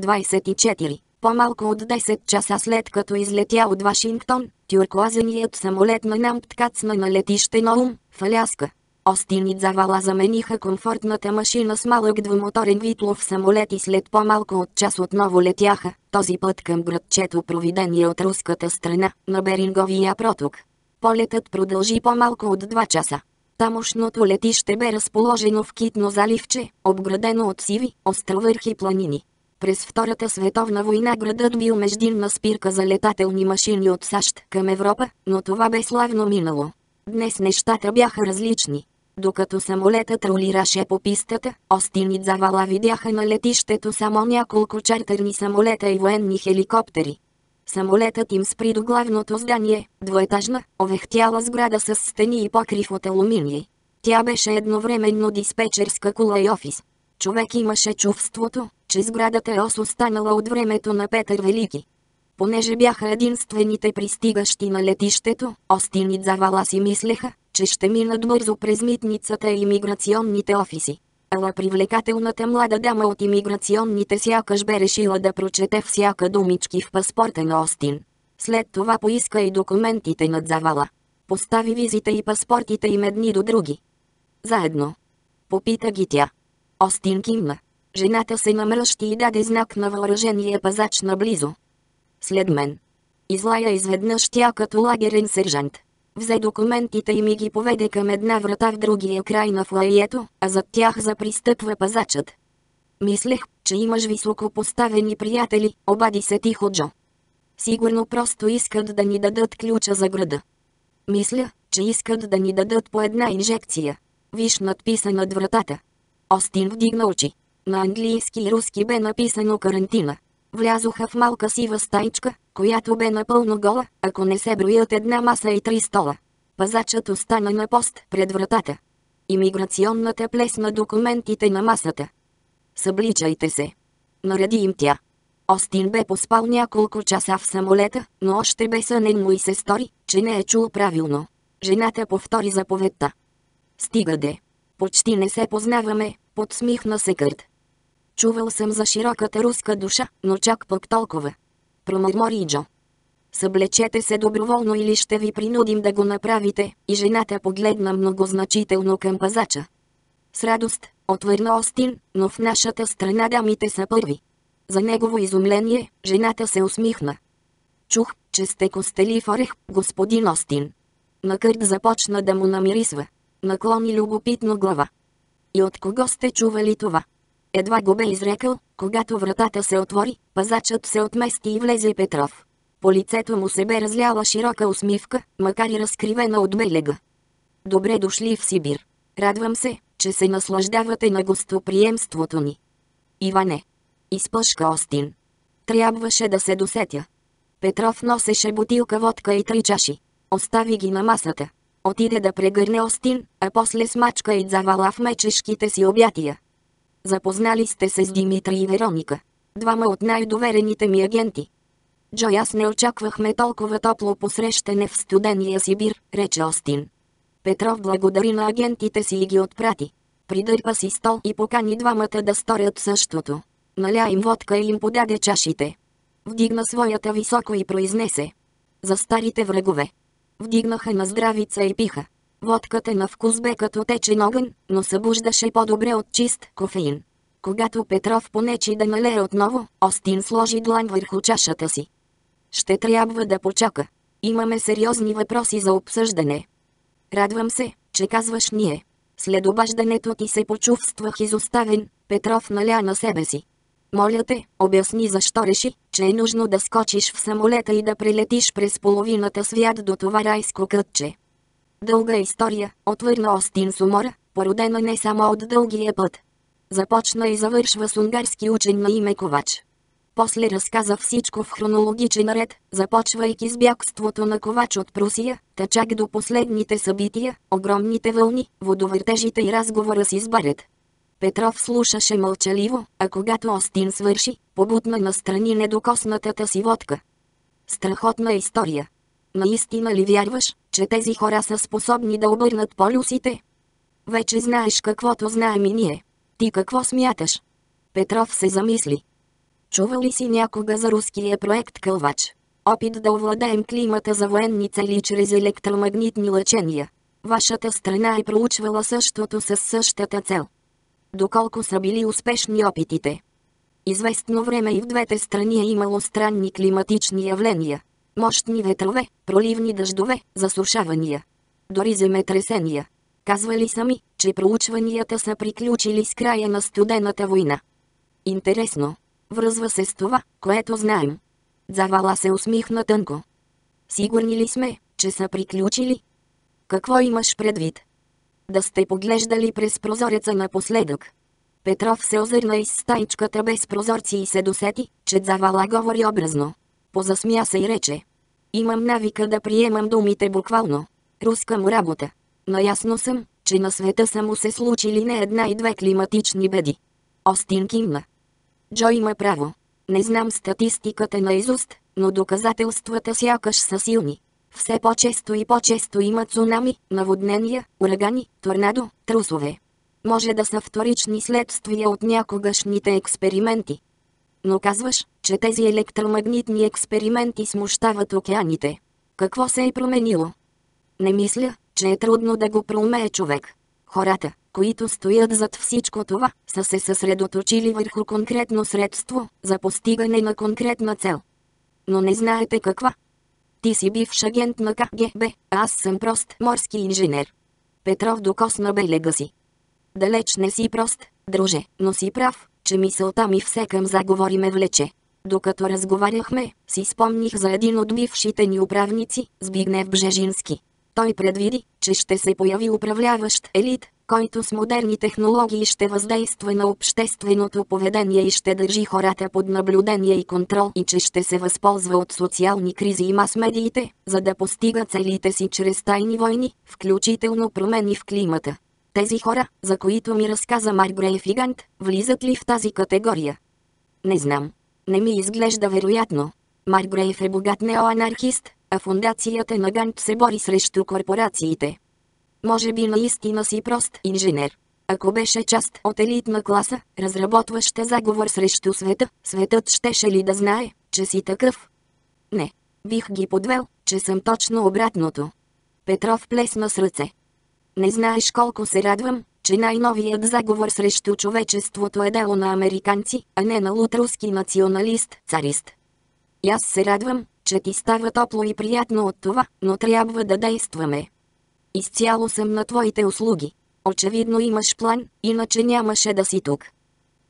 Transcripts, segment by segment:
24. По-малко от 10 часа след като излетя от Вашингтон, тюркоазеният самолет на Нампт кацна на летище Ноум, в Аляска. Остин и Завала замениха комфортната машина с малък двумоторен Витлов самолет и след по-малко от час отново летяха, този път към градчето провидение от руската страна, на Беринговия проток. Полетът продължи по-малко от 2 часа. Тамошното летище бе разположено в китно заливче, обградено от сиви, островърхи планини. През Втората световна война градът бил междинна спирка за летателни машини от САЩ към Европа, но това бе славно минало. Днес нещата бяха различни. Докато самолетът ролираше по пистата, Остин и Завала видяха на летището само няколко чартерни самолета и военни хеликоптери. Самолетът им спри до главното здание, двоетажна, овехтяла сграда с стени и покрив от алуминий. Тя беше едновременно диспетчерска кула и офис. Човек имаше чувството, че сградата е ос останала от времето на Петър Велики. Понеже бяха единствените пристигащи на летището, Остин и Завала си мислеха, че ще минат бързо през митницата и имиграционните офиси. Ала привлекателната млада дама от имиграционните сякаш бе решила да прочете всяка думички в паспорта на Остин. След това поиска и документите над завала. Постави визите и паспортите им едни до други. Заедно. Попита ги тя. Остин кимна. Жената се намръщи и даде знак на въоръжение пазач наблизо. След мен. Излая изведнъж тя като лагерен сержант. Взе документите и ми ги поведе към една врата в другия край на флаието, а зад тях запристъпва пазачът. Мислех, че имаш високо поставени приятели, обади се тихо Джо. Сигурно просто искат да ни дадат ключа за града. Мисля, че искат да ни дадат по една инжекция. Виж надписа над вратата. Остин вдигна очи. На английски и руски бе написано карантина. Влязоха в малка сива стайчка, която бе напълно гола, ако не се броят една маса и три стола. Пазачът остана на пост пред вратата. Имиграционната плесна документите на масата. Събличайте се. Нареди им тя. Остин бе поспал няколко часа в самолета, но още бе сънен му и се стори, че не е чул правилно. Жената повтори заповедта. Стига де. Почти не се познаваме, подсмихна се Кърт. Чувал съм за широката руска душа, но чак пък толкова. Промърмори Джо. Съблечете се доброволно или ще ви принудим да го направите, и жената погледна многозначително към пазача. С радост, отвърна Остин, но в нашата страна дамите са първи. За негово изумление, жената се усмихна. Чух, че сте костели в орех, господин Остин. Накърт започна да му намирисва. Наклони любопитно глава. И от кого сте чували това? Едва го бе изрекал, когато вратата се отвори, пазачът се отмести и влезе Петров. По лицето му се бе разляла широка усмивка, макар и разкривена от белега. Добре дошли в Сибир. Радвам се, че се наслаждавате на гостоприемството ни. Иване. Изпъшка Остин. Трябваше да се досетя. Петров носеше бутилка водка и три чаши. Остави ги на масата. Отиде да прегърне Остин, а после смачка и завала в мечешките си обятия. Запознали сте се с Димитри и Вероника. Двама от най-доверените ми агенти. Джо аз не очаквахме толкова топло посрещане в студения Сибир, рече Остин. Петров благодари на агентите си и ги отпрати. Придърпа си стол и покани двамата да сторят същото. Наля им водка и им подаде чашите. Вдигна своята високо и произнесе. За старите врагове. Вдигнаха на здравица и пиха. Водката на вкус бе като течен огън, но събуждаше по-добре от чист кофеин. Когато Петров понечи да налее отново, Остин сложи длан върху чашата си. Ще трябва да почака. Имаме сериозни въпроси за обсъждане. Радвам се, че казваш ние. След обаждането ти се почувствах изоставен, Петров наля на себе си. Моля те, обясни защо реши, че е нужно да скочиш в самолета и да прелетиш през половината свят до това райско кътче. Дълга история, отвърна Остин с умора, породена не само от дългия път. Започна и завършва с унгарски учен на име Ковач. После разказа всичко в хронологичен ред, започвайки с бягството на Ковач от Прусия, та чак до последните събития, огромните вълни, водовъртежите и разговора си с Барет. Петров слушаше мълчаливо, а когато Остин свърши, побутна настрани недокоснатата си водка. Страхотна история. Наистина ли вярваш, че тези хора са способни да обърнат полюсите? Вече знаеш каквото знаем и ние. Ти какво смяташ? Петров се замисли. Чува ли си някога за руския проект Кълвач? Опит да овладеем климата за военни цели чрез електромагнитни лъчения. Вашата страна е проучвала същото с същата цел. Доколко са били успешни опитите? Известно време и в двете страни е имало странни климатични явления. Мощни ветрове, проливни дъждове, засушавания. Дори земетресения. Казвали сами, че проучванията са приключили с края на студената война. Интересно. Връзва се с това, което знаем. Завала се усмихна тънко. Сигурни ли сме, че са приключили? Какво имаш предвид? Да сте поглеждали през прозореца напоследък. Петров се озърна из стайчката без прозорци и се досети, че Завала говори образно. Позасмя се и рече. Имам навика да приемам думите буквално. Руска му работа. Наясно съм, че на света са му се случили не една и две климатични беди. Остин кимна. Джо има право. Не знам статистиката на изуст, но доказателствата сякаш са силни. Все по-често и по-често има цунами, наводнения, урагани, торнадо, трусове. Може да са вторични следствия от някогашните експерименти. Но казваш, че тези електромагнитни експерименти смущават океаните. Какво се е променило? Не мисля, че е трудно да го проумее човек. Хората, които стоят зад всичко това, са се съсредоточили върху конкретно средство за постигане на конкретна цел. Но не знаете каква. Ти си бивш агент на КГБ, аз съм прост морски инженер. Петров докосна белега си. Далеч не си прост, друже, но си прав, че мисълта ми все към заговори ме влече. Докато разговаряхме, си спомних за един от бившите ни управници, Збигнев Бжежински. Той предвиди, че ще се появи управляващ елит, който с модерни технологии ще въздейства на общественото поведение и ще държи хората под наблюдение и контрол и че ще се възползва от социални кризи и мас-медиите, за да постига целите си чрез тайни войни, включително промени в климата. Тези хора, за които ми разказа Маргрейф и Гант, влизат ли в тази категория? Не знам. Не ми изглежда вероятно. Маргрейф е богат неоанархист, а фундацията на Гант се бори срещу корпорациите. Може би наистина си прост инженер. Ако беше част от елитна класа, разработваща заговор срещу света, светът щеше ли да знае, че си такъв? Не. Бих ги подвел, че съм точно обратното. Петров плесна с ръце. Не знаеш колко се радвам, че най-новият заговор срещу човечеството е дело на американци, а не на лут руски националист, царист. И аз се радвам, че ти става топло и приятно от това, но трябва да действаме. Изцяло съм на твоите услуги. Очевидно имаш план, иначе нямаше да си тук.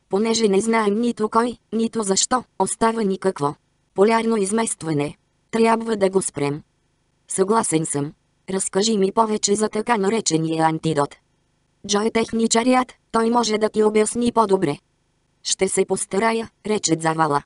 Понеже не знаем нито кой, нито защо, остава никакво. Полярно изместване. Трябва да го спрем. Съгласен съм. Разкажи ми повече за така наречения антидот. Джо е техничарият, той може да ти обясни по-добре. Ще се постарая, рече Завала.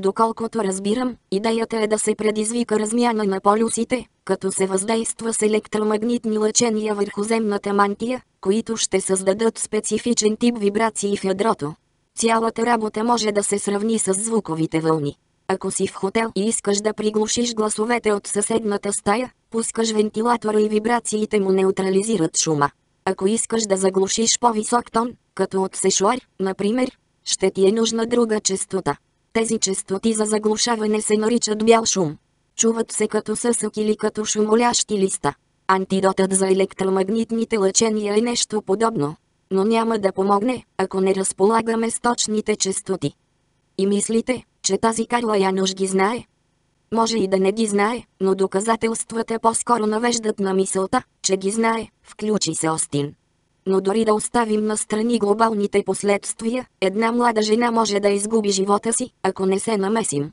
Доколкото разбирам, идеята е да се предизвика размяна на полюсите, като се въздейства с електромагнитни лъчения върху земната мантия, които ще създадат специфичен тип вибрации в ядрото. Цялата работа може да се сравни с звуковите вълни. Ако си в хотел и искаш да приглушиш гласовете от съседната стая, пускаш вентилатора и вибрациите му неутрализират шума. Ако искаш да заглушиш по-висок тон, като от сешуар, например, ще ти е нужна друга частота. Тези частоти за заглушаване се наричат бял шум. Чуват се като съсък или като шумолящи листа. Антидотът за електромагнитните лъчения е нещо подобно. Но няма да помогне, ако не разполагаме с точните частоти. И мислите, че тази Карла Януш ги знае? Може и да не ги знае, но доказателствата по-скоро навеждат на мисълта, че ги знае, включи се Остин. Но дори да оставим на страни глобалните последствия, една млада жена може да изгуби живота си, ако не се намесим.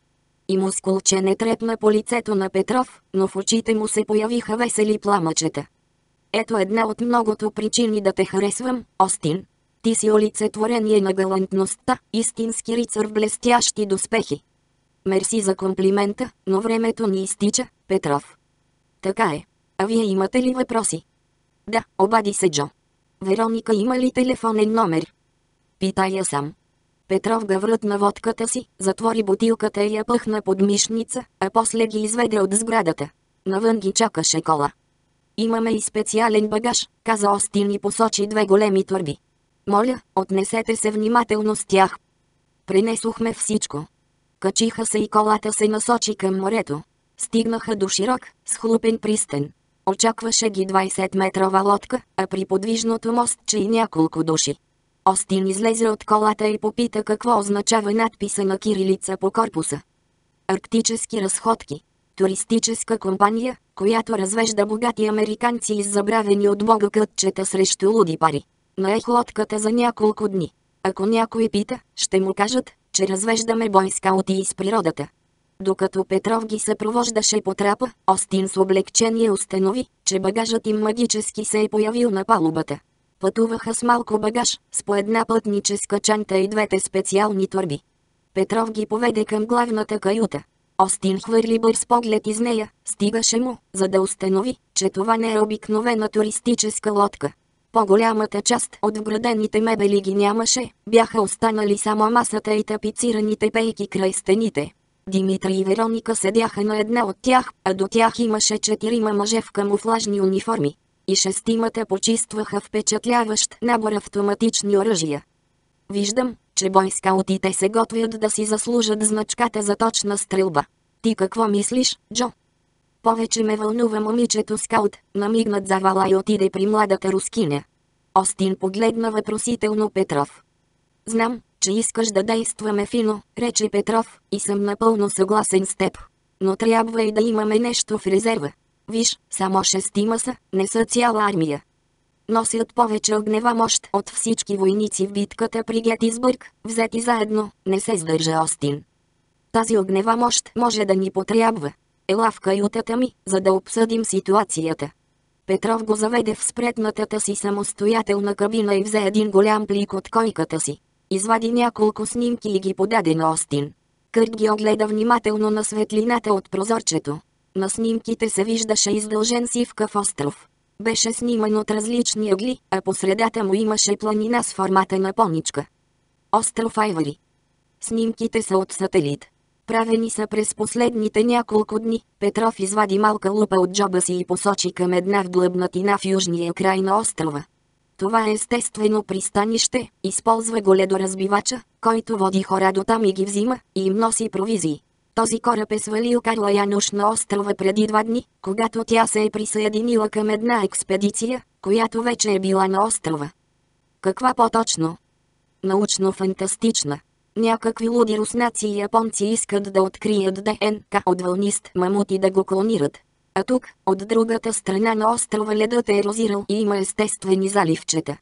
И мускулче не трепна по лицето на Петров, но в очите му се появиха весели пламъчета. Ето една от многото причини да те харесвам, Остин. Ти си олицетворение на галантността, истински рицар в блестящи доспехи. Мерси за комплимента, но времето ни изтича, Петров. Така е. А вие имате ли въпроси? Да, обади се Джо. Вероника има ли телефонен номер? Питая сам. Петров на водката си, затвори бутилката и я пъхна под мишница, а после ги изведе от сградата. Навън ги чакаше кола. Имаме и специален багаж, каза Остин и посочи две големи турби. Моля, отнесете се внимателно с тях. Принесохме всичко. Качиха се и колата се насочи към морето. Стигнаха до широк, схлупен пристен. Очакваше ги 20-метрова лодка, а при подвижното мостче и няколко души. Остин излезе от колата и попита какво означава надписа на кирилица по корпуса. Арктически разходки. Туристическа компания, която развежда богати американци из забравени от бога кътчета срещу луди пари. Наех лодката за няколко дни. Ако някой пита, ще му кажат, че развеждаме бойскаути из природата. Докато Петров ги съпровождаше по трапа, Остин с облегчение установи, че багажът им магически се е появил на палубата. Пътуваха с малко багаж, с по една пътническа чанта и двете специални турби. Петров ги поведе към главната каюта. Остин хвърли бърз поглед из нея, стигаше му, за да установи, че това не е обикновена туристическа лодка. По-голямата част от вградените мебели ги нямаше, бяха останали само масата и тапицираните пейки край стените. Димитри и Вероника седяха на една от тях, а до тях имаше четирима мъже в камуфлажни униформи. И шестимата почистваха впечатляващ набор автоматични оръжия. Виждам, че бойскаутите се готвят да си заслужат значката за точна стрелба. Ти какво мислиш, Джо? Повече ме вълнува момичето скаут, намигнат завала и отиде при младата рускиня. Остин погледна въпросително Петров. Знам, че искаш да действаме фино, рече Петров, и съм напълно съгласен с теб. Но трябва и да имаме нещо в резерва. Виж, само шестима са, не са цяла армия. Носят повече огнева мощ от всички войници в битката при Гетисбърг, взети заедно, не се сдържа Остин. Тази огнева мощ може да ни потрябва. Ела в каютата ми, за да обсъдим ситуацията. Петров го заведе в спретнатата си самостоятелна кабина и взе един голям плик от койката си. Извади няколко снимки и ги подаде на Остин. Кърт ги огледа внимателно на светлината от прозорчето. На снимките се виждаше издължен сивкав остров. Беше сниман от различни ъгли, а по средата му имаше планина с формата на поничка. Остров Айвари. Снимките са от сателит. Правени са през последните няколко дни. Петров извади малка лупа от джоба си и посочи към една вдлъбнатина в южния край на острова. Това е естествено пристанище, използва го ледоразбивача, който води хора до там и ги взима, и им носи провизии. Този кораб е свалил Карла Януш на острова преди два дни, когато тя се е присъединила към една експедиция, която вече е била на острова. Каква по-точно? Научно-фантастична. Някакви луди руснаци и японци искат да открият ДНК от вълнист мамут и да го клонират. А тук, от другата страна на острова ледът е ерозирал и има естествени заливчета.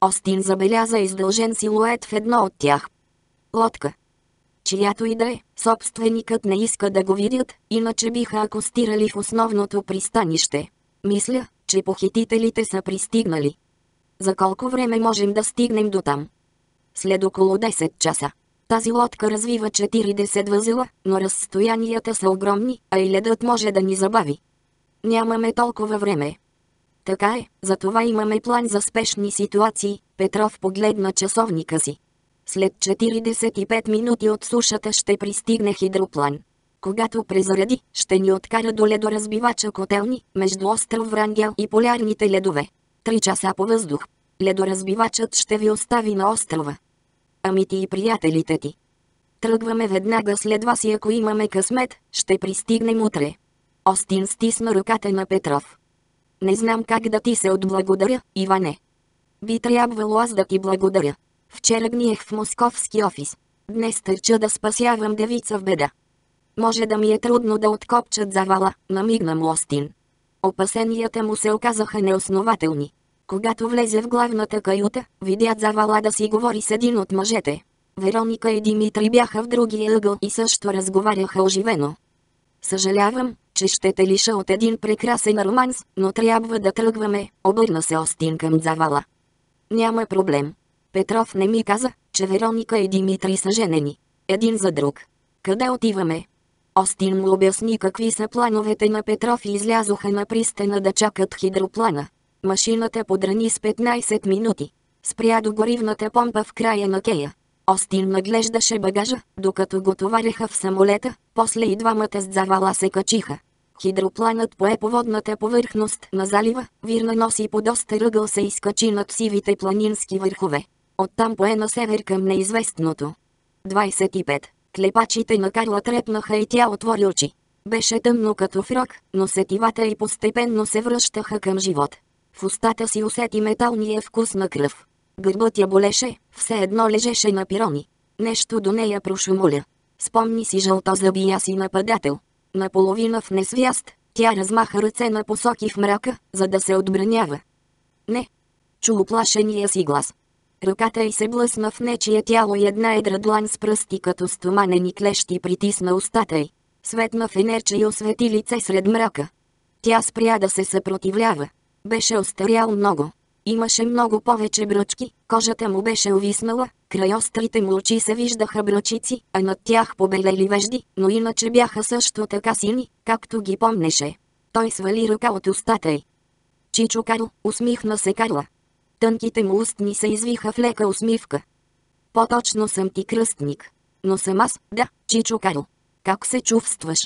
Остин забеляза издължен силует в едно от тях. Лодка. Чиято и да е, собственикът не иска да го видят, иначе биха акостирали в основното пристанище. Мисля, че похитителите са пристигнали. За колко време можем да стигнем до там? След около 10 часа. Тази лодка развива 40 възела, но разстоянията са огромни, а и ледът може да ни забави. Нямаме толкова време. Така е, затова имаме план за спешни ситуации, Петров погледна часовника си. След 45 минути от сушата ще пристигне хидроплан. Когато презареди, ще ни откара до ледоразбивача котелни, между остров Врангел и полярните ледове. Три часа по въздух. Ледоразбивачът ще ви остави на острова. Ами ти и приятелите ти. Тръгваме веднага след вас и ако имаме късмет, ще пристигнем утре. Остин стисна ръката на Петров. Не знам как да ти се отблагодаря, Иване. Би трябвало аз да ти благодаря. Вчера гниех в московски офис. Днес търча да спасявам девица в беда. Може да ми е трудно да откопчат завала, намигна му Остин. Опасенията му се оказаха неоснователни. Когато влезе в главната каюта, видят завала да си говори с един от мъжете. Вероника и Димитри бяха в другия ъгъл и също разговаряха оживено. Съжалявам, че ще те лиша от един прекрасен романс, но трябва да тръгваме, обърна се Остин към завала. Няма проблем. Петров не ми каза, че Вероника и Димитри са женени. Един за друг. Къде отиваме? Остин му обясни какви са плановете на Петров и излязоха на пристена да чакат хидроплана. Машината подрани с 15 минути. Спря до горивната помпа в края на кея. Остин наглеждаше багажа, докато го товареха в самолета, после и двамата с завала се качиха. Хидропланът пое по водната повърхност на залива, вирна носи по доста ръгъл се изкачи над сивите планински върхове. Оттам пое на север към неизвестното. 25. Клепачите на Карла трепнаха и тя отвори очи. Беше тъмно като фрок, но сетивата й постепенно се връщаха към живот. В устата си усети металния вкус на кръв. Гърбът я болеше, все едно лежеше на пирони. Нещо до нея прошумоля. Спомни си жълтозъбия си нападател. Наполовина в несвяст, тя размаха ръце на посоки в мрака, за да се отбранява. Не. Чу оплашения си глас. Ръката й се блъсна в нечия тяло и една едра длан с пръсти като стоманени клещи притисна устата й. Светна фенерче и освети лице сред мрака. Тя спря да се съпротивлява. Беше остарял много. Имаше много повече бръчки, кожата му беше увиснала, край острите му очи се виждаха бръчици, а над тях побелели вежди, но иначе бяха също така сини, както ги помнеше. Той свали ръка от устата й. Чичо Карл, усмихна се Карла. Тънките му устни се извиха в лека усмивка. По-точно съм ти кръстник. Но съм аз, да, Чичо Карл. Как се чувстваш?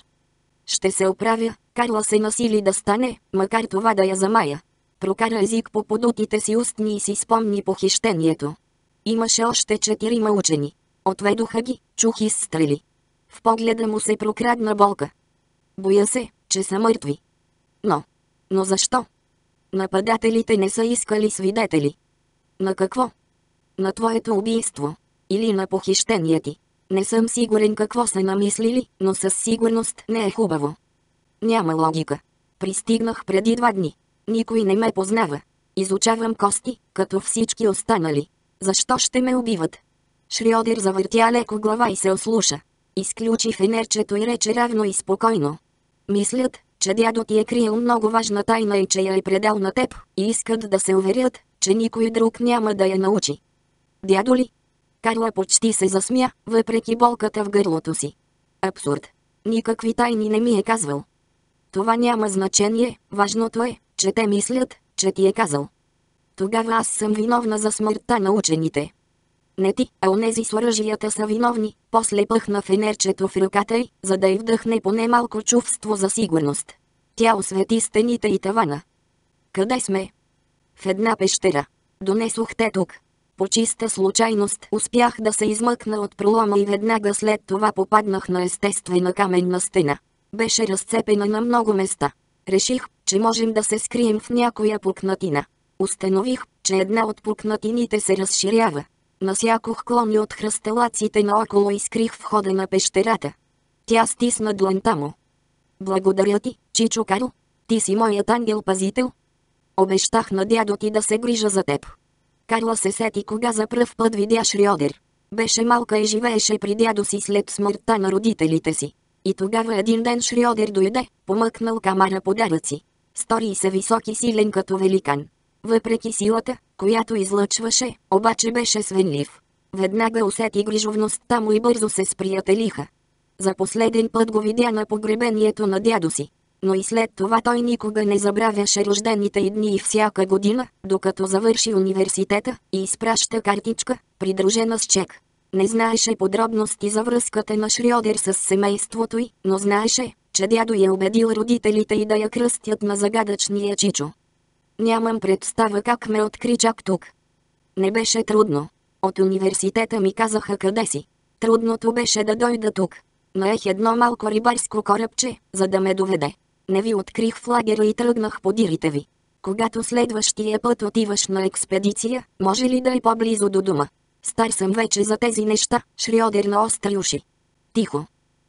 Ще се оправя, Карла се насили да стане, макар това да я замая. Прокара език по подутите си устни и си спомни похищението. Имаше още четирима учени. Отведоха ги, чух изстрели. В погледа му се прокрадна болка. Боя се, че са мъртви. Но, но защо? Нападателите не са искали свидетели. На какво? На твоето убийство. Или на похищение ти. Не съм сигурен какво са намислили, но със сигурност не е хубаво. Няма логика. Пристигнах преди два дни. Никой не ме познава. Изучавам кости, като всички останали. Защо ще ме убиват? Шриодер завъртя леко глава и се ослуша. Изключи фенерчето и рече равно и спокойно. Мислят, че дядо ти е криел много важна тайна и че я е предал на теб, и искат да се уверят, че никой друг няма да я научи. Дядо ли? Карла почти се засмя, въпреки болката в гърлото си. Абсурд. Никакви тайни не ми е казвал. Това няма значение, важното е, че те мислят, че ти е казал. Тогава аз съм виновна за смъртта на учените. Не ти, а онези с оръжията са виновни, после пъхна фенерчето в ръката й, за да й вдъхне поне малко чувство за сигурност. Тя освети стените и тавана. Къде сме? В една пещера. Донесох те тук. По чиста случайност успях да се измъкна от пролома и веднага след това попаднах на естествена каменна стена. Беше разцепена на много места. Реших, че можем да се скрием в някоя пукнатина. Установих, че една от пукнатините се разширява. Насякох клони от хръстелаците наоколо и скрих входа на пещерата. Тя стисна дланта му. Благодаря ти, Чичо Карл. Ти си моят ангел-пазител. Обещах на дядо ти да се грижа за теб. Карла се сети кога за пръв път видя Шриодер. Беше малка и живееше при дядо си след смъртта на родителите си. И тогава един ден Шриодер дойде, помъкнал камара подаръци. Стори се висок и силен като великан. Въпреки силата, която излъчваше, обаче беше свенлив. Веднага усети грижовността му и бързо се сприятелиха. За последен път го видя на погребението на дядо си. Но и след това той никога не забравяше рождените и дни и всяка година, докато завърши университета и изпраща картичка, придружена с чек. Не знаеше подробности за връзката на Шриодер с семейството й, но знаеше, че дядо е убедил родителите й да я кръстят на загадъчния Чичо. Нямам представа как ме откри чак тук. Не беше трудно. От университета ми казаха къде си. Трудното беше да дойда тук. Наех едно малко рибарско корабче, за да ме доведе. Не ви открих в лагера и тръгнах по дирите ви. Когато следващия път отиваш на експедиция, може ли да е по-близо до дома? Стар съм вече за тези неща, Шриодер на остри уши. Тихо.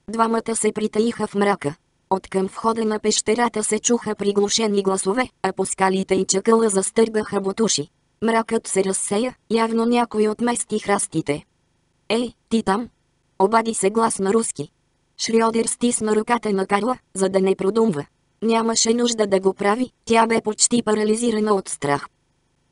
Двамата се притаиха в мрака. От към входа на пещерата се чуха приглушени гласове, а по скалите и чакъла застъргаха бутуши. Мракът се разсея, явно някой отмести храстите. Ей, ти там? Обади се глас на руски. Шриодер стисна ръката на Карла, за да не продумва. Нямаше нужда да го прави, тя бе почти парализирана от страх.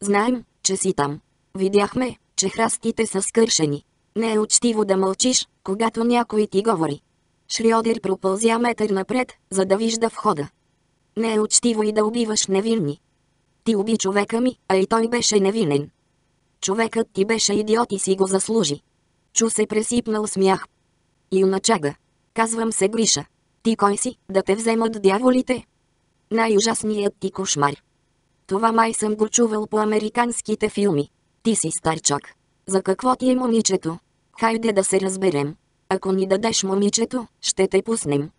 Знаем, че си там. Видяхме, че храстите са скършени. Не е учтиво да мълчиш, когато някой ти говори. Шриодер пропълзя метър напред, за да вижда входа. Не е учтиво и да убиваш невинни. Ти уби човека ми, а и той беше невинен. Човекът ти беше идиот и си го заслужи. Чу се пресипнал смях. Юначага. Казвам се Гриша. Ти кой си, да те вземат дяволите? Най-ужасният ти кошмар. Това май съм го чувал по американските филми. Ти си старчак. За какво ти е момичето? Хайде да се разберем. Ако ни дадеш момичето, ще те пуснем.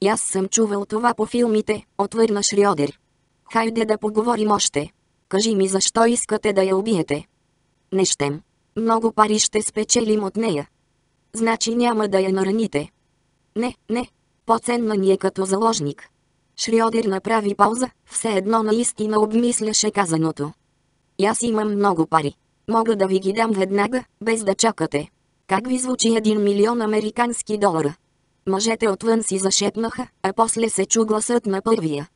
И аз съм чувал това по филмите, отвърна Шриодер. Хайде да поговорим още. Кажи ми защо искате да я убиете. Не щем. Много пари ще спечелим от нея. Значи няма да я нараните. Не, не. По-ценна ни е като заложник. Шриодер направи пауза, все едно наистина обмисляше казаното. И аз имам много пари. Мога да ви ги дам веднага, без да чакате. Как ви звучи един милион американски долара? Мъжете отвън си зашепнаха, а после се чу гласът на първия.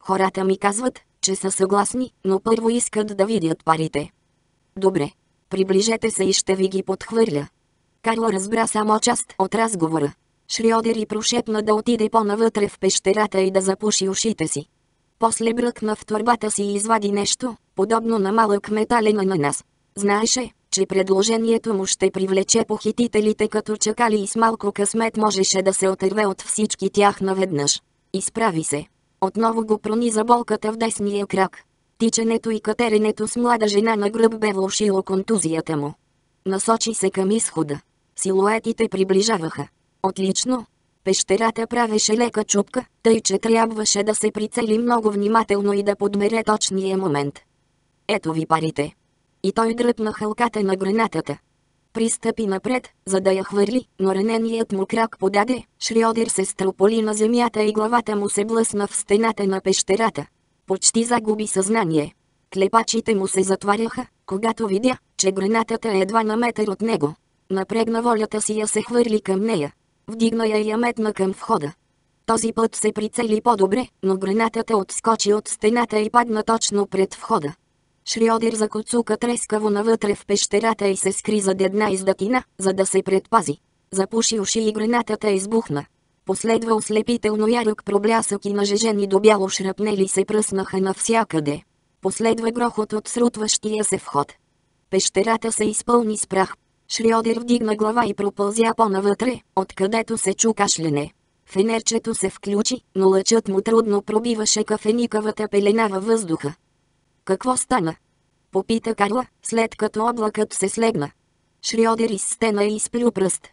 Хората ми казват, че са съгласни, но първо искат да видят парите. Добре. Приближете се и ще ви ги подхвърля. Карла разбра само част от разговора. Шриодер и прошепна да отиде по-навътре в пещерата и да запуши ушите си. После бръкна в турбата си и извади нещо, подобно на малък метален ананас. Знаеше, че предложението му ще привлече похитителите като чакали и с малко късмет можеше да се отърве от всички тях наведнъж. Изправи се. Отново го прониза болката в десния крак. Тичането и катеренето с млада жена на гръб бе влушило контузията му. Насочи се към изхода. Силуетите приближаваха. Отлично. Пещерата правеше лека чупка, тъй че трябваше да се прицели много внимателно и да подбере точния момент. Ето ви парите. И той дръпна хълката на гранатата. Пристъпи напред, за да я хвърли, но раненият му крак подаде, Шриодер се строполи на земята и главата му се блъсна в стената на пещерата. Почти загуби съзнание. Клепачите му се затваряха, когато видя, че гранатата е едва на метър от него. Напрегна волята си я се хвърли към нея. Вдигна я и я метна към входа. Този път се прицели по-добре, но гранатата отскочи от стената и падна точно пред входа. Шриодер закоцука трескаво навътре в пещерата и се скри зад една издатина, за да се предпази. Запуши уши и гранатата избухна. Последва ослепително ярък проблясък и нажежени до бяло шрапнели се пръснаха навсякъде. Последва грохот от срутващия се вход. Пещерата се изпълни с прах. Шриодер вдигна глава и пропълзя по-навътре, откъдето се чу кашлене. Фенерчето се включи, но лъчът му трудно пробиваше кафеникавата пелена във въздуха. Какво стана? Попита Карла, след като облакът се слегна. Шриодер изстена и изплю пръст.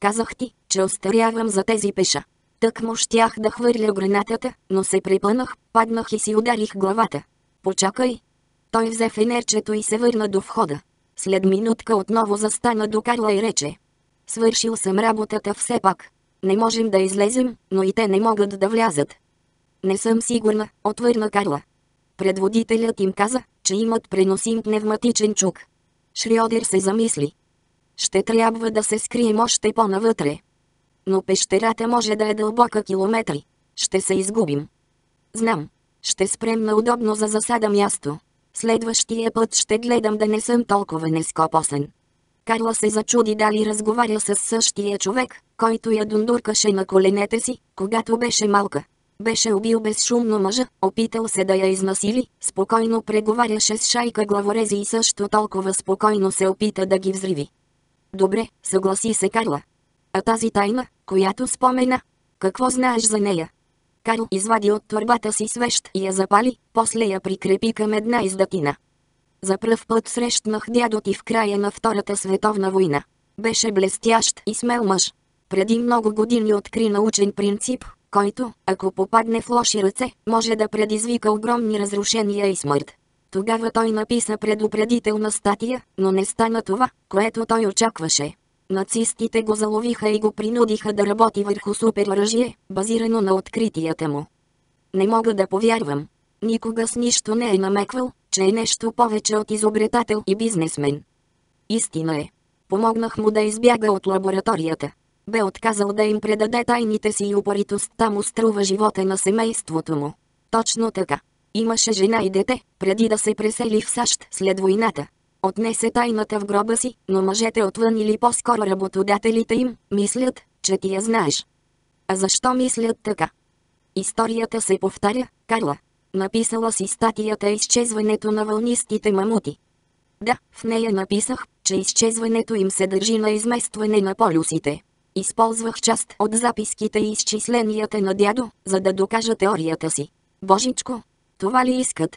Казах ти, че остарявам за тези пеша. Тък му щях да хвърля гранатата, но се препънах, паднах и си ударих главата. Почакай. Той взе фенерчето и се върна до входа. След минутка отново застана до Карла и рече. Свършил съм работата все пак. Не можем да излезем, но и те не могат да влязат. Не съм сигурна, отвърна Карла. Предводителят им каза, че имат преносим пневматичен чук. Шриодер се замисли. Ще трябва да се скрием още по-навътре. Но пещерата може да е дълбока километри. Ще се изгубим. Знам. Ще спрем на удобно за засада място. Следващия път ще гледам да не съм толкова нескопосен. Карла се зачуди дали разговаря с същия човек, който я дундуркаше на коленете си, когато беше малка. Беше убил безшумно мъжа, опитал се да я изнасили, спокойно преговаряше с шайка главорези и също толкова спокойно се опита да ги взриви. Добре, съгласи се Карла. А тази тайна, която спомена, какво знаеш за нея? Карл извади от турбата си свещ и я запали, после я прикрепи към една издатина. За пръв път срещнах дядо ти в края на Втората световна война. Беше блестящ и смел мъж. Преди много години откри научен принцип, който, ако попадне в лоши ръце, може да предизвика огромни разрушения и смърт. Тогава той написа предупредителна статия, но не стана това, което той очакваше. Нацистите го заловиха и го принудиха да работи върху супероръжие, базирано на откритията му. Не мога да повярвам. Никога с нищо не е намеквал, че е нещо повече от изобретател и бизнесмен. Истина е. Помогнах му да избяга от лабораторията. Бе отказал да им предаде тайните си и упоритостта му струва живота на семейството му. Точно така. Имаше жена и дете, преди да се пресели в САЩ след войната. Отнесе тайната в гроба си, но мъжете отвън или по-скоро работодателите им, мислят, че ти я знаеш. А защо мислят така? Историята се повтаря, Карла. Написала си статията «Изчезването на вълнистите мамути». Да, в нея написах, че изчезването им се държи на изместване на полюсите. Използвах част от записките и изчисленията на дядо, за да докажа теорията си. Божичко, това ли искат?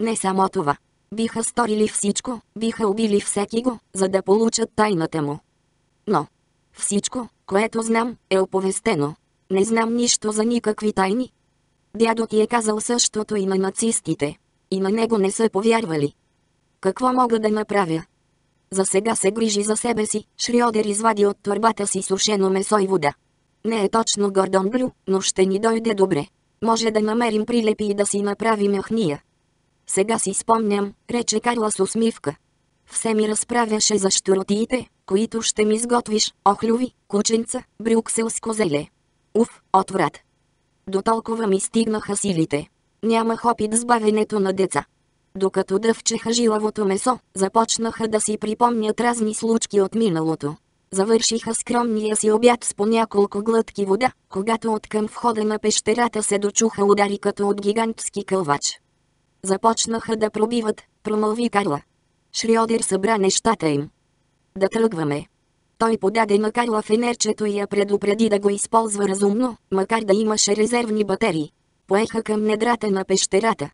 Не само това. Биха сторили всичко, биха убили всеки го, за да получат тайната му. Но, Всичко, което знам, е оповестено. Не знам нищо за никакви тайни. Дядо ти е казал същото и на нацистите. И на него не са повярвали. Какво мога да направя? За сега се грижи за себе си, Шриодер извади от турбата си сушено месо и вода. Не е точно Гордон Блю, но ще ни дойде добре. Може да намерим прилепи и да си направим яхния. Сега си спомням, рече Карла с усмивка. Все ми разправяше за щуротиите, които ще ми сготвиш, охлюви, кученца, брюкселско зеле. Уф, отврат. До толкова ми стигнаха силите. Нямах опит с бавенето на деца. Докато дъвчеха жилавото месо, започнаха да си припомнят разни случки от миналото. Завършиха скромния си обяд с по няколко глътки вода, когато от към входа на пещерата се дочуха удари като от гигантски кълвач. Започнаха да пробиват, промълви Карла. Шриодер събра нещата им. Да тръгваме. Той подаде на Карла фенерчето и я предупреди да го използва разумно, макар да имаше резервни батерии. Поеха към недрата на пещерата.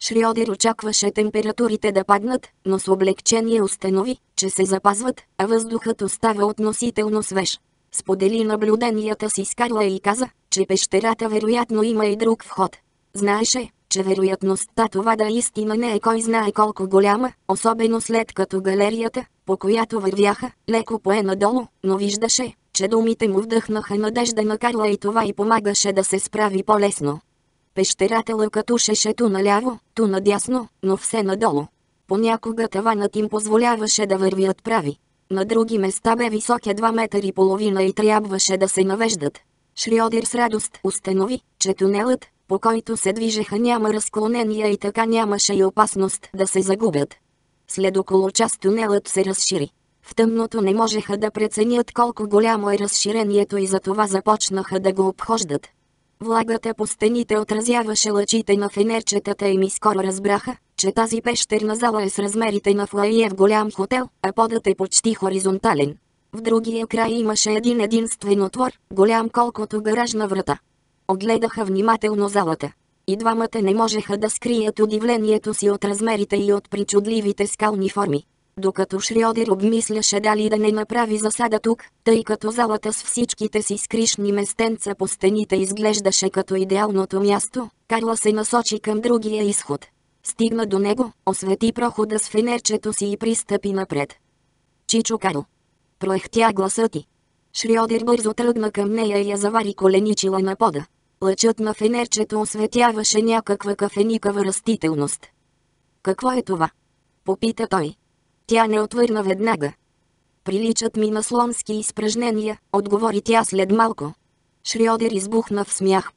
Шриодер очакваше температурите да паднат, но с облегчение установи, че се запазват, а въздухът остава относително свеж. Сподели наблюденията си с Карла и каза, че пещерата вероятно има и друг вход. Знаеше, че вероятността това да е истина не е кой знае колко голяма, особено след като галерията, по която вървяха, леко пое надолу, но виждаше, че думите му вдъхнаха надежда на Карла и това й помагаше да се справи по-лесно. Пещерата лъкатушеше ту наляво, ту надясно, но все надолу. Понякога таванът им позволяваше да вървят прави. На други места бе висок едва метър и половина и трябваше да се навеждат. Шриодер с радост установи, че тунелът, по който се движеха няма разклонения и така нямаше и опасност да се загубят. След около час тунелът се разшири. В тъмното не можеха да преценят колко голямо е разширението и затова започнаха да го обхождат. Влагата по стените отразяваше лъчите на фенерчетата и ми скоро разбраха, че тази пещерна зала е с размерите на флайе в голям хотел, а подът е почти хоризонтален. В другия край имаше един единствен отвор, голям колкото гаражна врата. Огледаха внимателно залата. И двамата не можеха да скрият удивлението си от размерите и от причудливите скални форми. Докато Шриодер обмисляше дали да не направи засада тук, тъй като залата с всичките си скришни местенца по стените изглеждаше като идеалното място, Карла се насочи към другия изход. Стигна до него, освети прохода с фенерчето си и пристъпи напред. Чичо Карл. Проехтя гласа ти. Шриодер бързо тръгна към нея и я завари коленичила на пода. Лъчът на фенерчето осветяваше някаква кафеникава растителност. Какво е това? Попита той. Тя не отвърна веднага. Приличат ми на слонски изпражнения, отговори тя след малко. Шриодер избухна в смях.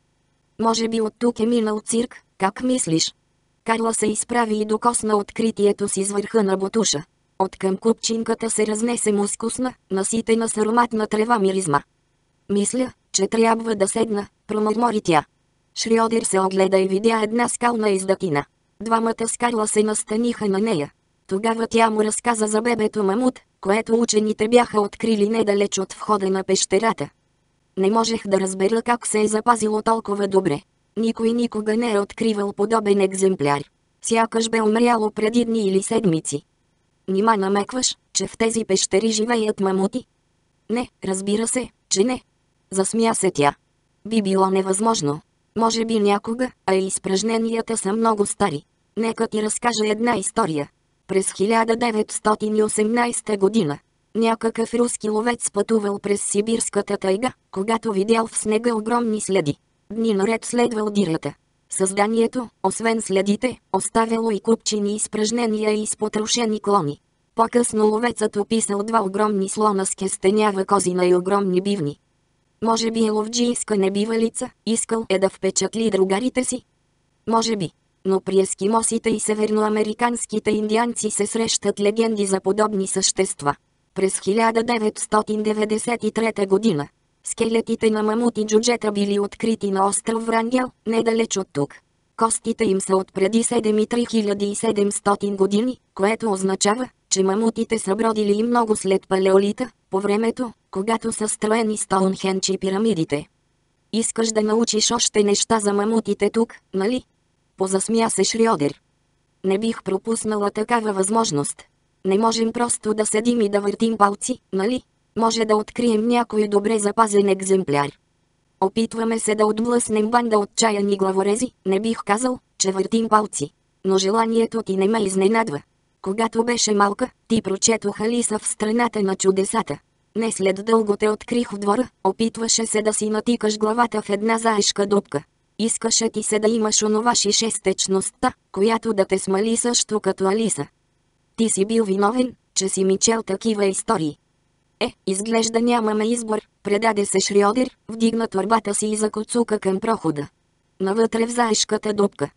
Може би от тук е минал цирк, как мислиш? Карла се изправи и докосна откритието си с върха на бутуша. От към купчинката се разнесе мускусна, наситена с ароматна трева миризма. Мисля, че трябва да седна, промърмори тя. Шриодер се огледа и видя една скална издатина. Двамата скарла се настаниха на нея. Тогава тя му разказа за бебето мамут, което учените бяха открили недалеч от входа на пещерата. Не можех да разбера как се е запазило толкова добре. Никой никога не е откривал подобен екземпляр. Сякаш бе умряло преди дни или седмици. Нима намекваш, че в тези пещери живеят мамути? Не, разбира се, че не. Засмя се тя. Би било невъзможно. Може би някога, а изпражненията са много стари. Нека ти разкажа една история. През 1918 година някакъв руски ловец пътувал през Сибирската тайга, когато видял в снега огромни следи. Дни наред следвал дирата. Създанието, освен следите, оставяло и купчини изпражнения и изпотрошени клони. По-късно ловецът описал два огромни слона с кестенява козина и огромни бивни. Може би е ловджийска небивалица, искал е да впечатли другарите си? Може би. Но при ескимосите и северноамериканските индианци се срещат легенди за подобни същества. През 1993 година, скелетите на мамути джуджета били открити на остров Врангел, недалеч от тук. Костите им са от преди 7 години, което означава, че мамутите са бродили и много след палеолита, по времето, когато са строени Стоунхендж и пирамидите. Искаш да научиш още неща за мамутите тук, нали? Позасмя се Шриодер. Не бих пропуснала такава възможност. Не можем просто да седим и да въртим палци, нали? Може да открием някой добре запазен екземпляр. Опитваме се да отблъснем банда от чаяни главорези, не бих казал, че въртим палци. Но желанието ти не ме изненадва. Когато беше малка, ти прочетох Алиса в страната на чудесата. Не след дълго те открих в двора, опитваше се да си натикаш главата в една заешка дупка. Искаше ти се да имаш онова шестечността, която да те смали също като Алиса. Ти си бил виновен, че си ми чел такива истории. Е, изглежда нямаме избор, предаде се Шриодер, вдигна турбата си и закоцука към прохода. Навътре в заешката дупка.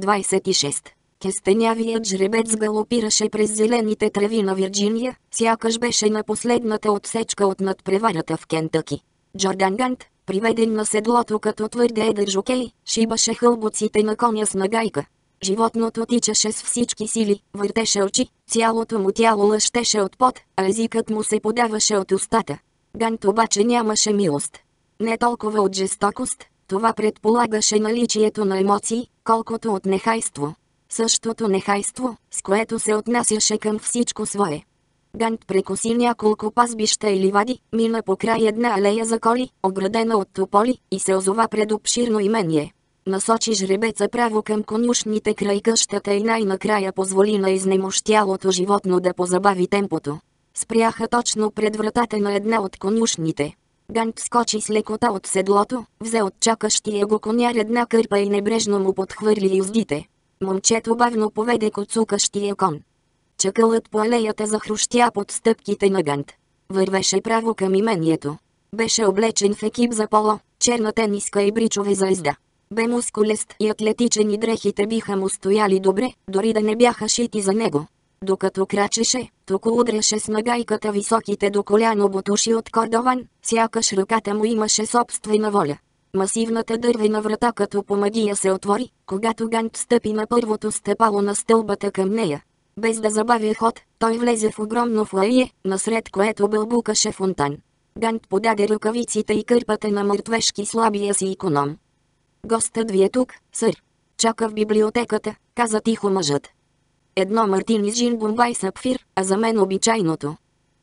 26. Кестенявият жребец галопираше през зелените треви на Вирджиния, сякаш беше на последната отсечка от надпреварата в Кентъки. Джордан Гант, приведен на седлото като твърде едър жокей, шибаше хълбоците на коня с нагайка. Животното тичаше с всички сили, въртеше очи, цялото му тяло лъщеше от пот, а езикът му се подаваше от устата. Гант обаче нямаше милост. Не толкова от жестокост, това предполагаше наличието на емоции, колкото от нехайство. Същото нехайство, с което се отнасяше към всичко свое. Гант прекоси няколко пазбища и ливади, мина по край една алея за коли, оградена от тополи, и се озова пред обширно имение. Насочи жребеца право към конюшните край къщата и най-накрая позволи на изнемощялото животно да позабави темпото. Спряха точно пред вратата на една от конюшните. Гант скочи с лекота от седлото, взе от чакащия го коняр една кърпа и небрежно му подхвърли юздите. Момчето бавно поведе коцукащия кон. Чакълът по алеята захрущя под стъпките на Гант. Вървеше право към имението. Беше облечен в екип за поло, черна тениска и бричове за езда. Бе мускулест и атлетичен и дрехите биха му стояли добре, дори да не бяха шити за него. Докато крачеше, тук удряше с нагайката високите до коляно бутуши от кордован, сякаш ръката му имаше собствена воля. Масивната дървена врата като по магия се отвори, когато Гант стъпи на първото стъпало на стълбата към нея. Без да забавя ход, той влезе в огромно флаие, насред което бълбукаше фонтан. Гант подаде ръкавиците и кърпата на мъртвешки слабия си иконом. Гостът ви е тук, сър. Чака в библиотеката, каза тихо мъжът. Едно мартини с жин бомбай сапфир, а за мен обичайното.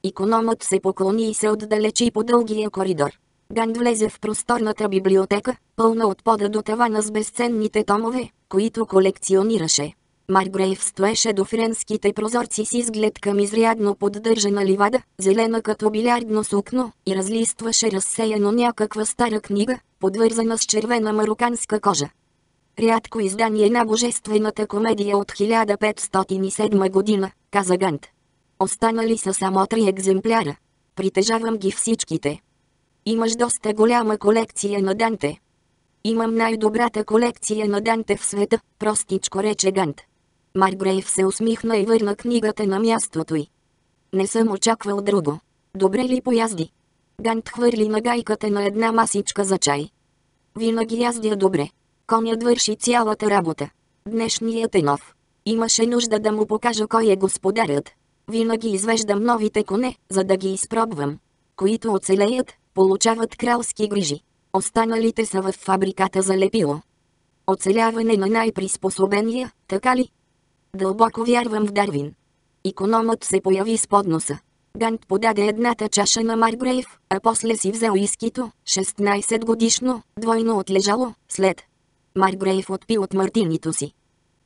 Икономът се поклони и се отдалечи по дългия коридор. Ганд влезе в просторната библиотека, пълна от пода до тавана с безценните томове, които колекционираше. Маргрейв стоеше до френските прозорци с изглед към изрядно поддържана ливада, зелена като билярдно сукно, и разлистваше разсеяно някаква стара книга, подвързана с червена мароканска кожа. Рядко издание на божествената комедия от 1507 година, каза Гант. Останали са само три екземпляра. Притежавам ги всичките. Имаш доста голяма колекция на Данте. Имам най-добрата колекция на Данте в света, простичко рече Гант. Маргрейв се усмихна и върна книгата на мястото й. Не съм очаквал друго. Добре ли поязди? Гант хвърли на гайката на една масичка за чай. Винаги яздя добре. Конят върши цялата работа. Днешният е нов. Имаше нужда да му покажа кой е господарят. Винаги извеждам новите коне, за да ги изпробвам. Които оцелеят, получават кралски грижи. Останалите са в фабриката за лепило. Оцеляване на най-приспособения, така ли? Дълбоко вярвам в Дарвин. Икономът се появи с подноса. Гант подаде едната чаша на Маргрейв, а после си взел искито, 16 годишно, двойно отлежало, след. Маргрейв отпи от мартинито си.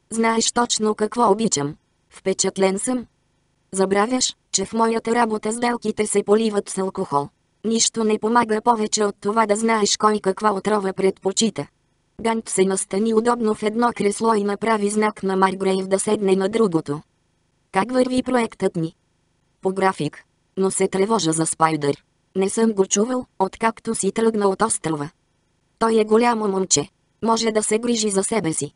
Знаеш точно какво обичам. Впечатлен съм. Забравяш, че в моята работа сделките се поливат с алкохол. Нищо не помага повече от това да знаеш кой каква отрова предпочита. Гант се настани удобно в едно кресло и направи знак на Маргрейв да седне на другото. Как върви проектът ни? По график. Но се тревожа за Спайдър. Не съм го чувал, откакто си тръгна от острова. Той е голямо момче. Може да се грижи за себе си.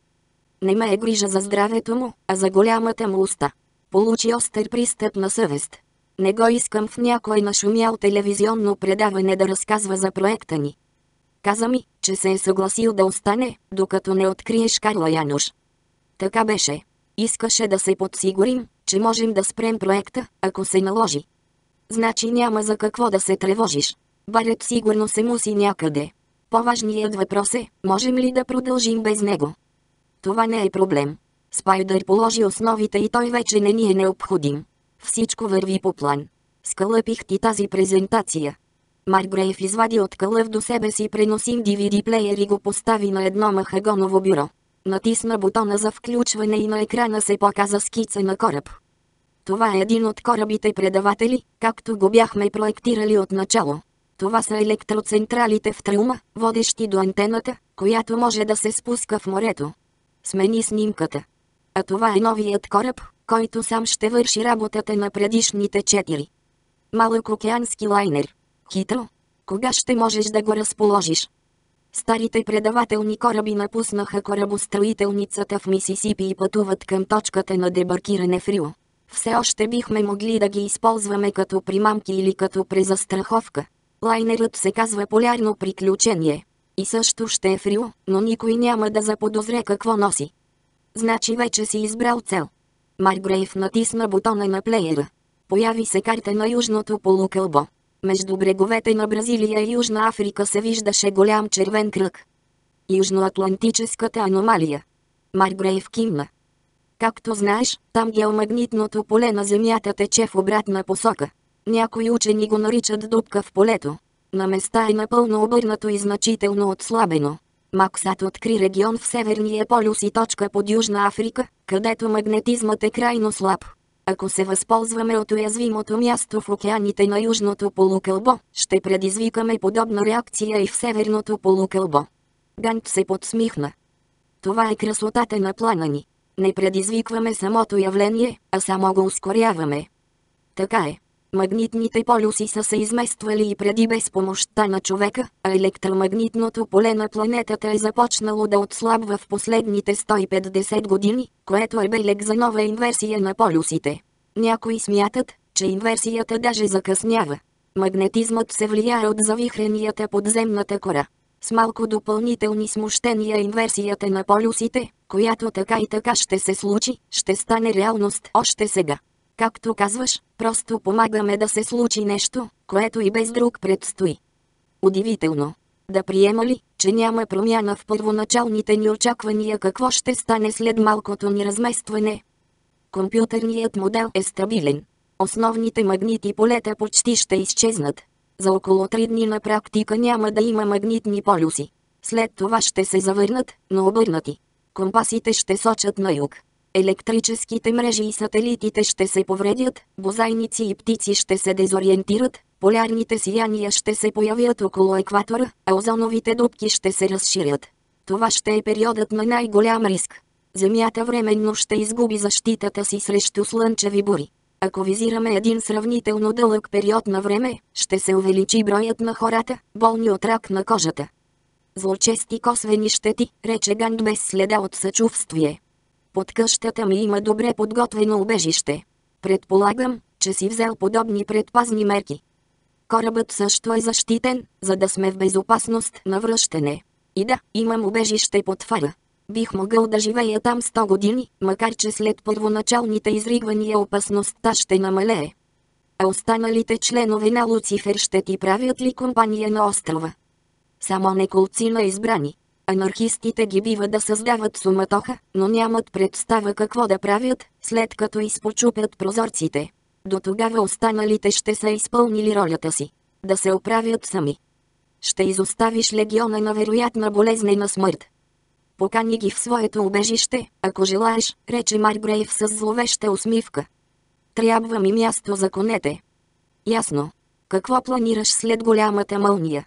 Не ме е грижа за здравето му, а за голямата му уста. Получи остър пристъп на съвест. Не го искам в някой нашумял телевизионно предаване да разказва за проекта ни. Каза ми, че се е съгласил да остане, докато не откриеш Карла Януш. Така беше. Искаше да се подсигурим, че можем да спрем проекта, ако се наложи. Значи няма за какво да се тревожиш. Барет сигурно се муси някъде. По-важният въпрос е, можем ли да продължим без него? Това не е проблем. Спайдър положи основите и той вече не ни е необходим. Всичко върви по план. скълъпих ти тази презентация. Маргрейв извади от кълъв до себе си преносим DVD плеер и го постави на едно махагоново бюро. Натисна бутона за включване и на екрана се показа скица на кораб. Това е един от корабите предаватели, както го бяхме проектирали от начало. Това са електроцентралите в трюма, водещи до антената, която може да се спуска в морето. Смени снимката. А това е новият кораб, който сам ще върши работата на предишните четири. Малък океански лайнер. Хитро. Кога ще можеш да го разположиш? Старите предавателни кораби напуснаха корабостроителницата в Мисисипи и пътуват към точката на дебаркиране в Рио. Все още бихме могли да ги използваме като примамки или като презастраховка. Лайнерът се казва Полярно приключение. И също ще е в Рио, но никой няма да заподозре какво носи. Значи вече си избрал цел. Маргрейв натисна бутона на плеера. Появи се карта на южното полукълбо. Между бреговете на Бразилия и Южна Африка се виждаше голям червен кръг. Южноатлантическата аномалия. Маргрейв кимна. Както знаеш, там геомагнитното поле на Земята тече в обратна посока. Някои учени го наричат дупка в полето. На места е напълно обърнато и значително отслабено. Максат откри регион в Северния полюс и точка под Южна Африка, където магнетизмът е крайно слаб. Ако се възползваме от уязвимото място в океаните на Южното полукълбо, ще предизвикаме подобна реакция и в Северното полукълбо. Гант се подсмихна. Това е красотата на плана ни. Не предизвикваме самото явление, а само го ускоряваме. Така е. Магнитните полюси са се измествали и преди без помощта на човека, а електромагнитното поле на планетата е започнало да отслабва в последните 150 години, което е белег за нова инверсия на полюсите. Някои смятат, че инверсията даже закъснява. Магнетизмът се влияе от завихренията подземната кора. С малко допълнителни смущения инверсията на полюсите, която така и така ще се случи, ще стане реалност още сега. Както казваш, просто помагаме да се случи нещо, което и без друг предстои. Удивително. Да приема ли, че няма промяна в първоначалните ни очаквания какво ще стане след малкото ни разместване? Компютърният модел е стабилен. Основните магнити полета почти ще изчезнат. За около 3 дни на практика няма да има магнитни полюси. След това ще се завърнат, но обърнати. Компасите ще сочат на юг. Електрическите мрежи и сателитите ще се повредят, бозайници и птици ще се дезориентират, полярните сияния ще се появят около екватора, а озоновите дупки ще се разширят. Това ще е периодът на най-голям риск. Земята временно ще изгуби защитата си срещу слънчеви бури. Ако визираме един сравнително дълъг период на време, ще се увеличи броят на хората, болни от рак на кожата. Злочести косвени щети, рече Ганд без следа от съчувствие. Под къщата ми има добре подготвено убежище. Предполагам, че си взел подобни предпазни мерки. Корабът също е защитен, за да сме в безопасност на връщане. И да, имам убежище под фара. Бих могъл да живея там 100 години, макар че след първоначалните изригвания опасността ще намалее. А останалите членове на Луцифер ще ти правят ли компания на острова? Само неколци на избрани. Анархистите ги бива да създават суматоха, но нямат представа какво да правят, след като изпочупят прозорците. До тогава останалите ще са изпълнили ролята си. Да се оправят сами. Ще изоставиш легиона на вероятна болезнена смърт. Покани ги в своето убежище, ако желаеш, рече Маргрейв с зловеща усмивка. Трябва ми място за конете. Ясно. Какво планираш след голямата мълния?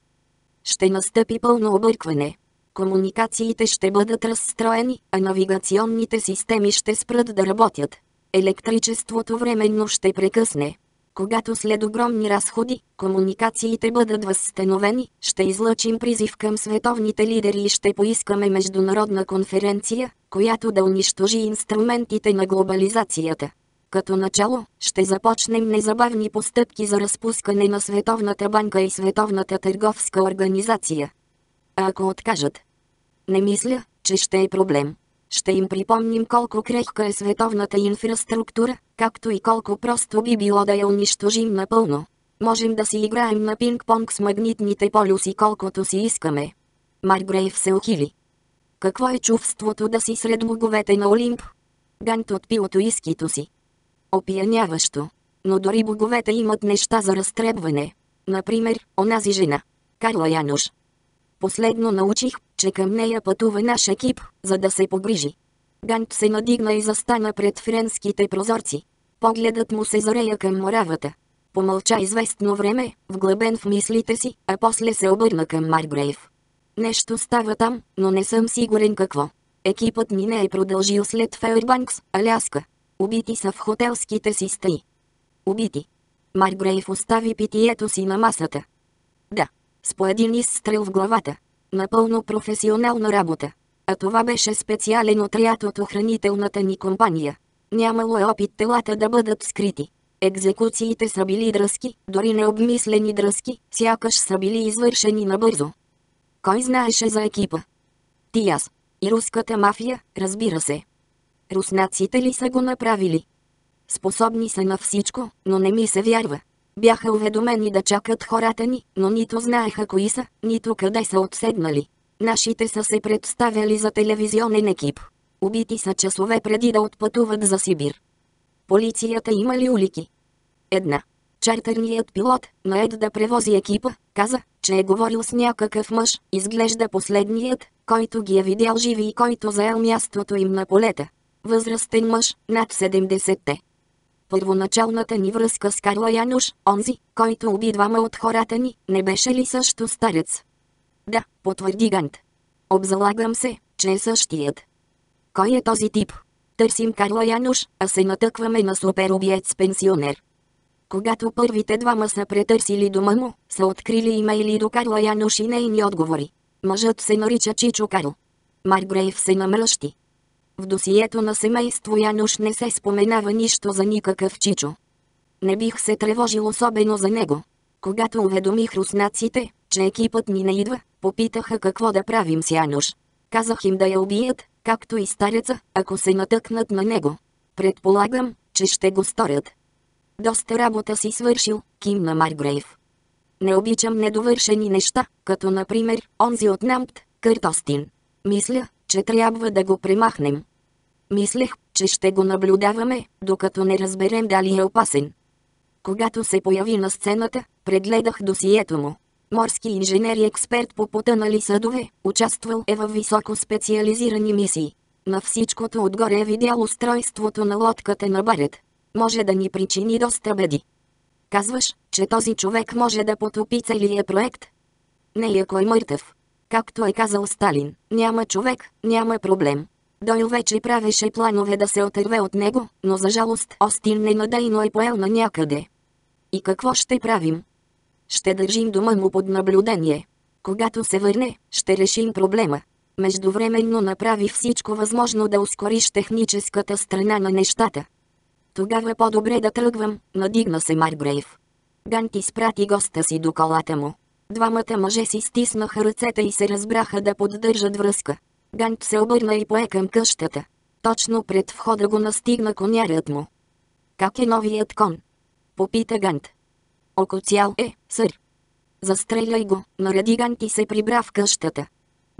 Ще настъпи пълно объркване комуникациите ще бъдат разстроени, а навигационните системи ще спрат да работят. Електричеството временно ще прекъсне. Когато след огромни разходи, комуникациите бъдат възстановени, ще излъчим призив към световните лидери и ще поискаме международна конференция, която да унищожи инструментите на глобализацията. Като начало, ще започнем незабавни постъпки за разпускане на Световната банка и Световната търговска организация. А ако откажат, не мисля, че ще е проблем. Ще им припомним колко крехка е световната инфраструктура, както и колко просто би било да я унищожим напълно. Можем да си играем на пинг-понг с магнитните полюси колкото си искаме. Маргрейв се ухили. Какво е чувството да си сред боговете на Олимп? Гант отпи от уискито си. Опияняващо. но дори боговете имат неща за разтребване. Например, онази жена. Карла Януш. Последно научих, че към нея пътува наш екип, за да се погрижи. Гант се надигна и застана пред френските прозорци. Погледът му се зарея към моравата. Помълча известно време, вглъбен в мислите си, а после се обърна към Маргрейв. Нещо става там, но не съм сигурен какво. Екипът ми не е продължил след Фейрбанкс, Аляска. Убити са в хотелските си стаи. Убити. Маргрейв остави питието си на масата. Да. С по един изстрел в главата. Напълно професионална работа. А това беше специален отряд от охранителната ни компания. Нямало е опит телата да бъдат скрити. Екзекуциите са били дръзки, дори необмислени дръзки, сякаш са били извършени набързо. Кой знаеше за екипа? Ти аз. И руската мафия, разбира се. Руснаците ли са го направили? Способни са на всичко, но не ми се вярва. Бяха уведомени да чакат хората ни, но нито знаеха кои са, нито къде са отседнали. Нашите са се представяли за телевизионен екип. Убити са часове преди да отпътуват за Сибир. Полицията има ли улики? Една. Чартерният пилот, наед да превози екипа, каза, че е говорил с някакъв мъж, изглежда последният, който ги е видял живи и който заел мястото им на полета. Възрастен мъж, над 70-те. Първоначалната ни връзка с Карла Януш, онзи, който уби двама от хората ни, не беше ли също старец? Да, потвърди Гант. Обзалагам се, че е същият. Кой е този тип? Търсим Карла Януш, а се натъкваме на суперобиец пенсионер. Когато първите двама са претърсили дома му, са открили имейли до Карла Януш и нейни отговори. Мъжът се нарича Чичо Карл. Маргрейв се намръщи. В досието на семейство Януш не се споменава нищо за никакъв Чичо. Не бих се тревожил особено за него. Когато уведомих руснаците, че екипът ни не идва, попитаха какво да правим с Януш. Казах им да я убият, както и стареца, ако се натъкнат на него. Предполагам, че ще го сторят. Доста работа си свършил, кимна Маргрейв. Не обичам недовършени неща, като например, онзи от Нампт, Къртостин. Мисля, че трябва да го премахнем. Мислех, че ще го наблюдаваме, докато не разберем дали е опасен. Когато се появи на сцената, прегледах досието му. Морски инженер и експерт по потънали съдове, участвал е във високо специализирани мисии. На всичкото отгоре е видял устройството на лодката на Барет. Може да ни причини доста беди. Казваш, че този човек може да потопи целия проект? Не ако е мъртъв. Както е казал Сталин, няма човек, няма проблем. Дойл вече правеше планове да се отърве от него, но за жалост Остин ненадейно е поел на някъде. И какво ще правим? Ще държим дома му под наблюдение. Когато се върне, ще решим проблема. Междувременно направи всичко възможно да ускориш техническата страна на нещата. Тогава по-добре да тръгвам, надигна се Маргрейв. Гант изпрати госта си до колата му. Двамата мъже си стиснаха ръцете и се разбраха да поддържат връзка. Гант се обърна и пое към къщата. Точно пред входа го настигна конярят му. Как е новият кон? Попита Гант. Око цял е, сър. Застреляй го, нареди Гант и се прибра в къщата.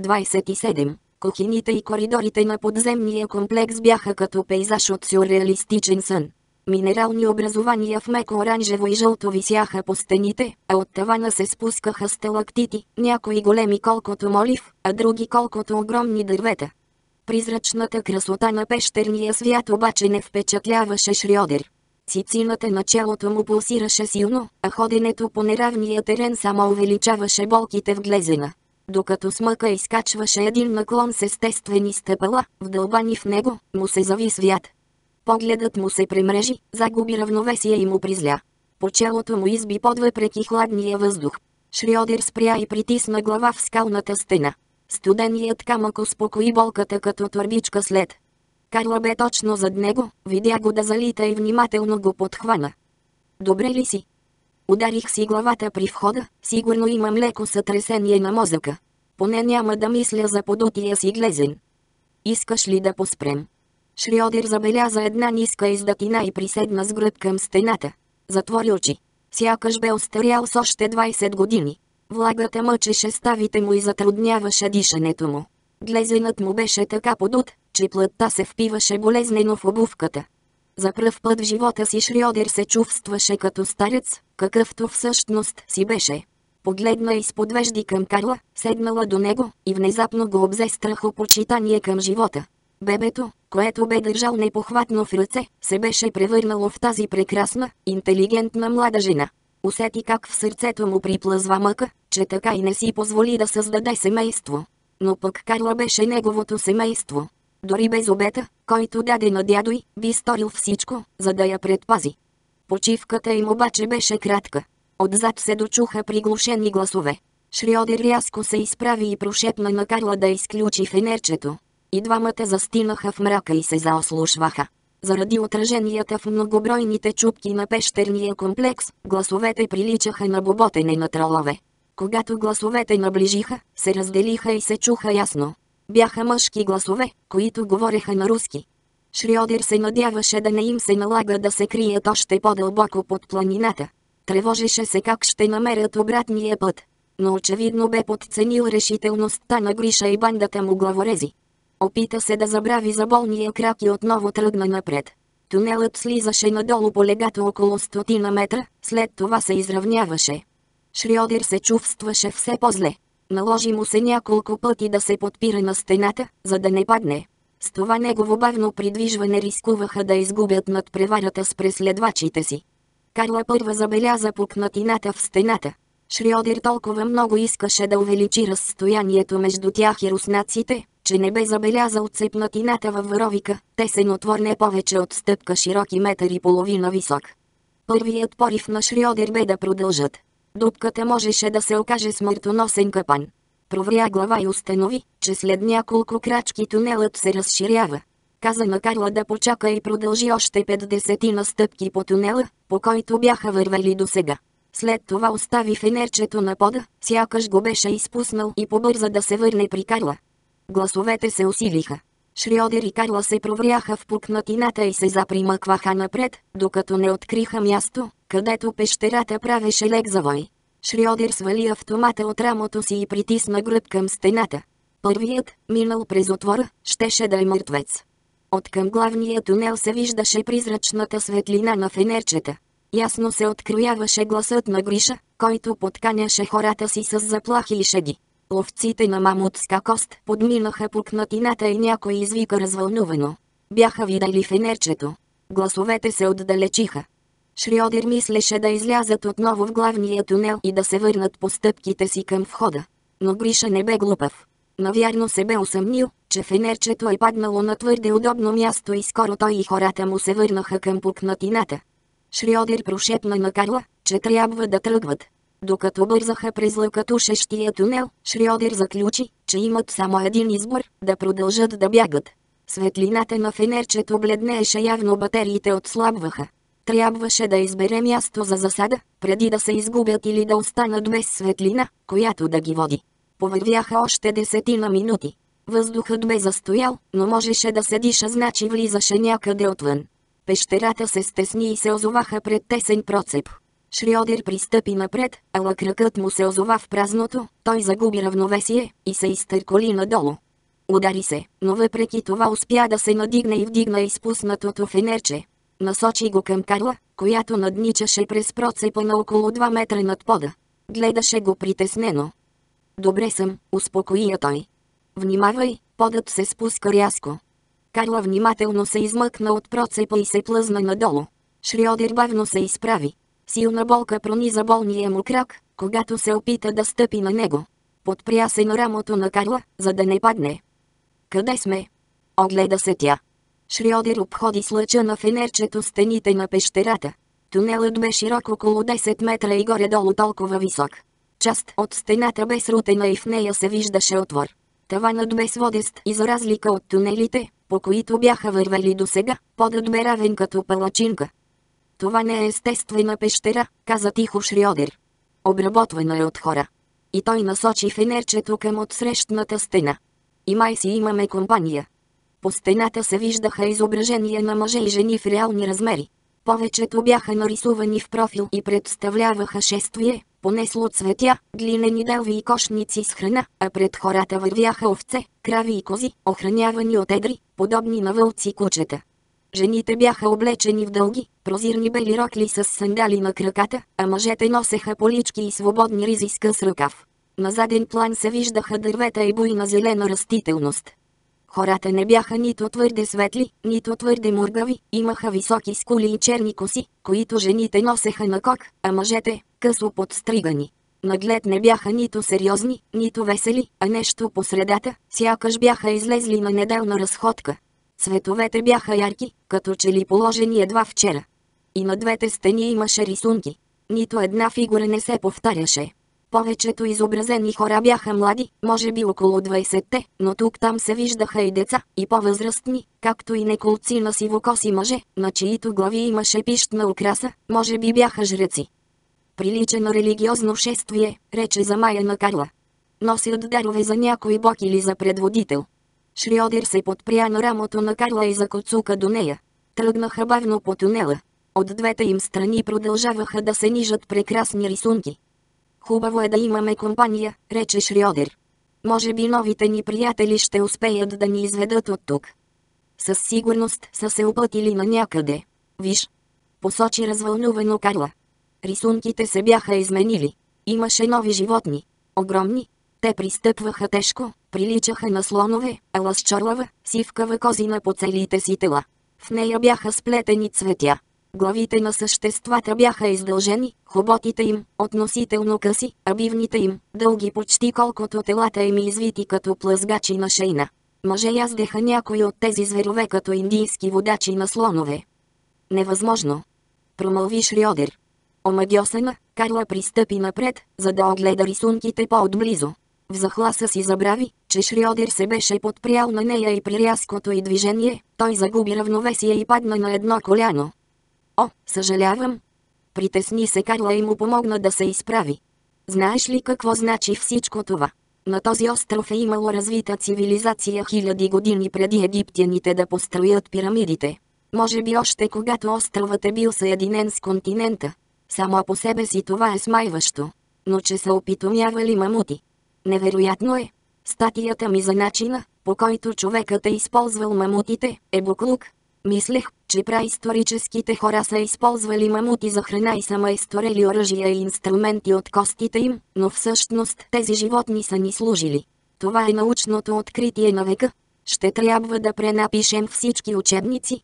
27. Кухините и коридорите на подземния комплекс бяха като пейзаж от сюрреалистичен сън. Минерални образования в меко оранжево и жълто висяха по стените, а от тавана се спускаха сталактити, някои големи колкото молив, а други колкото огромни дървета. Призрачната красота на пещерния свят обаче не впечатляваше Шриодер. Цицината на челото му пулсираше силно, а ходенето по неравния терен само увеличаваше болките в глезена. Докато смъка изкачваше един наклон с естествени стъпала, вдълбани в него, му се зави свят. Погледът му се премрежи, загуби равновесие и му призля. По челото му изби под въпреки хладния въздух. Шриодер спря и притисна глава в скалната стена. Студеният камък успокои болката като турбичка след. Карла бе точно зад него, видя го да залита и внимателно го подхвана. Добре ли си? Ударих си главата при входа, сигурно имам леко сътресение на мозъка. Поне няма да мисля за подутия си глезен. Искаш ли да поспрем? Шриодер забеляза една ниска издатина и приседна с гръб към стената. Затвори очи. Сякаш бе остарял с още 20 години. Влагата мъчеше ставите му и затрудняваше дишането му. Глезенът му беше така подут, че плътта се впиваше болезнено в обувката. За пръв път в живота си Шриодер се чувстваше като старец, какъвто всъщност си беше. Погледна и сподвежди към Карла, седнала до него, и внезапно го обзе страхопочитание към живота. Бебето, което бе държал непохватно в ръце, се беше превърнало в тази прекрасна, интелигентна млада жена. Усети как в сърцето му приплъзва мъка, че така и не си позволи да създаде семейство. Но пък Карла беше неговото семейство. Дори без обета, който даде на дядо й, би сторил всичко, за да я предпази. Почивката им обаче беше кратка. Отзад се дочуха приглушени гласове. Шриодер рязко се изправи и прошепна на Карла да изключи фенерчето. И двамата застинаха в мрака и се заослушваха. Заради отраженията в многобройните чупки на пещерния комплекс, гласовете приличаха на боботене на тролове. Когато гласовете наближиха, се разделиха и се чуха ясно. Бяха мъжки гласове, които говореха на руски. Шриодер се надяваше да не им се налага да се крият още по-дълбоко под планината. Тревожеше се как ще намерят обратния път. Но очевидно бе подценил решителността на Гриша и бандата му главорези. Опита се да забрави за болния крак и отново тръгна напред. Тунелът слизаше надолу по легато около стотина метра, след това се изравняваше. Шриодер се чувстваше все по-зле. Наложи му се няколко пъти да се подпира на стената, за да не падне. С това негово бавно придвижване рискуваха да изгубят над преварата с преследвачите си. Карла първа забеляза пукнатината в стената. Шриодер толкова много искаше да увеличи разстоянието между тях и руснаците, че не бе забелязал цепнатината във варовика, тесен отвор не повече от стъпка широки метър и половина висок. Първият порив на Шриодер бе да продължат. Дупката можеше да се окаже смъртоносен капан. Провря глава и установи, че след няколко крачки тунелът се разширява. Каза на Карла да почака и продължи още 50 на стъпки по тунела, по който бяха вървели до сега. След това остави фенерчето на пода, сякаш го беше изпуснал и побърза да се върне при Карла. Гласовете се усилиха. Шриодер и Карла се провряха в пукнатината и се запримъкваха напред, докато не откриха място, където пещерата правеше лек завой. Шриодер свали автомата от рамото си и притисна гръб към стената. Първият, минал през отвора, щеше да е мъртвец. От към главния тунел се виждаше призрачната светлина на фенерчета. Ясно се открояваше гласът на Гриша, който подканяше хората си с заплахи и шеги. Ловците на мамутска кост подминаха пукнатината и някой извика развълнувано. Бяха видели фенерчето. Гласовете се отдалечиха. Шриодер мислеше да излязат отново в главния тунел и да се върнат по стъпките си към входа. Но Гриша не бе глупав. Навярно се бе усъмнил, че фенерчето е паднало на твърде удобно място и скоро той и хората му се върнаха към пукнатината. Шриодер прошепна на Карла, че трябва да тръгват. Докато бързаха през лъкатушещия тунел, Шриодер заключи, че имат само един избор – да продължат да бягат. Светлината на фенерчето бледнееше явно батериите отслабваха. Трябваше да избере място за засада, преди да се изгубят или да останат без светлина, която да ги води. Повървяха още десетина минути. Въздухът бе застоял, но можеше да се диша значи влизаше някъде отвън. Пещерата се стесни и се озоваха пред тесен процеп. Шриодер пристъпи напред, ала кракът му се озова в празното, той загуби равновесие и се изтърколи надолу. Удари се, но въпреки това успя да се надигне и вдигна изпуснатото фенерче. Насочи го към Карла, която надничаше през процепа на около 2 метра над пода. Гледаше го притеснено. Добре съм, успокои я той. Внимавай, подът се спуска рязко. Карла внимателно се измъкна от процепа и се плъзна надолу. Шриодер бавно се изправи. Силна болка прониза болния му крак, когато се опита да стъпи на него. Подпря се на рамото на Карла, за да не падне. Къде сме? Огледа се тя. Шриодер обходи с лъча на фенерчето стените на пещерата. Тунелът бе широк около 10 метра и горе-долу толкова висок. Част от стената бе срутена и в нея се виждаше отвор. Таванът бе сводест и за разлика от тунелите, по които бяха вървели до сега, подът бе равен като палачинка. Това не е естествена пещера, каза тихо Шриодер. Обработвана е от хора. И той насочи фенерчето към отсрещната стена. И май си имаме компания. По стената се виждаха изображения на мъже и жени в реални размери. Повечето бяха нарисувани в профил и представляваха шествие, понесло цветя, глинени делви и кошници с храна, а пред хората вървяха овце, крави и кози, охранявани от едри, подобни на вълци кучета. Жените бяха облечени в дълги, прозирни бели рокли с сандали на краката, а мъжете носеха полички и свободни ризи с къс ръкав. На заден план се виждаха дървета и буйна зелена растителност. Хората не бяха нито твърде светли, нито твърде мургави, имаха високи скули и черни коси, които жените носеха на кок, а мъжете – късо подстригани. Наглед не бяха нито сериозни, нито весели, а нещо по средата, сякаш бяха излезли на неделна разходка. Цветовете бяха ярки, като че ли положени едва вчера. И на двете стени имаше рисунки. Нито една фигура не се повтаряше. Повечето изобразени хора бяха млади, може би около 20-те, но тук-там се виждаха и деца, и по-възрастни, както и неколци на сивокоси мъже, на чието глави имаше пищна украса, може би бяха жреци. Прилича на религиозно шествие, рече за Майя на Карла. Носят дарове за някой бог или за предводител. Шриодер се подпря на рамото на Карла и закоцука до нея. Тръгнаха бавно по тунела. От двете им страни продължаваха да се нижат прекрасни рисунки. Хубаво е да имаме компания, рече Шриодер. Може би новите ни приятели ще успеят да ни изведат от тук. Със сигурност са се опътили на някъде. Виж. Посочи развълнувано Карла. Рисунките се бяха изменили. Имаше нови животни. Огромни. Те пристъпваха тежко, приличаха на слонове, ала с чорлава, сивкава козина по целите си тела. В нея бяха сплетени цветя. Главите на съществата бяха издължени, хоботите им, относително къси, а бивните им, дълги почти колкото телата им извити като плъзгачи на шейна. Мъже яздеха някои от тези зверове като индийски водачи на слонове. Невъзможно. Промълви Шриодер. Омагьосана, Карла пристъпи напред, за да огледа рисунките по-отблизо. В захласа си забрави, че Шриодер се беше подпрял на нея и при рязкото й движение, той загуби равновесие и падна на едно коляно. О, съжалявам. Притесни се Карла и му помогна да се изправи. Знаеш ли какво значи всичко това? На този остров е имало развита цивилизация хиляди години преди египтяните да построят пирамидите. Може би още когато островът е бил съединен с континента. Само по себе си това е смайващо. Но че са опитомявали мамути. Невероятно е. Статията ми за начина, по който човекът е използвал мамутите, е буклук. Мислех, че праисторическите хора са използвали мамути за храна и са майсторели оръжия и инструменти от костите им, но всъщност тези животни са ни служили. Това е научното откритие на века. Ще трябва да пренапишем всички учебници.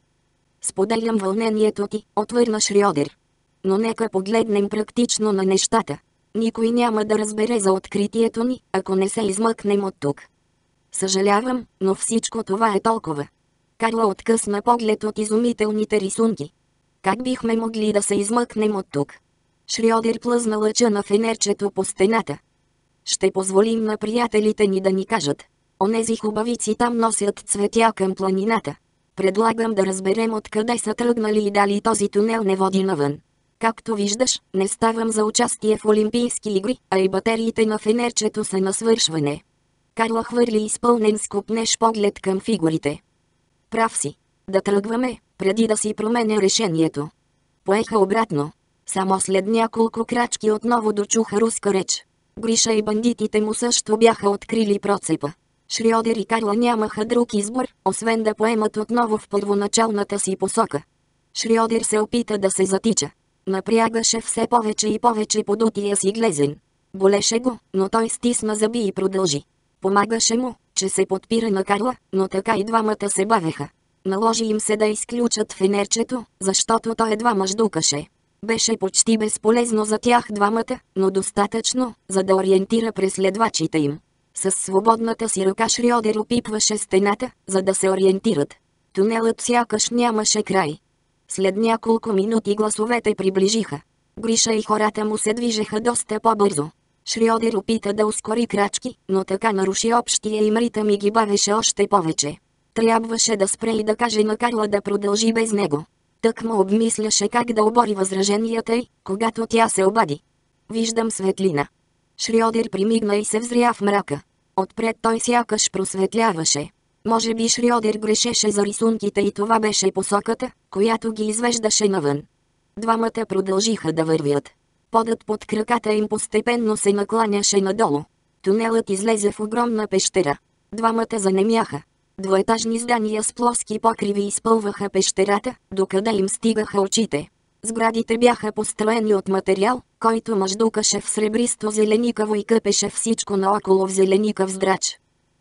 Споделям вълнението ти, отвърна Шриодер. Но нека погледнем практично на нещата. Никой няма да разбере за откритието ни, ако не се измъкнем от тук. Съжалявам, но всичко това е толкова. Карла откъсна поглед от изумителните рисунки. Как бихме могли да се измъкнем от тук? Шриодер плъзна лъча на фенерчето по стената. Ще позволим на приятелите ни да ни кажат. Онези хубавици там носят цветя към планината. Предлагам да разберем откъде са тръгнали и дали този тунел не води навън. Както виждаш, не ставам за участие в Олимпийски игри, а и батериите на фенерчето са на свършване. Карла хвърли изпълнен с купнеш поглед към фигурите. Прав си. Да тръгваме, преди да си променя решението. Поеха обратно. Само след няколко крачки отново дочуха руска реч. Гриша и бандитите му също бяха открили процепа. Шриодер и Карла нямаха друг избор, освен да поемат отново в първоначалната си посока. Шриодер се опита да се затича. Напрягаше все повече и повече подутия си глезен. Болеше го, но той стисна зъби и продължи. Помагаше му, че се подпира на Карла, но така и двамата се бавеха. Наложи им се да изключат фенерчето, защото той едва мъждукаше. Беше почти безполезно за тях двамата, но достатъчно, за да ориентира преследвачите им. С свободната си ръка Шриодер опипваше стената, за да се ориентират. Тунелът сякаш нямаше край. След няколко минути гласовете приближиха. Гриша и хората му се движеха доста по-бързо. Шриодер опита да ускори крачки, но така наруши общия им ритъм и ги бавеше още повече. Трябваше да спре и да каже на Карла да продължи без него. Тък му обмисляше как да обори възраженията й, когато тя се обади. Виждам светлина. Шриодер примигна и се взря в мрака. Отпред той сякаш просветляваше. Може би Шриодер грешеше за рисунките и това беше посоката, която ги извеждаше навън. Двамата продължиха да вървят. Подът под краката им постепенно се накланяше надолу. Тунелът излезе в огромна пещера. Двамата занемяха. Двоетажни здания с плоски покриви изпълваха пещерата, докъде им стигаха очите. Сградите бяха построени от материал, който мъждукаше в сребристо зеленикаво и къпеше всичко наоколо в зеленикав здрач.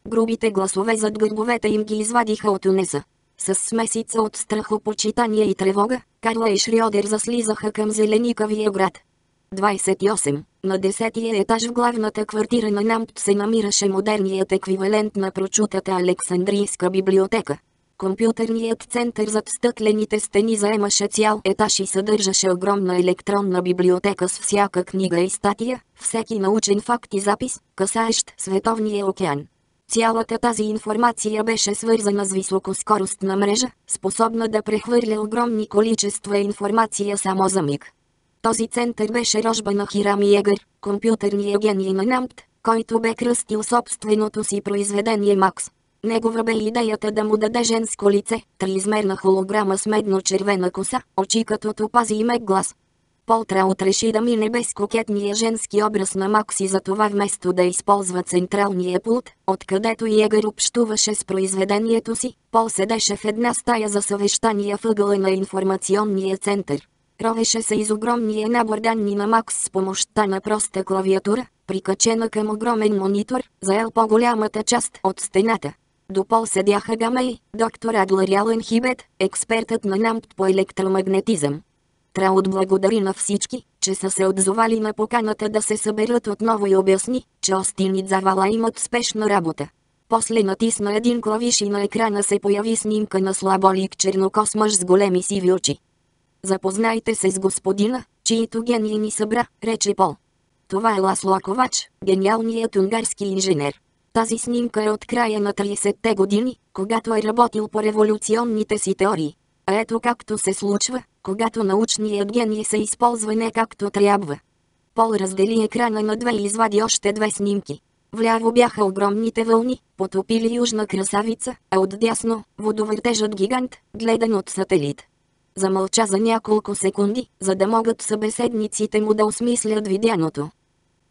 Грубите гласове зад гърбовете им ги извадиха от унеса. С смесица от страхопочитание и тревога, Карла и Шриодер заслизаха към зеленикавия град. 28. На десетия етаж в главната квартира на Нампт се намираше модерният еквивалент на прочутата Александрийска библиотека. Компютърният център зад стъклените стени заемаше цял етаж и съдържаше огромна електронна библиотека с всяка книга и статия, всеки научен факт и запис, касаещ Световния океан. Цялата тази информация беше свързана с високоскоростна мрежа, способна да прехвърля огромни количества информация само за миг. Този център беше рожба на Хирам Егър, компютърния гений на Нампт, който бе кръстил собственото си произведение Макс. Негова бе идеята да му даде женско лице, триизмерна холограма с медно-червена коса, очи като топази и мек глас. Полтраут реши да мине без кокетния женски образ на Макс и затова вместо да използва централния пулт, откъдето Егър общуваше с произведението си, Пол седеше в една стая за съвещания въгъла на информационния център. Ровеше се из огромния набор данни на Макс с помощта на проста клавиатура, прикачена към огромен монитор, заел по-голямата част от стената. До пол седяха Гамей, доктор Адлер Ялен Хибет, експертът на НАМП по електромагнетизъм. Траут благодари на всички, че са се отзовали на поканата да се съберат отново и обясни, че Остин и Завала имат спешна работа. После натисна един клавиш и на екрана се появи снимка на слаболик чернокос мъж с големи сиви очи. Запознайте се с господина, чието гений ни събра, рече Пол. Това е Ласло Ковач, гениалният унгарски инженер. Тази снимка е от края на 30-те години, когато е работил по революционните си теории. А ето както се случва, когато научният гений се използва не както трябва. Пол раздели екрана на две и извади още две снимки. Вляво бяха огромните вълни, потопили южна красавица, а отдясно – водовъртежът гигант, гледан от сателит. Замълча за няколко секунди, за да могат събеседниците му да осмислят видяното.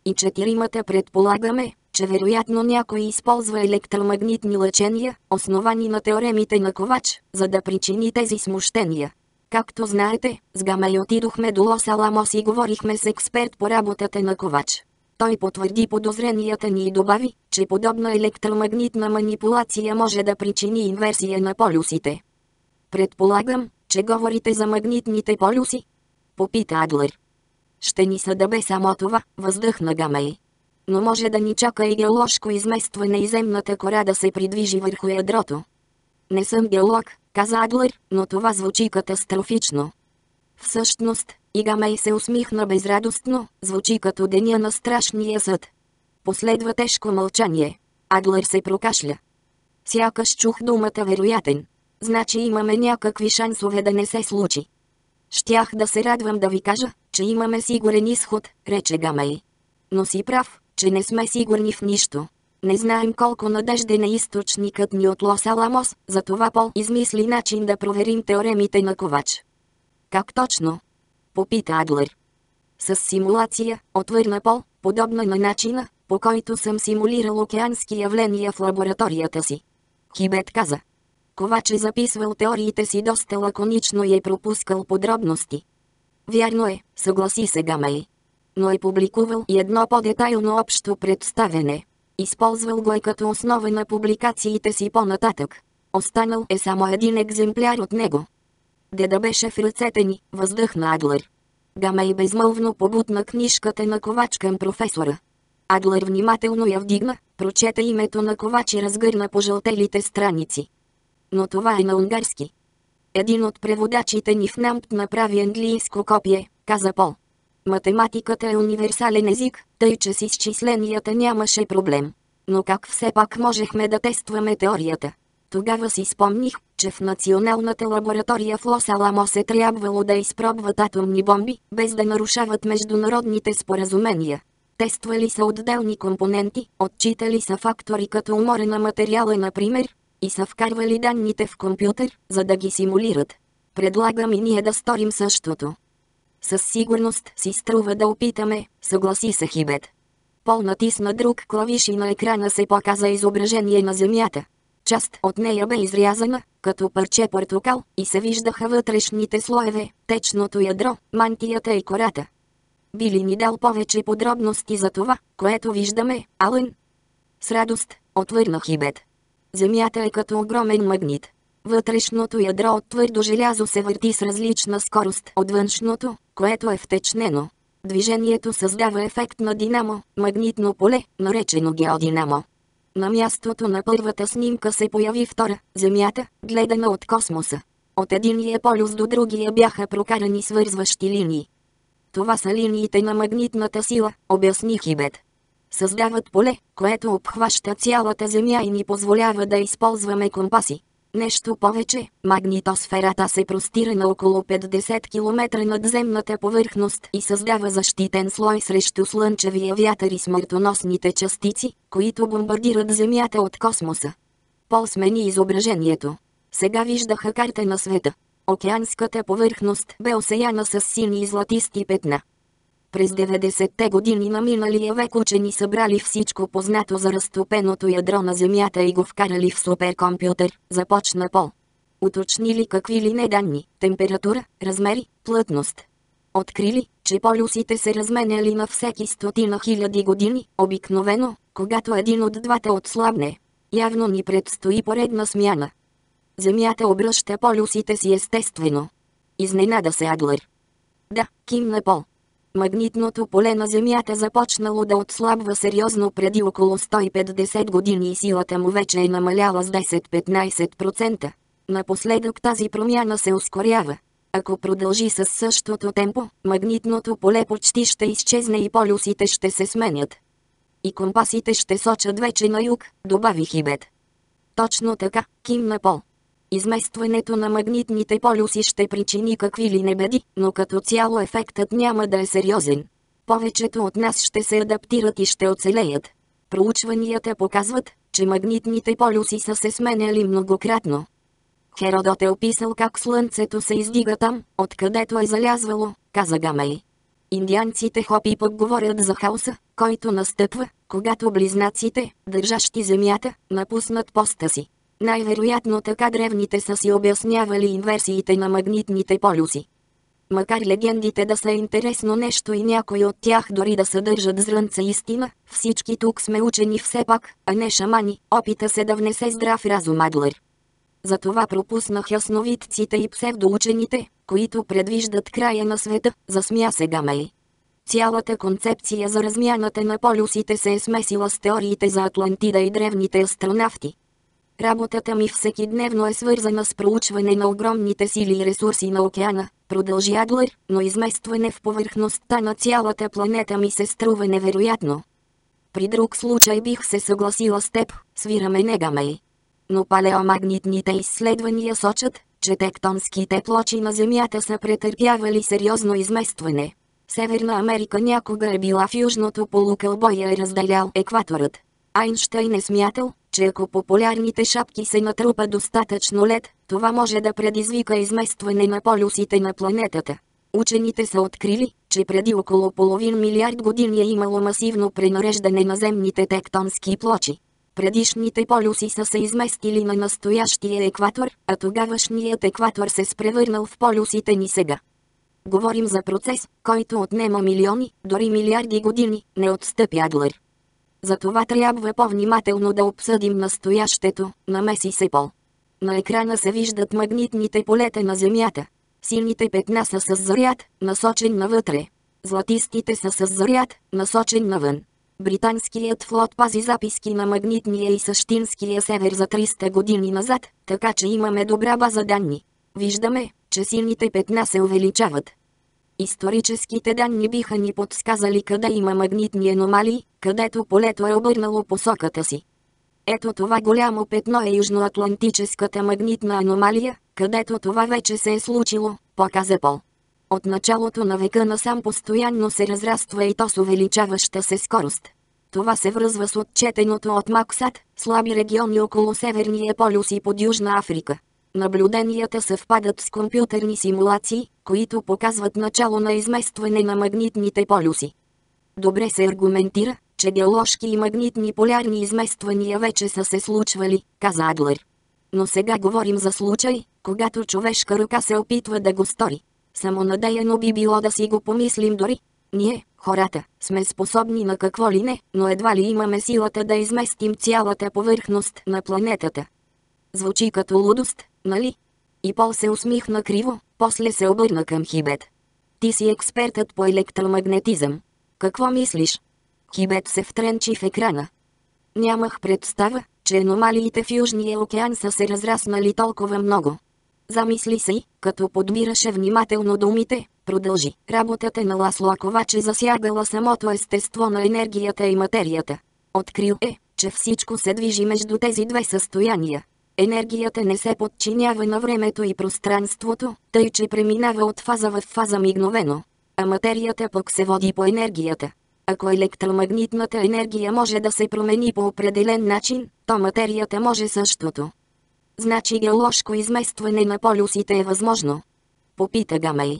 И четиримата предполагаме, че вероятно някой използва електромагнитни лъчения, основани на теоремите на Ковач, за да причини тези смущения. Както знаете, с Гамей отидохме до Лос Аламос и говорихме с експерт по работата на Ковач. Той потвърди подозренията ни и добави, че подобна електромагнитна манипулация може да причини инверсия на полюсите. Предполагам, че говорите за магнитните полюси? Попита Адлер. Ще ни съдабе само това, въздъхна Гамей. Но може да ни чака и геоложко изместване и земната кора да се придвижи върху ядрото. Не съм геолог, каза Адлер, но това звучи катастрофично. Всъщност, Игамей се усмихна безрадостно, звучи като деня на страшния съд. Последва тежко мълчание. Адлер се прокашля. Сякаш чух думата вероятен. Значи имаме някакви шансове да не се случи. Щях да се радвам да ви кажа, че имаме сигурен изход, рече Гамей. Но си прав, че не сме сигурни в нищо. Не знаем колко надежден е източникът ни от Лос Аламос, затова Пол измисли начин да проверим теоремите на Ковач. Как точно? Попита Адлер. С симулация, отвърна Пол, подобна на начина, по който съм симулирал океански явления в лабораторията си. Хибет каза. Ковач е записвал теориите си доста лаконично и е пропускал подробности. Вярно е, съгласи се Гамей. Но е публикувал и едно по-детайлно общо представене. Използвал го е като основа на публикациите си по-нататък. Останал е само един екземпляр от него. Деда беше в ръцете ни, въздъхна Адлер. Гамей безмълвно побутна книжката на Ковач към професора. Адлер внимателно я вдигна, прочета името на Ковач и разгърна пожълтелите страници. Но това е на унгарски. Един от преводачите ни в Намп направи английско копие, каза Пол. Математиката е универсален език, тъй че с изчисленията нямаше проблем. Но как все пак можехме да тестваме теорията? Тогава си спомних, че в националната лаборатория в Лос Аламос е трябвало да изпробват атомни бомби, без да нарушават международните споразумения. Тествали са отделни компоненти, отчитали са фактори като умора на материала например, и са вкарвали данните в компютър, за да ги симулират. Предлагам и ние да сторим същото. Със сигурност си струва да опитаме, съгласи се Хибет. Пол натисна друг клавиш и на екрана се показа изображение на Земята. част от нея бе изрязана, като парче портокал, и се виждаха вътрешните слоеве, течното ядро, мантията и кората. Би ли ни дал повече подробности за това, което виждаме, Алън? С радост, отвърнах и бед. Земята е като огромен магнит. Вътрешното ядро от твърдо желязо се върти с различна скорост от външното, което е втечнено. Движението създава ефект на динамо, магнитно поле, наречено геодинамо. На мястото на първата снимка се появи втора, Земята, гледана от космоса. От единия полюс до другия бяха прокарани свързващи линии. Това са линиите на магнитната сила, обясни Хибет. Създават поле, което обхваща цялата Земя и ни позволява да използваме компаси. Нещо повече, магнитосферата се простира на около 50 км над земната повърхност и създава защитен слой срещу слънчевия вятър и смъртоносните частици, които бомбардират Земята от космоса. Пол смени изображението. Сега виждаха карта на света. Океанската повърхност бе осеяна с сини и златисти петна. През 90-те години на миналия век учени събрали всичко познато за разтопеното ядро на Земята и го вкарали в суперкомпютър, започна Пол. Уточнили какви ли не данни, температура, размери, плътност. Открили, че полюсите се разменяли на всеки стотина хиляди години, обикновено, когато един от двата отслабне. Явно ни предстои поредна смяна. Земята обръща полюсите си естествено. Изненада се Адлер. Да, кимна Пол. Магнитното поле на Земята започнало да отслабва сериозно преди около 150 години и силата му вече е намаляла с 10-15%. Напоследък тази промяна се ускорява. Ако продължи с същото темпо, магнитното поле почти ще изчезне и полюсите ще се сменят. И компасите ще сочат вече на юг, добави Хибет. Точно така, кимна Пол. Изместването на магнитните полюси ще причини какви ли небеди, но като цяло ефектът няма да е сериозен. Повечето от нас ще се адаптират и ще оцелеят. Проучванията показват, че магнитните полюси са се сменяли многократно. Херодот е описал как слънцето се издига там, откъдето е залязвало, каза Гамей. Индианците хопи пък говорят за хаоса, който настъпва, когато близнаците, държащи земята, напуснат поста си. Най-вероятно така древните са си обяснявали инверсиите на магнитните полюси. Макар легендите да са интересно нещо и някои от тях дори да съдържат зрънца истина, всички тук сме учени все пак, а не шамани, опита се да внесе здрав разум Адлер. Затова пропуснах ясновидците и псевдоучените, които предвиждат края на света, засмя се Гамей. Цялата концепция за размяната на полюсите се е смесила с теориите за Атлантида и древните астронавти. Работата ми всеки дневно е свързана с проучване на огромните сили и ресурси на океана, продължи Адлер, но изместване в повърхността на цялата планета ми се струва невероятно. При друг случай бих се съгласила с теб, свираме негамей. Но палеомагнитните изследвания сочат, че тектонските плочи на Земята са претърпявали сериозно изместване. Северна Америка някога е била в южното полукълбо и е разделял екваторът. Айнштайн е смятал, че ако популярните шапки се натрупа достатъчно лед, това може да предизвика изместване на полюсите на планетата. Учените са открили, че преди около половин милиард години е имало масивно пренареждане на земните тектонски плочи. Предишните полюси са се изместили на настоящия екватор, а тогавашният екватор се спревърнал в полюсите ни сега. Говорим за процес, който отнема милиони, дори милиарди години, не отстъпи Адлер. Затова трябва по-внимателно да обсъдим настоящето, намеси се Пол. На екрана се виждат магнитните полета на Земята. Сините петна са с заряд, насочен навътре. Златистите са с заряд, насочен навън. Британският флот пази записки на магнитния и същинския север за 300 години назад, така че имаме добра база данни. Виждаме, че сините петна се увеличават. Историческите данни биха ни подсказали къде има магнитни аномалии, където полето е обърнало посоката си. Ето това голямо петно е Южноатлантическата магнитна аномалия, където това вече се е случило, показа Пол. От началото на века насам постоянно се разраства и то с увеличаваща се скорост. Това се връзва с отчетеното от Максат, слаби региони около Северния полюс и под Южна Африка. Наблюденията съвпадат с компютърни симулации, които показват начало на изместване на магнитните полюси. Добре се аргументира, че геоложки и магнитни полярни измествания вече са се случвали, каза Адлер. Но сега говорим за случай, когато човешка ръка се опитва да го стори. Самонадеяно би било да си го помислим дори. Ние, хората, сме способни на какво ли не, но едва ли имаме силата да изместим цялата повърхност на планетата. Звучи като лудост, нали? И Пол се усмихна криво, после се обърна към Хибет. Ти си експертът по електромагнетизъм. Какво мислиш? Хибет се втренчи в екрана. Нямах представа, че аномалиите в Южния океан са се разраснали толкова много. Замисли си, като подбираше внимателно думите, продължи. Работата на Ласло Ковач е засягала самото естество на енергията и материята. Открил е, че всичко се движи между тези две състояния. Енергията не се подчинява на времето и пространството, тъй че преминава от фаза в фаза мигновено. А материята пък се води по енергията. Ако електромагнитната енергия може да се промени по определен начин, то материята може същото. Значи геоложко изместване на полюсите е възможно. Попита Гамей.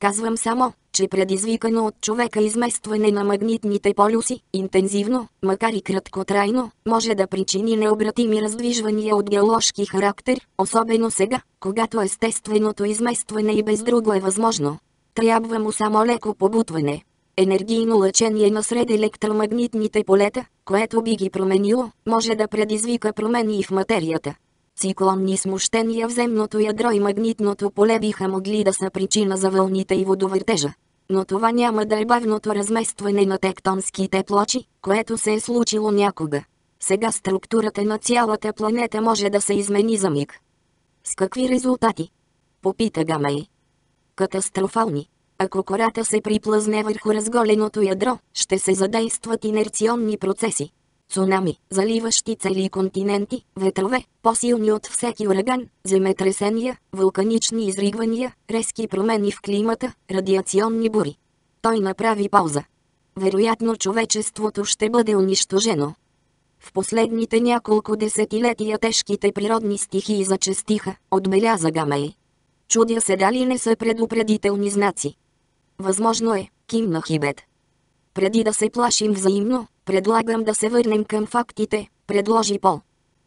Казвам само, че предизвикано от човека изместване на магнитните полюси, интензивно, макар и краткотрайно, може да причини необратими раздвижвания от геоложки характер, особено сега, когато естественото изместване и без друго е възможно. Трябва му само леко побутване. Енергийно лъчение насред електромагнитните полета, което би ги променило, може да предизвика промени и в материята. Циклонни смущения в земното ядро и магнитното поле биха могли да са причина за вълните и водовъртежа. Но това няма да е бавното разместване на тектонските плочи, което се е случило някога. Сега структурата на цялата планета може да се измени за миг. С какви резултати? Попита Гамей. Катастрофални. Ако кората се приплъзне върху разголеното ядро, ще се задействат инерционни процеси цунами, заливащи цели континенти, ветрове, по-силни от всеки ураган, земетресения, вулканични изригвания, резки промени в климата, радиационни бури. Той направи пауза. Вероятно човечеството ще бъде унищожено. В последните няколко десетилетия тежките природни стихии зачестиха, отбеляза Гамей. Чудя се дали не са предупредителни знаци. Възможно е, кимна Хибет. Преди да се плашим взаимно, предлагам да се върнем към фактите, предложи Пол.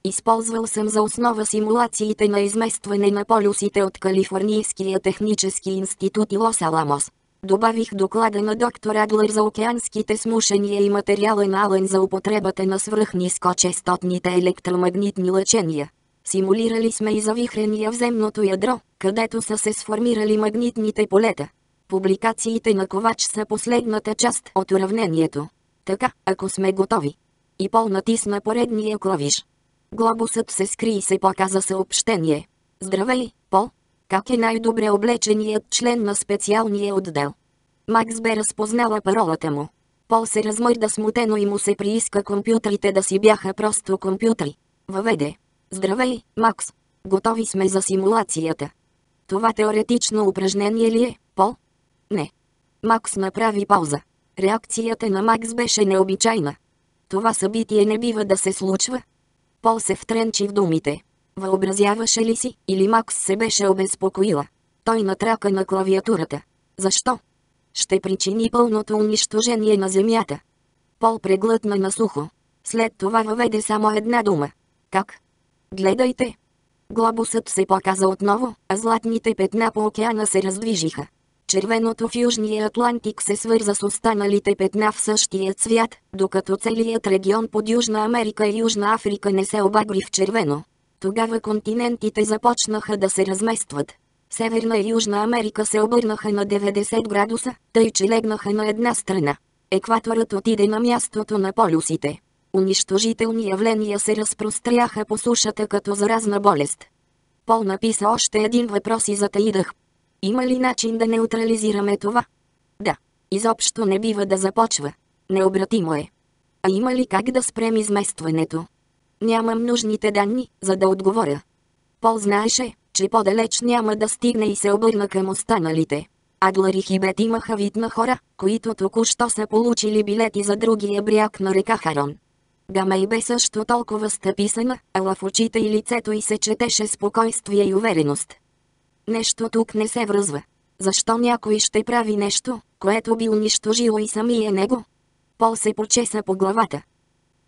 Използвал съм за основа симулациите на изместване на полюсите от Калифорнийския технически институт и Лос Аламос. Добавих доклада на доктор Адлер за океанските смушения и материала на Ален за употребата на свръхнискочестотните електромагнитни лъчения. Симулирали сме и завихрения в земното ядро, където са се сформирали магнитните полета. Публикациите на Ковач са последната част от уравнението. Така, ако сме готови. И Пол натисна поредния клавиш. Глобусът се скри и се показа съобщение. Здравей, Пол! Как е най-добре облеченият член на специалния отдел? Макс бе разпознала паролата му. Пол се размърда смутено и му се прииска компютрите да си бяха просто компютри. Въведе. Здравей, Макс! Готови сме за симулацията. Това теоретично упражнение ли е, Пол? Не. Макс направи пауза. Реакцията на Макс беше необичайна. Това събитие не бива да се случва. Пол се втренчи в думите. Въобразяваше ли си, или Макс се беше обезпокоила? Той натрака на клавиатурата. Защо? Ще причини пълното унищожение на земята. Пол преглътна на сухо. След това въведе само една дума. Как? Гледайте. Глобусът се показа отново, а златните петна по океана се раздвижиха. Червеното в Южния Атлантик се свърза с останалите петна в същия цвят, докато целият регион под Южна Америка и Южна Африка не се обагри в червено. Тогава континентите започнаха да се разместват. Северна и Южна Америка се обърнаха на 90 градуса, тъй че легнаха на една страна. Екваторът отиде на мястото на полюсите. Унищожителни явления се разпростряха по сушата като заразна болест. Пол написа още един въпрос и затаидах има ли начин да неутрализираме това? Да. Изобщо не бива да започва. Необратимо е. А има ли как да спрем изместването? Нямам нужните данни, за да отговоря. Пол знаеше, че по-далеч няма да стигне и се обърна към останалите. Адлър и Хибет имаха вид на хора, които току-що са получили билети за другия бряг на река Харон. Гамей бе също толкова стъписана, ала в очите и лицето й се четеше спокойствие и увереност. Нещо тук не се връзва. Защо някой ще прави нещо, което би унищожило и самия него? Пол се почеса по главата.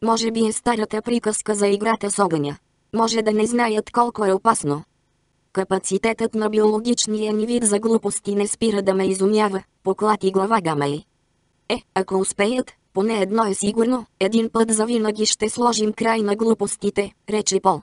Може би е старата приказка за играта с огъня. Може да не знаят колко е опасно. Капацитетът на биологичния ни вид за глупости не спира да ме изумява, поклати глава Гамей. Е, ако успеят, поне едно е сигурно, един път завинаги ще сложим край на глупостите, рече Пол.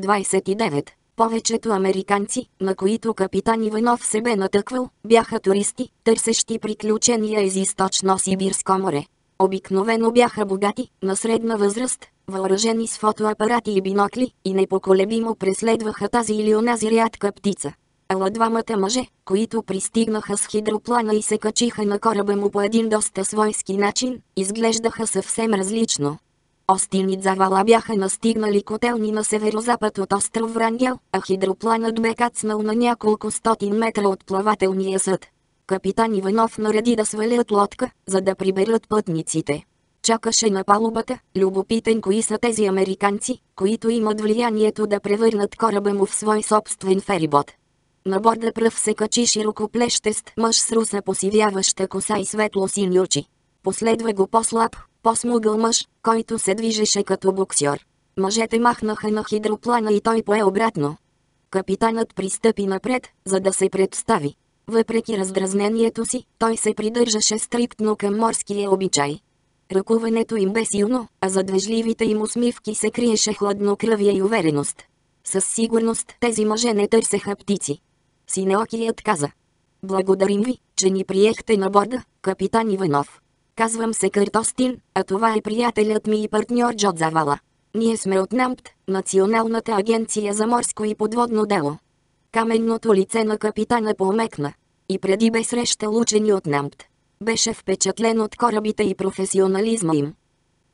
29. Повечето американци, на които капитан Иванов се бе натъквал, бяха туристи, търсещи приключения из източно Сибирско море. Обикновено бяха богати, на средна възраст, въоръжени с фотоапарати и бинокли, и непоколебимо преследваха тази или онази рядка птица. Ала двамата мъже, които пристигнаха с хидроплана и се качиха на кораба му по един доста свойски начин, изглеждаха съвсем различно. Остин и Дзавала бяха настигнали котелни на северозапад от остров Врангел, а хидропланът бе кацнал на няколко стотин метра от плавателния съд. Капитан Иванов нареди да свалят лодка, за да приберат пътниците. Чакаше на палубата, любопитен кои са тези американци, които имат влиянието да превърнат кораба му в свой собствен ферибот. На борда пръв се качи широкоплещест мъж с руса посивяваща коса и светло сини очи. Последва го по-слаб, по-смугъл мъж, който се движеше като боксьор. Мъжете махнаха на хидроплана и той пое обратно. Капитанът пристъпи напред, за да се представи. Въпреки раздразнението си, той се придържаше стриктно към морския обичай. Ръкуването им бе силно, а за двежливите им усмивки се криеше хладнокръвие и увереност. Със сигурност тези мъже не търсеха птици. Синеокият каза. Благодарим ви, че ни приехте на борда, капитан Иванов. Казвам се Къртостин, а това е приятелят ми и партньор Джо Завала. Ние сме от НАМПТ, Националната агенция за морско и подводно дело. Каменното лице на капитана поумекна. И преди бе срещал учени от НАМПТ. Беше впечатлен от корабите и професионализма им.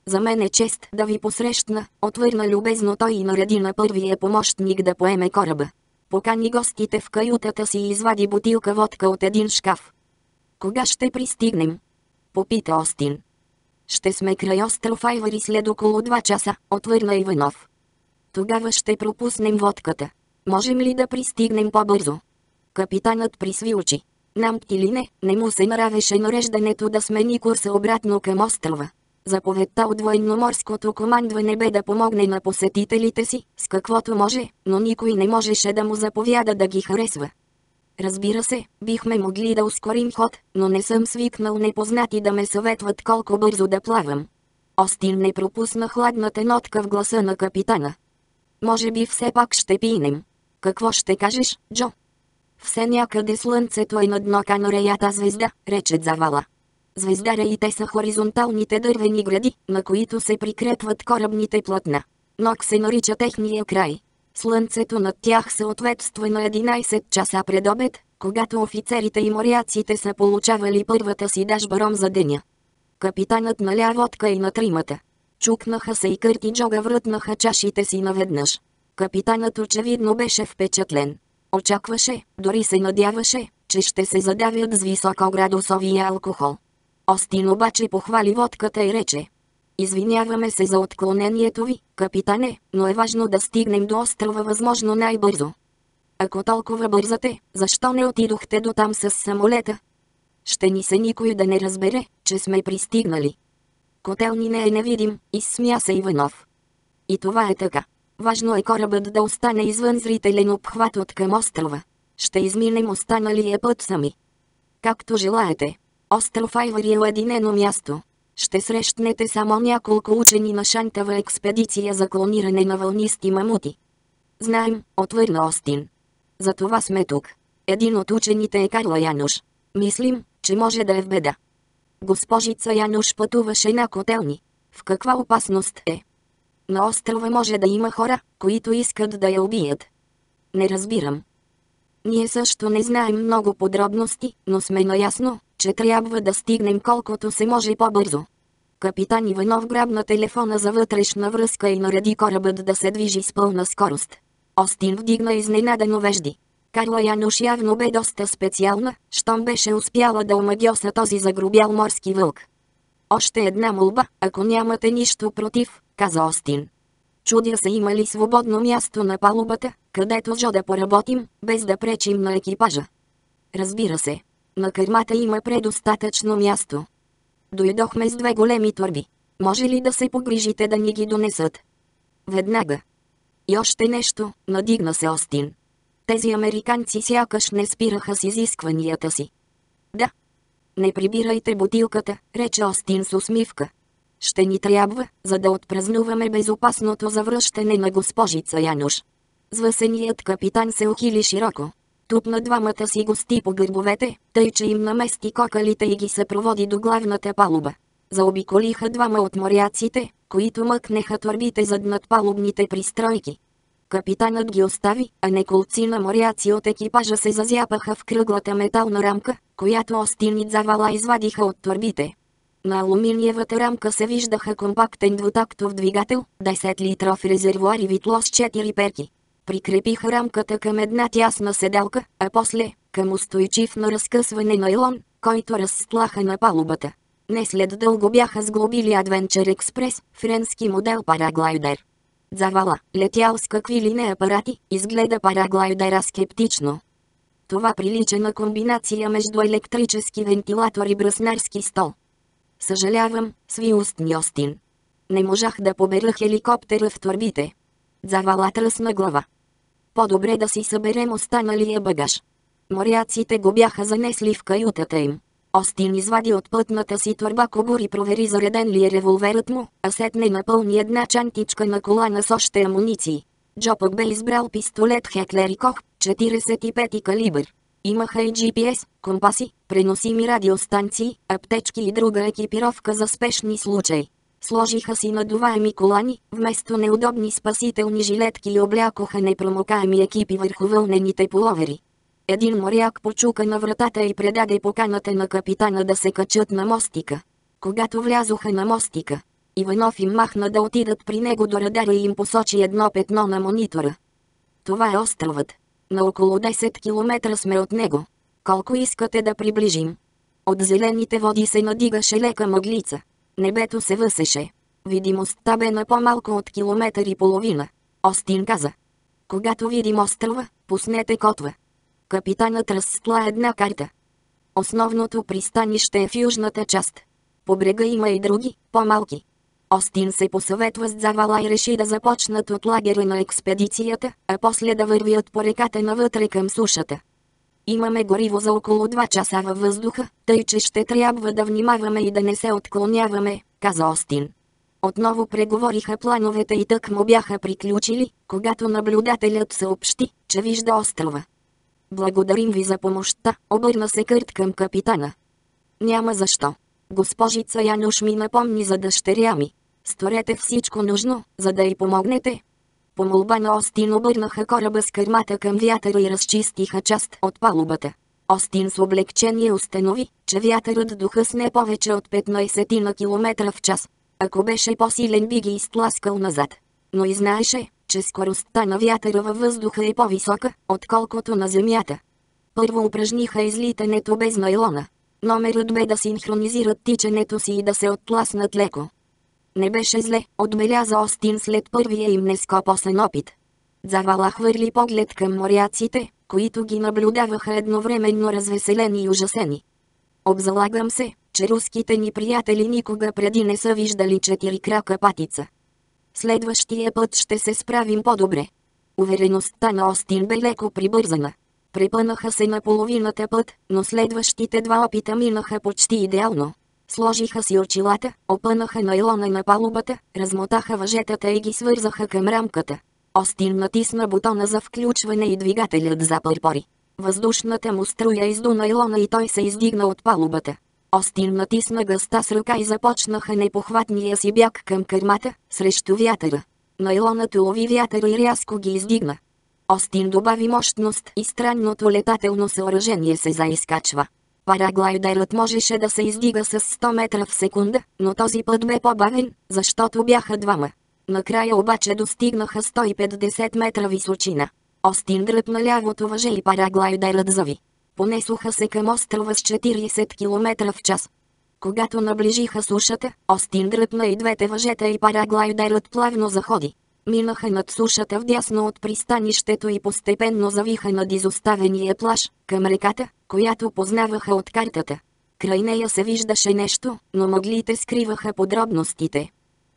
За мен е чест да ви посрещна, отвърна любезно той и нареди на първия помощник да поеме кораба. Покани гостите в каютата си и извади бутилка водка от един шкаф. Кога ще пристигнем? Попита Остин. Ще сме край остров Айвари след около 2 часа, отвърна Иванов. Тогава ще пропуснем водката. Можем ли да пристигнем по-бързо? Капитанът присви очи. Нам или не, не му се нравеше нареждането да смени курса обратно към острова. Заповедта от военноморското командване бе да помогне на посетителите си, с каквото може, но никой не можеше да му заповяда да ги харесва. Разбира се, бихме могли да ускорим ход, но не съм свикнал непознати да ме съветват колко бързо да плавам. Остин не пропусна хладната нотка в гласа на капитана. Може би все пак ще пинем. Какво ще кажеш, Джо? Все някъде слънцето е на дно канореята звезда, рече Завала. Звездараите са хоризонталните дървени гради, на които се прикрепват корабните платна. Нок се нарича техния край. Слънцето над тях съответства на 11 часа пред обед, когато офицерите и моряците са получавали първата си дашбаром за деня. Капитанът наля водка и на тримата. Чукнаха се и Кърти Джога врътнаха чашите си наведнъж. Капитанът очевидно беше впечатлен. Очакваше, дори се надяваше, че ще се задавят с високоградусовия алкохол. Остин обаче похвали водката и рече. Извиняваме се за отклонението ви, капитане, но е важно да стигнем до острова възможно най-бързо. Ако толкова бързате, защо не отидохте до там с самолета? Ще ни се никой да не разбере, че сме пристигнали. Котелни не е невидим, изсмя се Иванов. И това е така. Важно е корабът да остане извън зрителен обхват от към острова. Ще изминем останалия път сами. Както желаете. Остров Айвари е уединено място. Ще срещнете само няколко учени на шантава експедиция за клониране на вълнисти мамути. Знаем, отвърна Остин. За това сме тук. Един от учените е Карла Януш. Мислим, че може да е в беда. Госпожица Януш пътуваше на котелни. В каква опасност е? На острова може да има хора, които искат да я убият. Не разбирам. Ние също не знаем много подробности, но сме наясно, че трябва да стигнем колкото се може по-бързо. Капитан Иванов грабна телефона за вътрешна връзка и нареди корабът да се движи с пълна скорост. Остин вдигна изненадано вежди. Карла Януш явно бе доста специална, щом беше успяла да омагиоса този загрубял морски вълк. Още една молба, ако нямате нищо против, каза Остин. Чудя се има ли свободно място на палубата, където жо да поработим, без да пречим на екипажа. Разбира се. На кърмата има предостатъчно място. Дойдохме с две големи турби. Може ли да се погрижите да ни ги донесат? Веднага. И още нещо, надигна се Остин. Тези американци сякаш не спираха с изискванията си. Да. Не прибирайте бутилката, рече Остин с усмивка. Ще ни трябва, за да отпразнуваме безопасното завръщане на госпожица Януш. Звъсеният капитан се ухили широко. Тупна двамата си гости по гърбовете, тъй че им намести кокалите и ги съпроводи до главната палуба. Заобиколиха двама от моряците, които мъкнеха турбите зад над палубните пристройки. Капитанът ги остави, а неколци на моряци от екипажа се зазяпаха в кръглата метална рамка, която Остин Завала извадиха от турбите. На алуминиевата рамка се виждаха компактен двутактов двигател, 10 литров резервуар и витло с 4 перки. Прикрепиха рамката към една тясна седалка, а после – към устойчив на разкъсване найлон, който разстлаха на палубата. Не след дълго бяха сглобили Adventure Express, френски модел параглайдер. Завала, летял с какви ли не апарати, изгледа параглайдера скептично. Това прилича на комбинация между електрически вентилатор и браснарски стол. Съжалявам, сви устни Остин. Не можах да побера хеликоптера в турбите. Завала тръсна глава. По-добре да си съберем останалия багаж. Моряците го бяха занесли в каютата им. Остин извади от пътната си турба кобур и провери зареден ли е револверът му, а сетне напълни една чантичка на колана с още амуниции. Джо пък бе избрал пистолет Хеклер и Кох, 45 калибър. Имаха и GPS, компаси, преносими радиостанции, аптечки и друга екипировка за спешни случаи. Сложиха си надуваеми колани, вместо неудобни спасителни жилетки и облякоха непромокаеми екипи върху вълнените половери. Един моряк почука на вратата и предаде поканата на капитана да се качат на мостика. Когато влязоха на мостика, Иванов им махна да отидат при него до радара и им посочи едно петно на монитора. Това е островът. На около 10 км сме от него. Колко искате да приближим? От зелените води се надигаше лека мъглица. Небето се въсеше. Видимостта бе на по-малко от километър и половина. Остин каза. Когато видим острова, пуснете котва. Капитанът разстла една карта. Основното пристанище е в южната част. По брега има и други, по-малки. Остин се посъветва с Завала и реши да започнат от лагера на експедицията, а после да вървят по реката навътре към сушата. Имаме гориво за около 2 часа във въздуха, тъй че ще трябва да внимаваме и да не се отклоняваме, каза Остин. Отново преговориха плановете и тък му бяха приключили, когато наблюдателят съобщи, че вижда острова. Благодарим ви за помощта, обърна се Кърт към капитана. Няма защо. Госпожица Януш ми напомни за дъщеря ми. Сторете всичко нужно, за да й помогнете. По молба на Остин обърнаха кораба с кърмата към вятъра и разчистиха част от палубата. Остин с облегчение установи, че вятърът духа с не повече от 15 на километра в час. Ако беше по-силен би ги изтласкал назад. Но и знаеше, че скоростта на вятъра във въздуха е по-висока, отколкото на земята. Първо упражниха излитането без найлона. Номерът бе да синхронизират тичането си и да се оттласнат леко. Не беше зле, отбеляза Остин след първия им нескопосен опит. Завала хвърли поглед към моряците, които ги наблюдаваха едновременно развеселени и ужасени. Обзалагам се, че руските ни приятели никога преди не са виждали четири крака патица. Следващия път ще се справим по-добре. Увереността на Остин бе леко прибързана. Препънаха се на половината път, но следващите два опита минаха почти идеално. Сложиха си очилата, опънаха найлона на палубата, размотаха въжетата и ги свързаха към рамката. Остин натисна бутона за включване и двигателят запърпори. Въздушната му струя изду найлона и той се издигна от палубата. Остин натисна гъста с ръка и започнаха непохватния си бяг към кърмата, срещу вятъра. Найлонът лови вятъра и рязко ги издигна. Остин добави мощност и странното летателно съоръжение се заискачва. Параглайдерът можеше да се издига с 100 метра в секунда, но този път бе по-бавен, защото бяха двама. Накрая обаче достигнаха 150 метра височина. Остин дръпна лявото въже и параглайдерът зави. Понесоха се към острова с 40 км в час. Когато наближиха сушата, Остин дръпна и двете въжета и параглайдерът плавно заходи. Минаха над сушата вдясно от пристанището и постепенно завиха над изоставения плаж, към реката, която познаваха от картата. Край нея се виждаше нещо, но мъглите скриваха подробностите.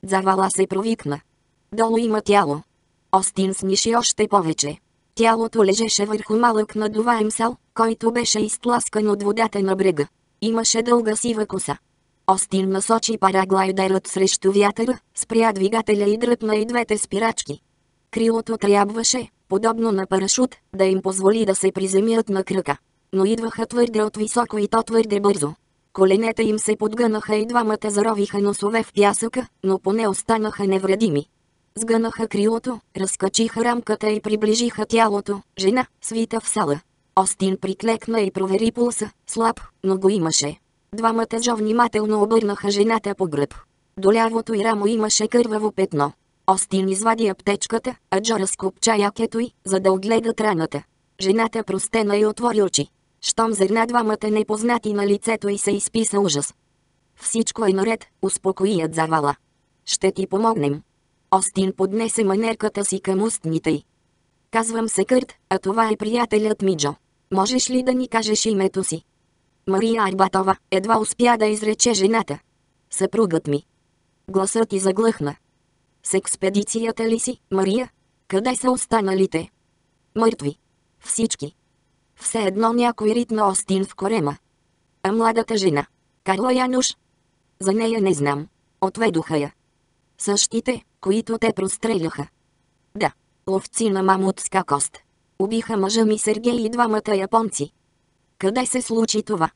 Завала се провикна. Долу има тяло. Остин сниши още повече. Тялото лежеше върху малък надуваем сал, който беше изтласкан от водата на брега. Имаше дълга сива коса. Остин насочи параглайдерът срещу вятъра, спря двигателя и дръпна и двете спирачки. Крилото трябваше, подобно на парашут, да им позволи да се приземят на кръка. Но идваха твърде от високо и то твърде бързо. Коленете им се подгънаха и двамата заровиха носове в пясъка, но поне останаха невредими. Сгънаха крилото, разкачиха рамката и приближиха тялото, жена, свита в сала. Остин приклекна и провери пулса, слаб, но го имаше. Двамата Джо внимателно обърнаха жената по гръб. До лявото й рамо имаше кърваво петно. Остин извади аптечката, а Джо разкопча якето й, за да огледат раната. Жената простена и отвори очи. Щом зърна двамата непознати на лицето и се изписа ужас. Всичко е наред, успокоият завала. Ще ти помогнем. Остин поднесе манерката си към устните й. Казвам се Кърт, а това е приятелят ми Джо. Можеш ли да ни кажеш името си? Мария Арбатова, едва успя да изрече жената. Съпругът ми. Гласът ти заглъхна. С експедицията ли си, Мария? Къде са останалите? Мъртви. Всички. Все едно някой ритна Остин в корема. А младата жена? Карла Януш? За нея не знам. Отведоха я. Същите, които те простреляха. Да, ловци на мамутска кост. Убиха мъжа ми Сергей и двамата японци. Къде се случи това?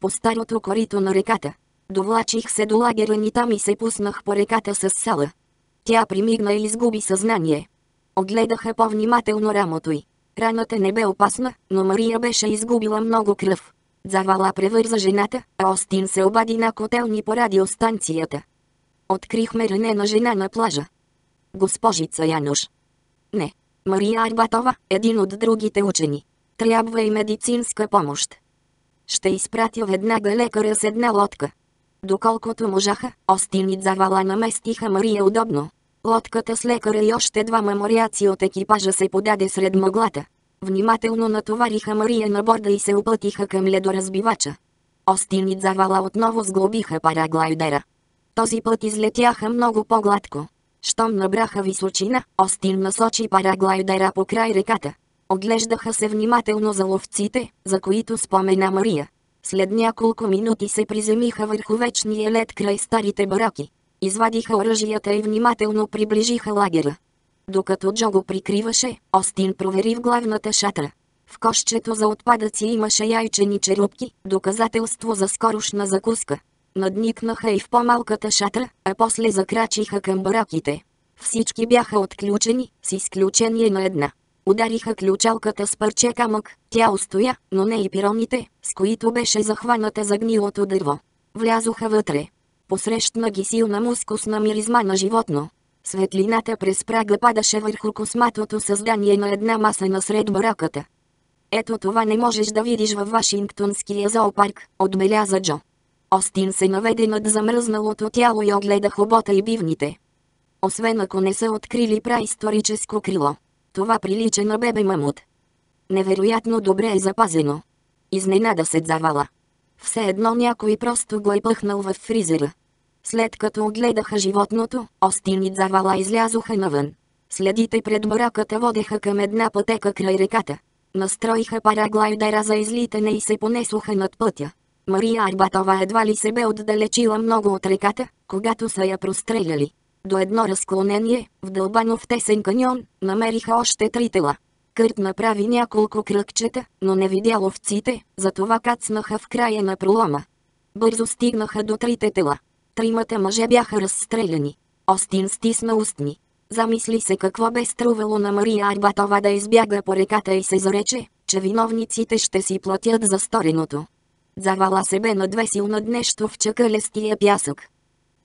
По старото корито на реката. Довлачих се до лагера ни там и се пуснах по реката с сала. Тя примигна и изгуби съзнание. Огледаха по-внимателно рамото й. Раната не бе опасна, но Мария беше изгубила много кръв. Завала превърза жената, а Остин се обади на котелни по радиостанцията. Открихме ранена жена на плажа. Госпожица Януш. Не. Мария Арбатова, един от другите учени. Трябва и медицинска помощ. Ще изпратя веднага лекаря с една лодка. Доколкото можаха, Остин и Завала наместиха Мария удобно. Лодката с лекаря и още два моряци от екипажа се подаде сред мъглата. Внимателно натовариха Мария на борда и се опътиха към ледоразбивача. Остин и Завала отново сглобиха параглайдера. Този път излетяха много по-гладко. Щом набраха височина, Остин насочи параглайдера по край реката. Оглеждаха се внимателно за ловците, за които спомена Мария. След няколко минути се приземиха върху вечния лед край старите бараки. Извадиха оръжията и внимателно приближиха лагера. Докато Джо го прикриваше, Остин провери в главната шатра. В кошчето за отпадъци имаше яйчени черупки, доказателство за скорошна закуска. Надникнаха и в по-малката шатра, а после закрачиха към бараките. Всички бяха отключени, с изключение на една. Удариха ключалката с парче камък, тя устоя, но не и пироните, с които беше захваната за гнилото дърво. Влязоха вътре. Посрещна ги силна мускусна миризма на животно. Светлината през прага падаше върху косматото създание на една маса насред бараката. Ето това не можеш да видиш във Вашингтонския зоопарк, отбеляза Джо. Остин се наведе над замръзналото тяло и огледа хобота и бивните. Освен ако не са открили праисторическо крило. Това прилича на бебе мамут. Невероятно добре е запазено. Изненада се завала. Все едно някой просто го е пъхнал в фризера. След като огледаха животното, Остин и Завала излязоха навън. Следите пред бараката водеха към една пътека край реката. Настроиха параглайдера за излитане и се понесоха над пътя. Мария Арбатова едва ли се бе отдалечила много от реката, когато са я простреляли. До едно разклонение, вдълбано в тесен каньон, намериха още три тела. Кърт направи няколко кръгчета, но не видя ловците, затова кацнаха в края на пролома. Бързо стигнаха до трите тела. Тримата мъже бяха разстреляни. Остин стисна устни. Замисли се какво бе струвало на Мария Арбатова да избяга по реката и се зарече, че виновниците ще си платят за стореното. Завала се бе надвесил над нещо в чакалестия пясък.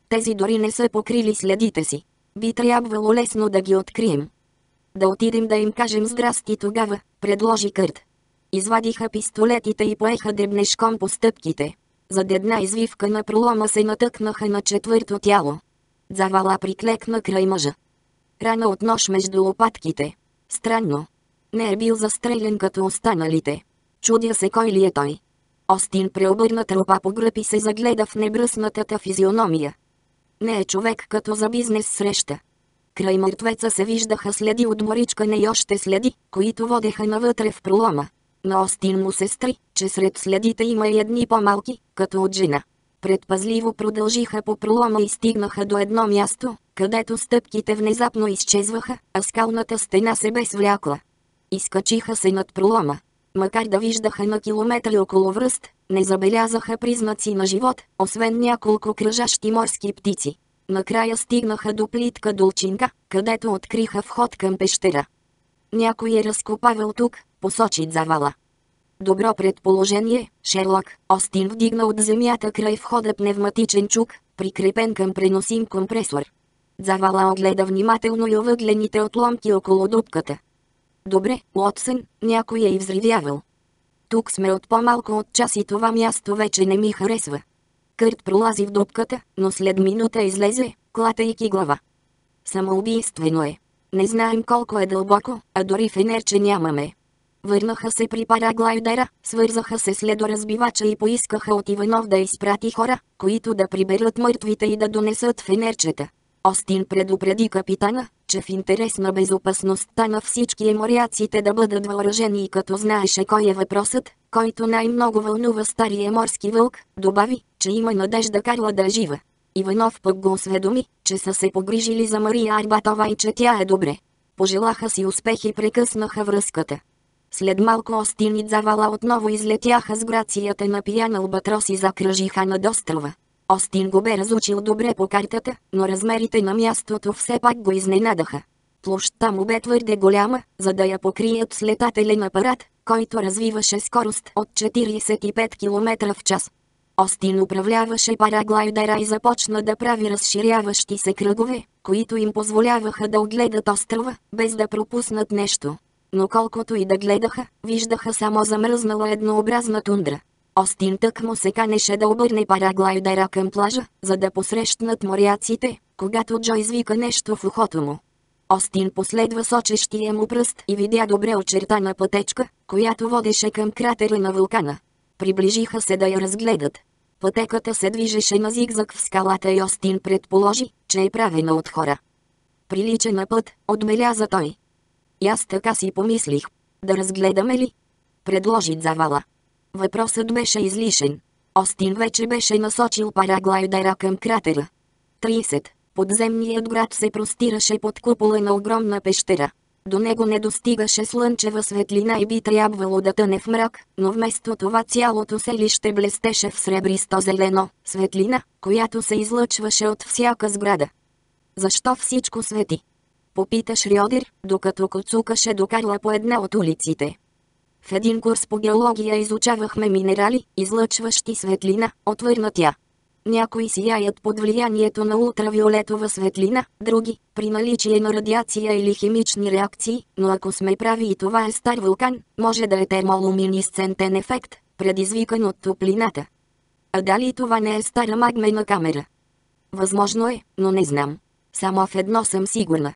Тези дори не са покрили следите си. Би трябвало лесно да ги открием. Да отидем да им кажем здрасти тогава, предложи Кърт. Извадиха пистолетите и поеха дебнешком по стъпките. За една извивка на пролома се натъкнаха на четвърто тяло. Завала приклекна край мъжа. Рана от нож между лопатките. Странно. Не е бил застрелен като останалите. Чудя се кой ли е той. Остин преобърна трупа по гръб и се загледа в небръснатата физиономия. Не е човек като за бизнес среща. Край мъртвеца се виждаха следи от моричкане и още следи, които водеха навътре в пролома. На Остин му се стри, че сред следите има и едни по-малки, като от жена. Предпазливо продължиха по пролома и стигнаха до едно място, където стъпките внезапно изчезваха, а скалната стена се бе свлякла. Изкачиха се над пролома. Макар да виждаха на километри около връст, не забелязаха признаци на живот, освен няколко кръжащи морски птици. Накрая стигнаха до плитка долчинка, където откриха вход към пещера. Някой е разкопавал тук, посочи завала. Добро предположение, Шерлок. Остин вдигна от земята край входа пневматичен чук, прикрепен към преносим компресор. Завала огледа внимателно и овъглените отломки около дупката. Добре, Уотсън, някой е взривявал. Тук сме от по-малко от час и това място вече не ми харесва. Кърт пролази в дупката, но след минута излезе, клатайки глава. Самоубийствено е. Не знаем колко е дълбоко, а дори фенерче нямаме. Върнаха се при параглайдера, свързаха се с ледоразбивача и поискаха от Иванов да изпрати хора, които да приберат мъртвите и да донесат фенерчета. Остин предупреди капитана, че в интерес на безопасността на всички моряците да бъдат въоръжени и като знаеше кой е въпросът, който най-много вълнува стария морски вълк, добави, че има надежда Карла да е жива. Иванов пък го осведоми, че са се погрижили за Мария Арбатова и че тя е добре. Пожелаха си успех и прекъснаха връзката. След малко Остин и Завала отново излетяха с грацията на пиян албатрос и закръжиха над острова. Остин го бе разучил добре по картата, но размерите на мястото все пак го изненадаха. Площта му бе твърде голяма, за да я покрият с летателен апарат, който развиваше скорост от 45 км в час. Остин управляваше параглайдера и започна да прави разширяващи се кръгове, които им позволяваха да огледат острова, без да пропуснат нещо. Но колкото и да гледаха, виждаха само замръзнала еднообразна тундра. Остин тък му се канеше да обърне параглайдера към плажа, за да посрещнат моряците, когато Джо извика нещо в ухото му. Остин последва сочещия му пръст и видя добре очертана пътечка, която водеше към кратера на вулкана. Приближиха се да я разгледат. Пътеката се движеше на зигзаг в скалата и Остин предположи, че е правена от хора. Прилича на път, отбеляза той. И аз така си помислих. Да разгледаме ли? Предложи завала. Въпросът беше излишен. Остин вече беше насочил параглайдера към кратера. 30. Подземният град се простираше под купола на огромна пещера. До него не достигаше слънчева светлина и би трябвало да тъне в мрак, но вместо това цялото селище блестеше в сребристо-зелено светлина, която се излъчваше от всяка сграда. Защо всичко свети? Попита Шрьодер, докато коцукаше до Карла по една от улиците. В един курс по геология изучавахме минерали, излъчващи светлина, отвърна тя. Някои сияят под влиянието на ултравиолетова светлина, други – при наличие на радиация или химични реакции, но ако сме прави и това е стар вулкан, може да е термолуминисцентен ефект, предизвикан от топлината. А дали това не е стара магмена камера? Възможно е, но не знам. Само в едно съм сигурна.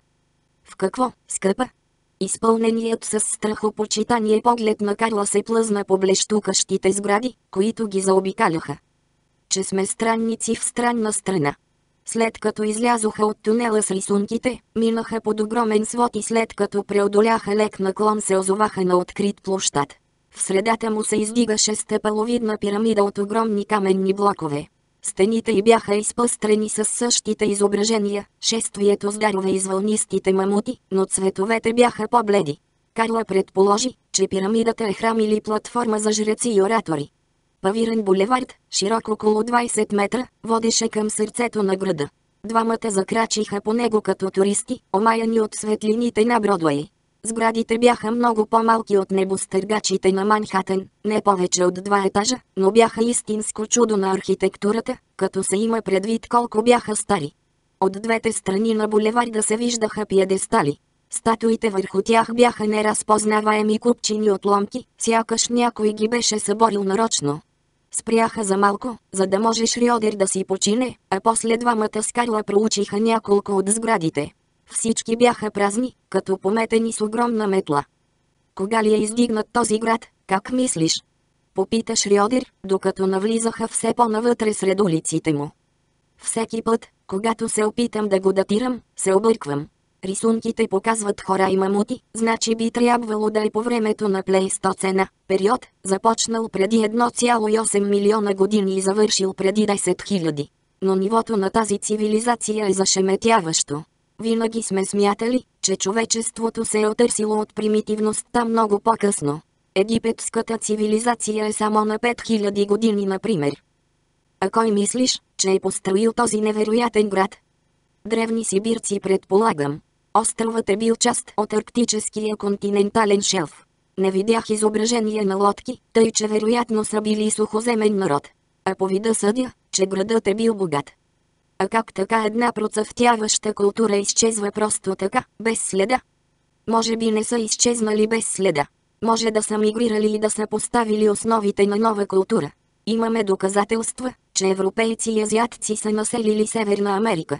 В какво, скъпа? Изпълненият с страхопочитание поглед на Карла се плъзна по блещукащите сгради, които ги заобикаляха. Че сме странници в странна страна. След като излязоха от тунела с рисунките, минаха под огромен свод и след като преодоляха лек наклон се озоваха на открит площад. В средата му се издигаше стъпаловидна пирамида от огромни каменни блокове. Стените й бяха изпъстрени с същите изображения, шествието с дарове из вълнистите мамути, но цветовете бяха по-бледи. Карла предположи, че пирамидата е храм или платформа за жреци и оратори. Павирен булевард, широк около 20 метра, водеше към сърцето на града. Двамата закрачиха по него като туристи, омаяни от светлините на Бродвей. Сградите бяха много по-малки от небостъргачите на Манхатън, не повече от два етажа, но бяха истинско чудо на архитектурата, като се има предвид колко бяха стари. От двете страни на булеварда се виждаха пиедестали. Статуите върху тях бяха неразпознаваеми купчини отломки, сякаш някой ги беше съборил нарочно. Спряха за малко, за да може Шриодер да си почине, а после двамата скарла проучиха няколко от сградите. Всички бяха празни, като пометени с огромна метла. Кога ли е издигнат този град, как мислиш? Попита Шриодер, докато навлизаха все по-навътре сред улиците му. Всеки път, когато се опитам да го датирам, се обърквам. Рисунките показват хора и мамути, значи би трябвало да е по времето на Плейстоцена, период, започнал преди 1,8 милиона години и завършил преди 10 000. Но нивото на тази цивилизация е зашеметяващо. Винаги сме смятали, че човечеството се е отърсило от примитивността много по-късно. Египетската цивилизация е само на 5000 години, например. А кой мислиш, че е построил този невероятен град? Древни сибирци предполагам. Островът е бил част от арктическия континентален шелф. Не видях изображение на лодки, тъй че вероятно са били сухоземен народ. А по вида съдя, че градът е бил богат. А как така една процъфтяваща култура изчезва просто така, без следа? Може би не са изчезнали без следа. Може да са мигрирали и да са поставили основите на нова култура. Имаме доказателства, че европейци и азиатци са населили Северна Америка.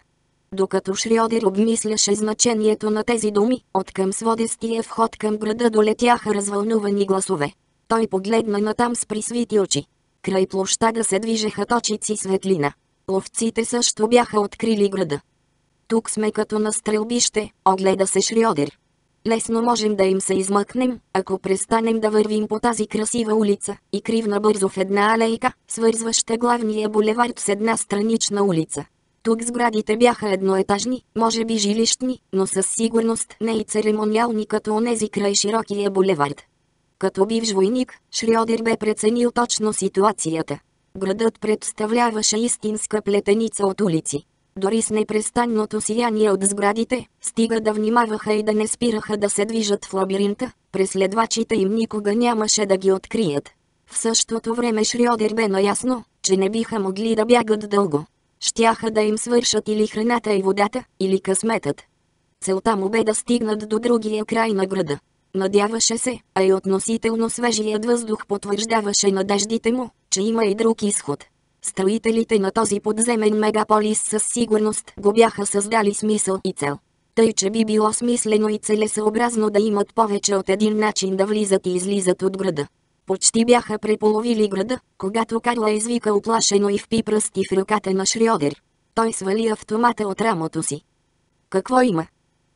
Докато Шриодер обмисляше значението на тези думи, от към сводестия вход към града долетяха развълнувани гласове. Той погледна натам с присвити очи. Край площада се движеха точици светлина. Ловците също бяха открили града. Тук сме като на стрелбище, огледа се Шриодер. Лесно можем да им се измъкнем, ако престанем да вървим по тази красива улица и кривна бързо в една алейка, свързваща главния булевард с една странична улица. Тук сградите бяха едноетажни, може би жилищни, но със сигурност не и церемониални като онези край широкия булевард. Като бивш войник, Шриодер бе преценил точно ситуацията. Градът представляваше истинска плетеница от улици. Дори с непрестанното сияние от сградите, стига да внимаваха и да не спираха да се движат в лабиринта, преследвачите им никога нямаше да ги открият. В същото време Шриодер бе наясно, че не биха могли да бягат дълго. Щяха да им свършат или храната и водата, или късметът. Целта му бе да стигнат до другия край на града. Надяваше се, а и относително свежият въздух потвърждаваше надеждите му, че има и друг изход. Строителите на този подземен мегаполис със сигурност го бяха създали смисъл и цел. Тъй, че би било смислено и целесъобразно да имат повече от един начин да влизат и излизат от града. Почти бяха преполовили града, когато Карла извика оплашено и впи пръсти в ръката на Шриодер. Той свали автомата от рамото си. Какво има?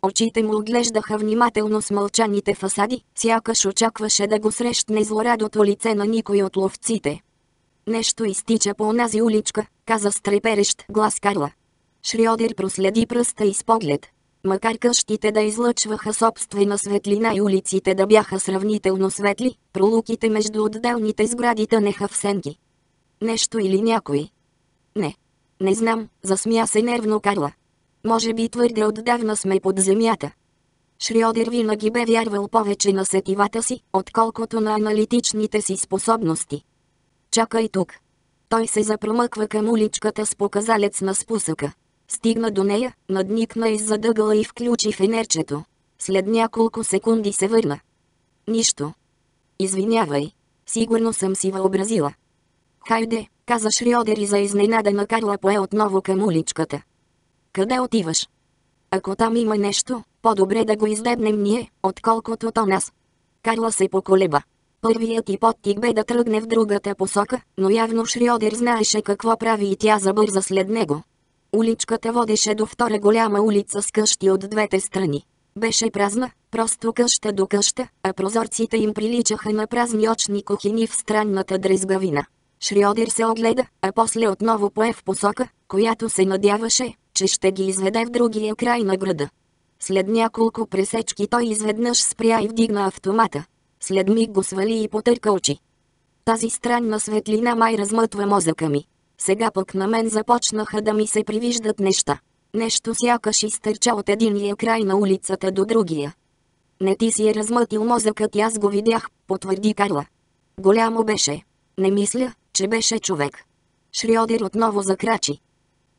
Очите му оглеждаха внимателно с мълчаните фасади, сякаш очакваше да го срещне злорадото лице на никой от ловците. Нещо изтича по онази уличка, каза с треперещ глас Карла. Шриодер проследи пръста и с поглед. Макар къщите да излъчваха собствена светлина и улиците да бяха сравнително светли, пролуките между отделните сгради тънеха в сенки. Нещо или някой? Не. Не знам, засмя се нервно Карла. Може би твърде отдавна сме под земята. Шриодер винаги бе вярвал повече на сетивата си, отколкото на аналитичните си способности. Чакай тук. Той се запромъква към уличката с показалец на спусъка. Стигна до нея, надникна из задъгъла и включи фенерчето. След няколко секунди се върна. Нищо. Извинявай. Сигурно съм си въобразила. Хайде, каза Шриодер и за изненада на Карла пое отново към уличката. Къде отиваш? Ако там има нещо, по-добре да го издебнем ние, отколкото то нас. Карла се поколеба. Първият и подтик бе да тръгне в другата посока, но явно Шриодер знаеше какво прави и тя забърза след него. Уличката водеше до втора голяма улица с къщи от двете страни. Беше празна, просто къща до къща, а прозорците им приличаха на празни очни кухини в странната дрезгавина. Шриодер се огледа, а после отново пое в посока, която се надяваше, че ще ги изведе в другия край на града. След няколко пресечки той изведнъж спря и вдигна автомата. След миг го свали и потърка очи. Тази странна светлина май размътва мозъка ми. Сега пък на мен започнаха да ми се привиждат неща. Нещо сякаш изтърча от единия край на улицата до другия. Не ти си е размътил мозъкът и аз го видях, потвърди Карла. Голямо беше. Не мисля, че беше човек. Шриодер отново закрачи.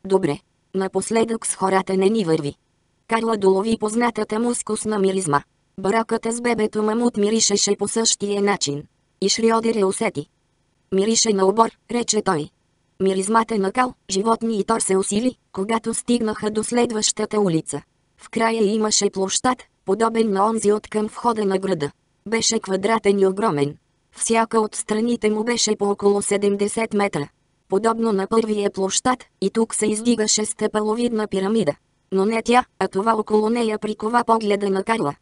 Добре. Напоследък с хората не ни върви. Карла долови познатата мускусна миризма. Бараката с бебето мамут миришеше по същия начин. И Шриодер я усети. Мирише на обор, рече той. Миризмата на кал, животни и тор се усили, когато стигнаха до следващата улица. В края имаше площад, подобен на онзи от към входа на града. Беше квадратен и огромен. Всяка от страните му беше по около 70 метра. Подобно на първия площад, и тук се издигаше стъпаловидна пирамида. Но не тя, а това около нея прикова погледа на Карла.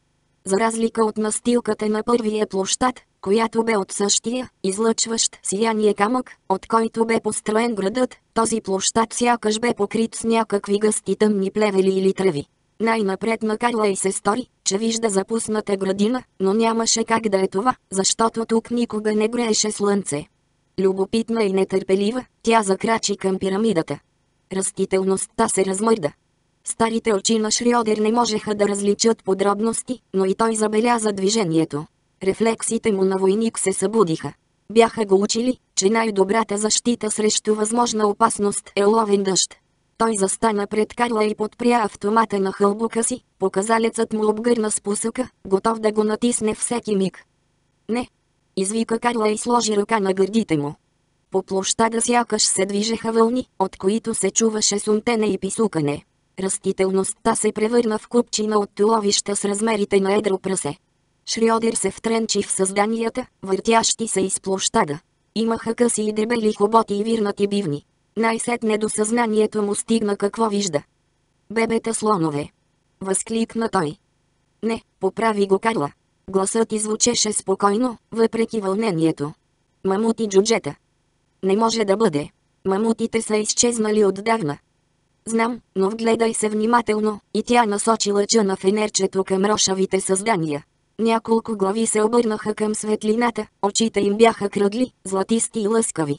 За разлика от настилката на първия площад, която бе от същия, излъчващ сияние камък, от който бе построен градът, този площад сякаш бе покрит с някакви гъсти тъмни плевели или тръви. Най-напред на Карла и се стори, че вижда запусната градина, но нямаше как да е това, защото тук никога не грееше слънце. Любопитна и нетърпелива, тя закрачи към пирамидата. Растителността се размърда. Старите очи на Шриодер не можеха да различат подробности, но и той забеляза движението. Рефлексите му на войник се събудиха. Бяха го учили, че най-добрата защита срещу възможна опасност е ловен дъжд. Той застана пред Карла и подпря автомата на хълбука си, показалецът му обгърна спусъка, готов да го натисне всеки миг. Не! Извика Карла и сложи ръка на гърдите му. По площада сякаш се движеха вълни, от които се чуваше сумтене и писукане. Растителността се превърна в купчина от туловища с размерите на едро прасе. Шриодер се втренчи в създанията, въртящи се из площада. Имаха къси и дебели хоботи и вирнати бивни. Най-сетне до съзнанието му стигна какво вижда. Бебета слонове. Възкликна той. Не, поправи го Карла. Гласът ти звучеше спокойно, въпреки вълнението. Мамути джуджета. Не може да бъде. Мамутите са изчезнали отдавна. Знам, но вгледай се внимателно, и тя насочи лъча на фенерчето към рошавите създания. Няколко глави се обърнаха към светлината, очите им бяха кръгли, златисти и лъскави.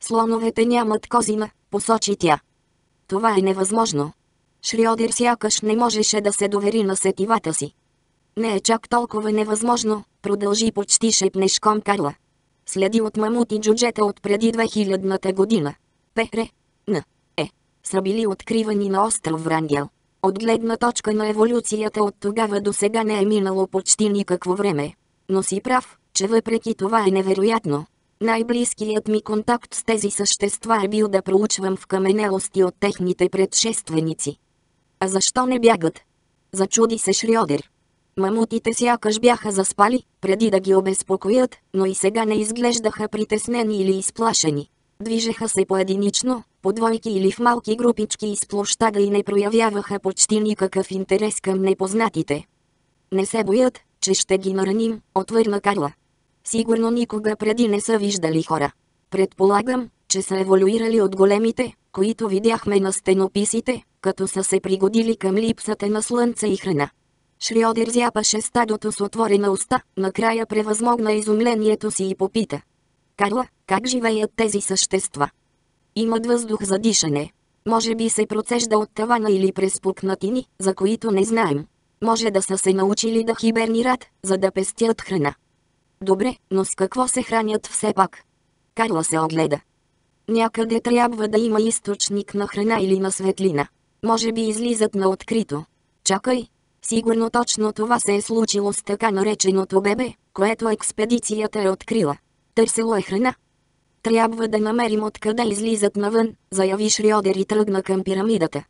Слоновете нямат козина, посочи тя. Това е невъзможно. Шриодер сякаш не можеше да се довери на сетивата си. Не е чак толкова невъзможно, продължи почти шепнешком Карла. Следи от мамути джуджета от преди 2000-та година. Пере, Н, Е, са били откривани на остров Врангел. От гледна точка на еволюцията от тогава до сега не е минало почти никакво време. Но си прав, че въпреки това е невероятно. Най-близкият ми контакт с тези същества е бил да проучвам в каменелости от техните предшественици. А защо не бягат? Зачуди се Шрьодер. Мамутите сякаш бяха заспали, преди да ги обезпокоят, но и сега не изглеждаха притеснени или изплашени. Движеха се поединично, по двойки или в малки групички из площада и не проявяваха почти никакъв интерес към непознатите. Не се боят, че ще ги нараним, отвърна Карла. Сигурно никога преди не са виждали хора. Предполагам, че са еволюирали от големите, които видяхме на стенописите, като са се пригодили към липсата на слънце и храна. Шриодер зяпаше стадото с отворена уста, накрая превъзмогна изумлението си и попита. Карла, как живеят тези същества? Имат въздух за дишане. Може би се процежда от тавана или през пукнатини, за които не знаем. Може да са се научили да хибернират, за да пестят храна. Добре, но с какво се хранят все пак? Карла се огледа. Някъде трябва да има източник на храна или на светлина. Може би излизат на открито. Чакай. Сигурно точно това се е случило с така нареченото бебе, което експедицията е открила. Търсело е храна. Трябва да намерим откъде излизат навън, заяви Шриодер и тръгна към пирамидата.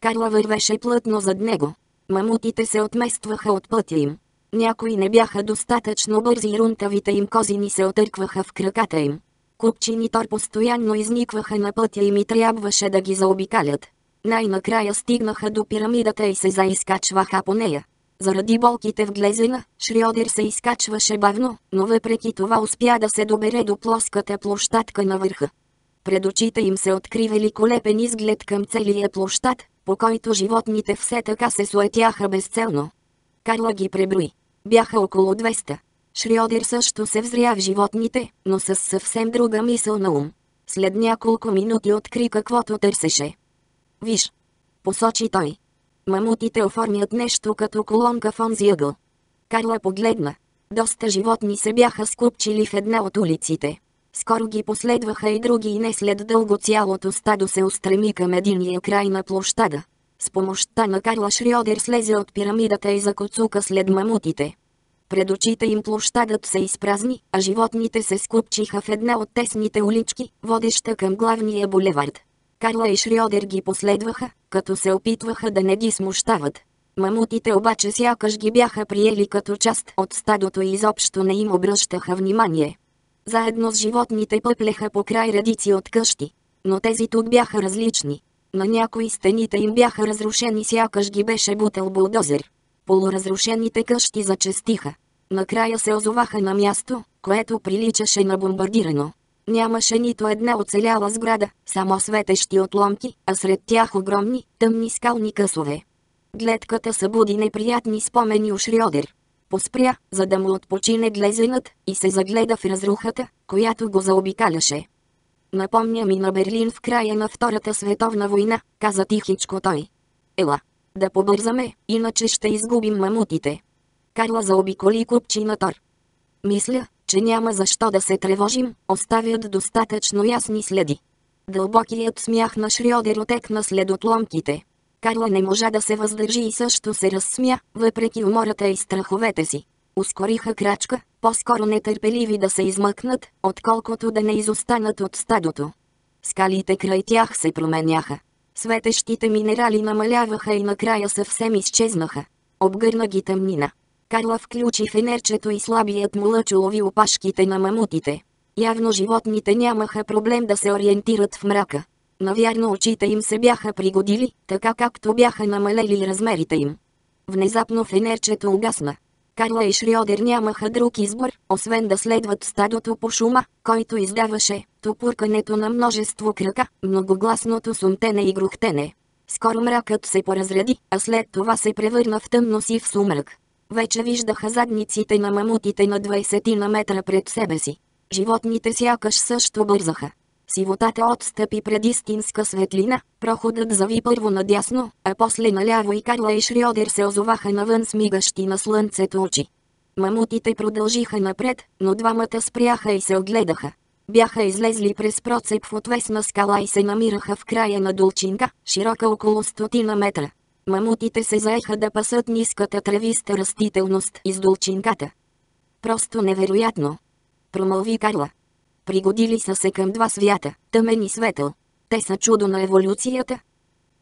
Карла вървеше плътно зад него. Мамутите се отместваха от пътя им. Някои не бяха достатъчно бързи и рунтавите им козини се отъркваха в краката им. Купчини тор постоянно изникваха на пътя им и трябваше да ги заобикалят. Най-накрая стигнаха до пирамидата и се заискачваха по нея. Заради болките в глезена, Шриодер се изкачваше бавно, но въпреки това успя да се добере до плоската площадка на върха. Пред очите им се откри великолепен изглед към целия площад, по който животните все така се суетяха безцелно. Карла ги преброи. Бяха около 200. Шриодер също се взря в животните, но с съвсем друга мисъл на ум. След няколко минути откри каквото търсеше. Виж. Посочи той. Мамутите оформят нещо като колонка в онзи ъгъл. Карла погледна. Доста животни се бяха скупчили в една от улиците. Скоро ги последваха и други и не след дълго цялото стадо се устреми към единия край на площада. С помощта на Карла Шриодер слезе от пирамидата и закоцука след мамутите. Пред очите им площадът се изпразни, а животните се скупчиха в една от тесните улички, водеща към главния булевард. Карла и Шриодер ги последваха, като се опитваха да не ги смущават. Мамутите обаче сякаш ги бяха приели като част от стадото и изобщо не им обръщаха внимание. Заедно с животните пъплеха по край редици от къщи. Но тези тук бяха различни. На някои стените им бяха разрушени сякаш ги беше бутел булдозер. Полуразрушените къщи зачестиха. Накрая се озоваха на място, което приличаше на бомбардирано. Нямаше нито една оцеляла сграда, само светещи отломки, а сред тях огромни, тъмни скални късове. Гледката събуди неприятни спомени у Шрьодер. Поспря, за да му отпочине глезенът, и се загледа в разрухата, която го заобикаляше. Напомня ми на Берлин в края на Втората световна война, каза тихичко той. Ела, да побързаме, иначе ще изгубим мамутите. Карла заобиколи купчина тор. Мисля, че няма защо да се тревожим, оставят достатъчно ясни следи. Дълбокият смях на Шрьодер отекна след отломките. Карла не можа да се въздържи и също се разсмя, въпреки умората и страховете си. Ускориха крачка, по-скоро нетърпеливи да се измъкнат, отколкото да не изостанат от стадото. Скалите край тях се променяха. Светещите минерали намаляваха и накрая съвсем изчезнаха. Обгърна ги тъмнина. Карла включи фенерчето и слабият му лъч улови опашките на мамутите. Явно животните нямаха проблем да се ориентират в мрака. Навярно очите им се бяха пригодили, така както бяха намалели размерите им. Внезапно фенерчето угасна. Карла и Шриодер нямаха друг избор, освен да следват стадото по шума, който издаваше топуркането на множество крака, многогласното сумтене и грухтене. Скоро мракът се поразреди, а след това се превърна в тъмно сив сумрак. Вече виждаха задниците на мамутите на 20 на метра пред себе си. Животните сякаш също бързаха. Сивотата отстъпи пред истинска светлина, проходът зави първо надясно, а после наляво и Карла и Шриодер се озоваха навън с мигащи на слънцето очи. Мамутите продължиха напред, но двамата спряха и се огледаха. Бяха излезли през процеп в отвесна скала и се намираха в края на долчинка, широка около стотина метра. Мамутите се заеха да пасат ниската тревиста растителност из долчинката. Просто невероятно. Промълви Карла. Пригодили са се към два свята, тъмен и светъл. Те са чудо на еволюцията.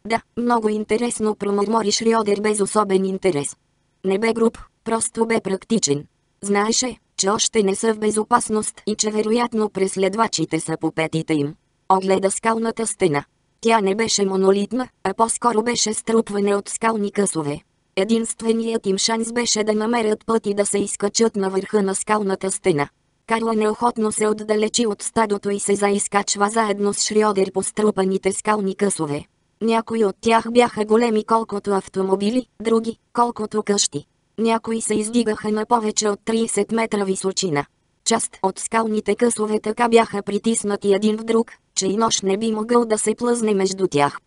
Да, много интересно промърмори Шриодер без особен интерес. Не бе груб, просто бе практичен. Знаеше, че още не са в безопасност и че вероятно преследвачите са по петите им. Огледа скалната стена. Тя не беше монолитна, а по-скоро беше струпване от скални късове. Единственият им шанс беше да намерят пъти да се изкачат на върха на скалната стена. Карла неохотно се отдалечи от стадото и се заискачва заедно с Шриодер по струпаните скални късове. Някои от тях бяха големи колкото автомобили, други – колкото къщи. Някои се издигаха на повече от 30 метра височина. Част от скалните късове така бяха притиснати един в друг, че и нощ не би могъл да се плъзне между тях.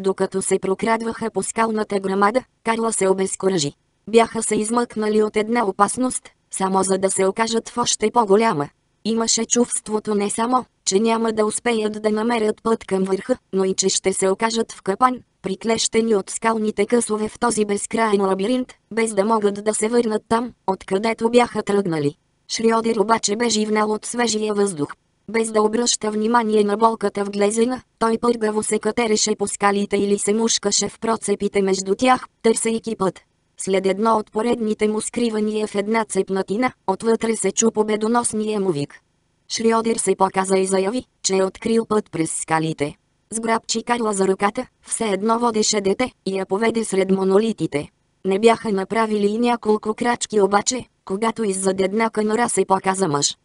Докато се прокрадваха по скалната грамада, Карла се обезкуражи. Бяха се измъкнали от една опасност, само за да се окажат в още по-голяма. Имаше чувството не само, че няма да успеят да намерят път към върха, но и че ще се окажат в капан, приклещени от скалните късове в този безкрайен лабиринт, без да могат да се върнат там, откъдето бяха тръгнали. Шриодер обаче бе живнал от свежия въздух. Без да обръща внимание на болката в глезена, той пъргаво се катереше по скалите или се мушкаше в процепите между тях, търсейки път. След едно от поредните му скривания в една цепнатина, отвътре се чу победоносния му вик. Шриодер се показа и заяви, че е открил път през скалите. Сграбчи Карла за ръката, все едно водеше дете и я поведе сред монолитите. Не бяха направили и няколко крачки обаче, когато иззад една канора се показа мъж.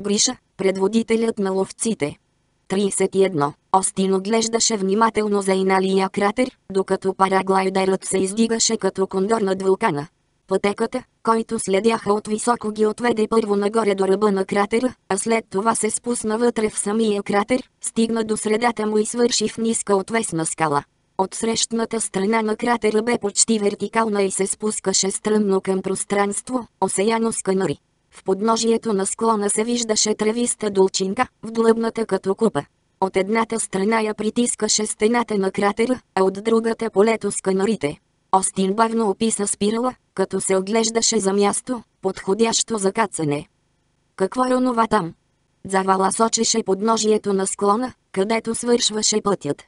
Гриша, предводителят на ловците. 31. Остин оглеждаше внимателно за иналия кратер, докато параглайдерът се издигаше като кондор над вулкана. Пътеката, който следяха от високо ги отведе първо нагоре до ръба на кратера, а след това се спусна вътре в самия кратер, стигна до средата му и свърши в ниска отвесна скала. От срещната страна на кратера бе почти вертикална и се спускаше стръмно към пространство, осеяно с канари. В подножието на склона се виждаше тревиста долчинка, вдлъбната като купа. От едната страна я притискаше стената на кратера, а от другата полето с канарите. Остин бавно описа спирала, като се оглеждаше за място, подходящо за кацане. Какво е онова там? Завала сочеше подножието на склона, където свършваше пътят.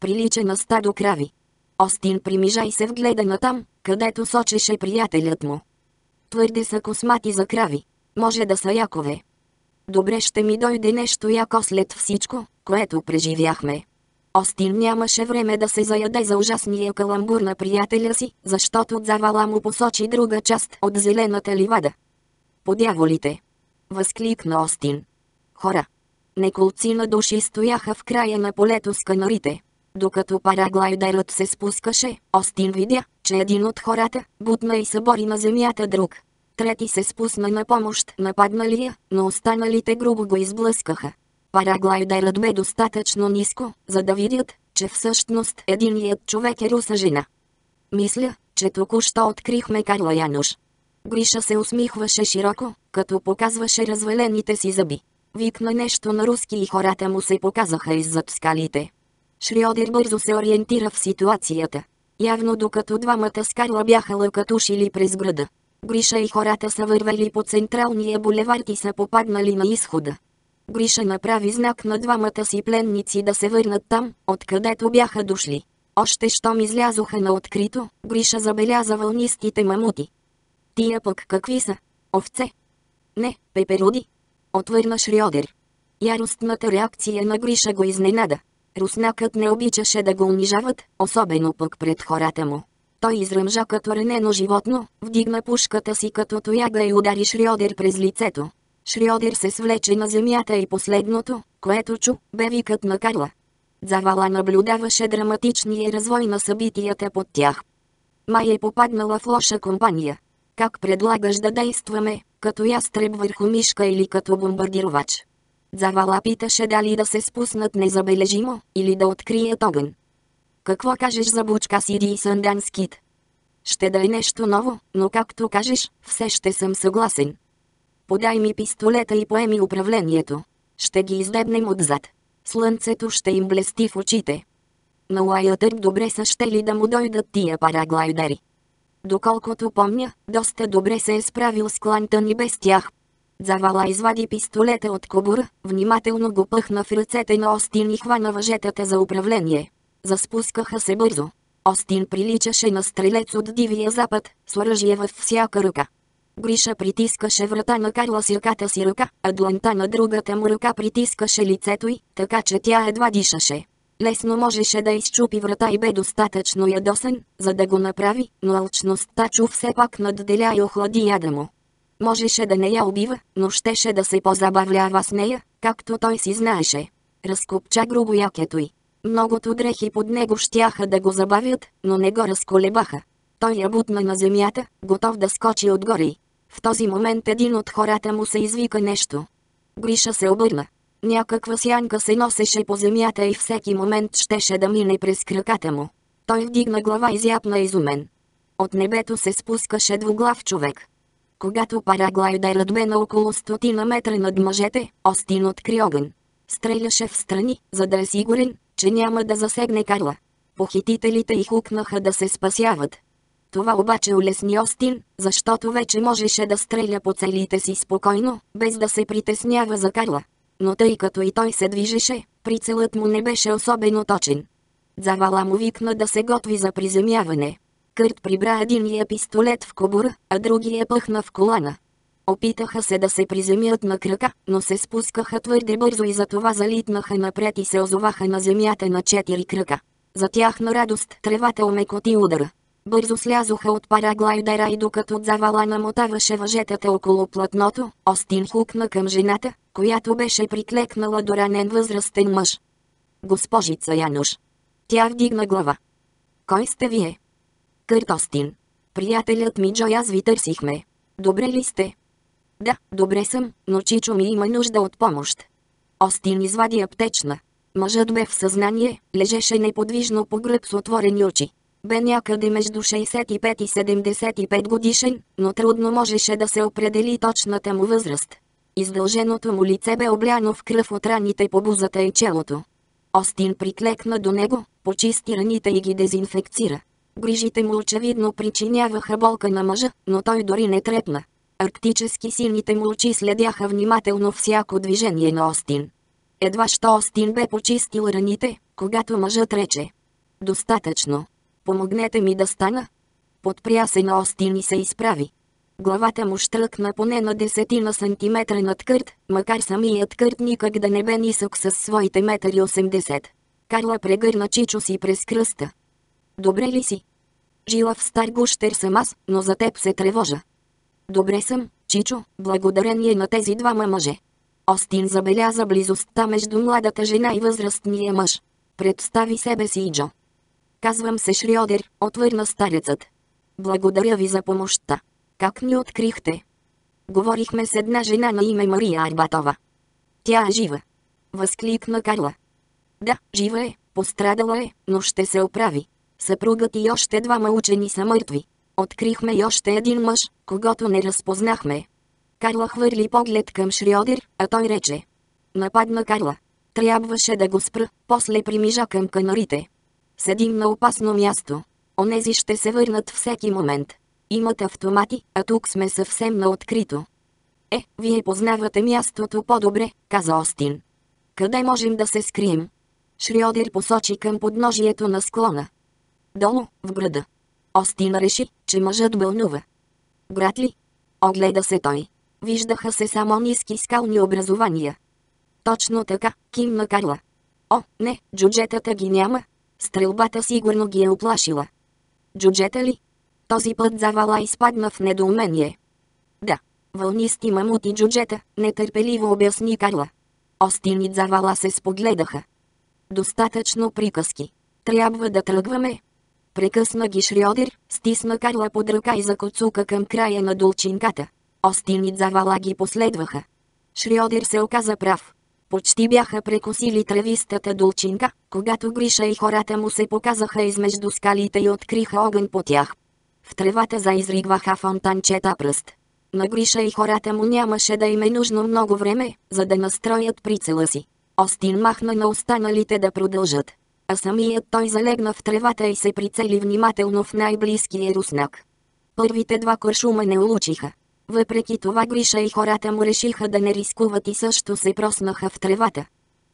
Прилича на стадо крави. Остин примижа и се вгледа на там, където сочеше приятелят му. Твърде са космати за крави. Може да са якове. Добре ще ми дойде нещо яко след всичко, което преживяхме. Остин нямаше време да се заяде за ужасния каламбур на приятеля си, защото завала му посочи друга част от зелената ливада. Подяволите! Възкликна Остин. Хора! Неколци на души стояха в края на полето с канарите. Докато параглайдерът се спускаше, Остин видя, че един от хората бутна и събори на земята друг. Трети се спусна на помощ на падналия, но останалите грубо го изблъскаха. Параглайдерът бе достатъчно ниско, за да видят, че всъщност единият човек е руса жена. Мисля, че току-що открихме Карла Януш. Гриша се усмихваше широко, като показваше развалените си зъби. Викна нещо на руски и хората му се показаха иззад скалите. Шриодер бързо се ориентира в ситуацията. Явно докато двамата с Карла бяха лъкатушили през града. Гриша и хората са вървели по централния булевард и са попаднали на изхода. Гриша направи знак на двамата си пленници да се върнат там, откъдето бяха дошли. Още щом излязоха на открито, Гриша забеляза вълнистите мамути. Тия пък какви са? Овце? Не, пеперуди. Отвърна Шриодер. Яростната реакция на Гриша го изненада. Руснакът не обичаше да го унижават, особено пък пред хората му. Той изръмжа като ранено животно, вдигна пушката си като тояга и удари Шриодер през лицето. Шриодер се свлече на земята и последното, което чу, бе викът на Карла. Завала наблюдаваше драматичния развой на събитията под тях. Май е попаднала в лоша компания. Как предлагаш да действаме, като ястреб върху мишка или като бомбардировач? Завала питаше дали да се спуснат незабележимо, или да открият огън. Какво кажеш за Бучка Сиди и Санданскит? Ще да е нещо ново, но както кажеш, все ще съм съгласен. Подай ми пистолета и поеми управлението. Ще ги издебнем отзад. Слънцето ще им блести в очите. На Уайотърп добре са ще ли да му дойдат тия параглайдери. Доколкото помня, доста добре се е справил с Клантън и без тях. Завала извади пистолета от кобура, внимателно го пъхна в ръцете на Остин и хвана въжетата за управление. Заспускаха се бързо. Остин приличаше на стрелец от Дивия Запад, с оръжие във всяка ръка. Гриша притискаше врата на Карла с ръката си ръка, а дланта на другата му ръка притискаше лицето й, така че тя едва дишаше. Лесно можеше да изчупи врата и бе достатъчно ядосен, за да го направи, но алчността чу все пак надделя и охлади яда му. Можеше да не я убива, но щеше да се позабавлява с нея, както той си знаеше. Разкопча грубо якето й. Многото дрехи под него щяха да го забавят, но не го разколебаха. Той я бутна на земята, готов да скочи отгоре. В този момент един от хората му се извика нещо. Гриша се обърна. Някаква сянка се носеше по земята и всеки момент щеше да мине през краката му. Той вдигна глава и зяпна изумен. От небето се спускаше двуглав човек. Когато параглайдерът бе на около стотина метра над мъжете, Остин откри огън. Стреляше в страни, за да е сигурен, че няма да засегне Карла. Похитителите й хукнаха да се спасяват. Това обаче улесни Остин, защото вече можеше да стреля по целите си спокойно, без да се притеснява за Карла. Но тъй като и той се движеше, прицелът му не беше особено точен. Завала му викна да се готви за приземяване. Кърт прибра единия пистолет в кобура, а другия пъхна в колана. Опитаха се да се приземят на крака, но се спускаха твърде бързо и затова залитнаха напред и се озоваха на земята на четири крака. За тяхна радост тревата омекоти удара. Бързо слязоха от параглайдера и докато завала намотаваше въжетата около платното, Остин хукна към жената, която беше приклекнала до ранен възрастен мъж. Госпожица Януш. Тя вдигна глава. Кой сте вие? Кърт Остин. Приятелят ми Джо аз ви търсихме. Добре ли сте? Да, добре съм, но Чичо ми има нужда от помощ. Остин извади аптечна. Мъжът бе в съзнание, лежеше неподвижно по гръб с отворени очи. Бе някъде между 65 и 75 годишен, но трудно можеше да се определи точната му възраст. Издълженото му лице бе обляно в кръв от раните по бузата и челото. Остин приклекна до него, почисти раните и ги дезинфекцира. Грижите му очевидно причиняваха болка на мъжа, но той дори не трепна. Арктически силните му очи следяха внимателно всяко движение на Остин. Едва що Остин бе почистил раните, когато мъжът рече. Достатъчно. Помогнете ми да стана. Подпря се на Остин и се изправи. Главата му штръкна поне на десетина сантиметра над Кърт, макар самият Кърт никак да не бе нисък с своите метъри 80. Карла прегърна Чичо си през кръста. Добре ли си? Жила в стар гущер съм аз, но за теб се тревожа. Добре съм, Чичо, благодарение на тези двама мъже. Остин забеляза близостта между младата жена и възрастния мъж. Представи себе си и Джо. Казвам се Шриодер, отвърна старецът. Благодаря ви за помощта. Как ни открихте? Говорихме с една жена на име Мария Арбатова. Тя е жива. Възкликна Карла. Да, жива е, пострадала е, но ще се оправи. Съпругът и още двама учени са мъртви. Открихме и още един мъж, когато не разпознахме. Карла хвърли поглед към Шриодер, а той рече. Нападна Карла. Трябваше да го спра, после примижа към канарите. Седим на опасно място. Онези ще се върнат всеки момент. Имат автомати, а тук сме съвсем на открито. Е, вие познавате мястото по-добре, каза Остин. Къде можем да се скрием? Шриодер посочи към подножието на склона. Долу, в града. Остин реши, че мъжът бълнува. Град ли? Огледа се той. Виждаха се само ниски скални образования. Точно така, кимна Карла. О, не, джуджетата ги няма. Стрелбата сигурно ги е оплашила. Джуджета ли? Този път завала изпадна в недоумение. Да, вълнисти мамути джуджета, нетърпеливо обясни Карла. Остин и завала се спогледаха. Достатъчно приказки. Трябва да тръгваме. Прекъсна ги Шриодер, стисна Карла под ръка и закоцука към края на долчинката. Остин и завала ги последваха. Шриодер се оказа прав. Почти бяха прекосили тревистата долчинка, когато Гриша и хората му се показаха измежду скалите и откриха огън по тях. В тревата заизригваха фонтанчета пръст. На Гриша и хората му нямаше да им е нужно много време, за да настроят прицела си. Остин махна на останалите да продължат. А самият той залегна в тревата и се прицели внимателно в най-близкия руснак. Първите два куршума не улучиха. Въпреки това Гриша и хората му решиха да не рискуват и също се проснаха в тревата.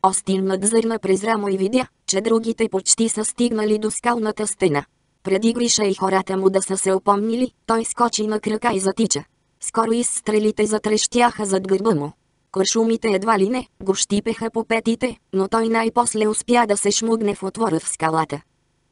Остин надзърна през рамо и видя, че другите почти са стигнали до скалната стена. Преди Гриша и хората му да са се опомнили, той скочи на крака и затича. Скоро изстрелите затрещяха зад гърба му. Куршумите едва ли не, го щипеха по петите, но той най-после успя да се шмугне в отвора в скалата.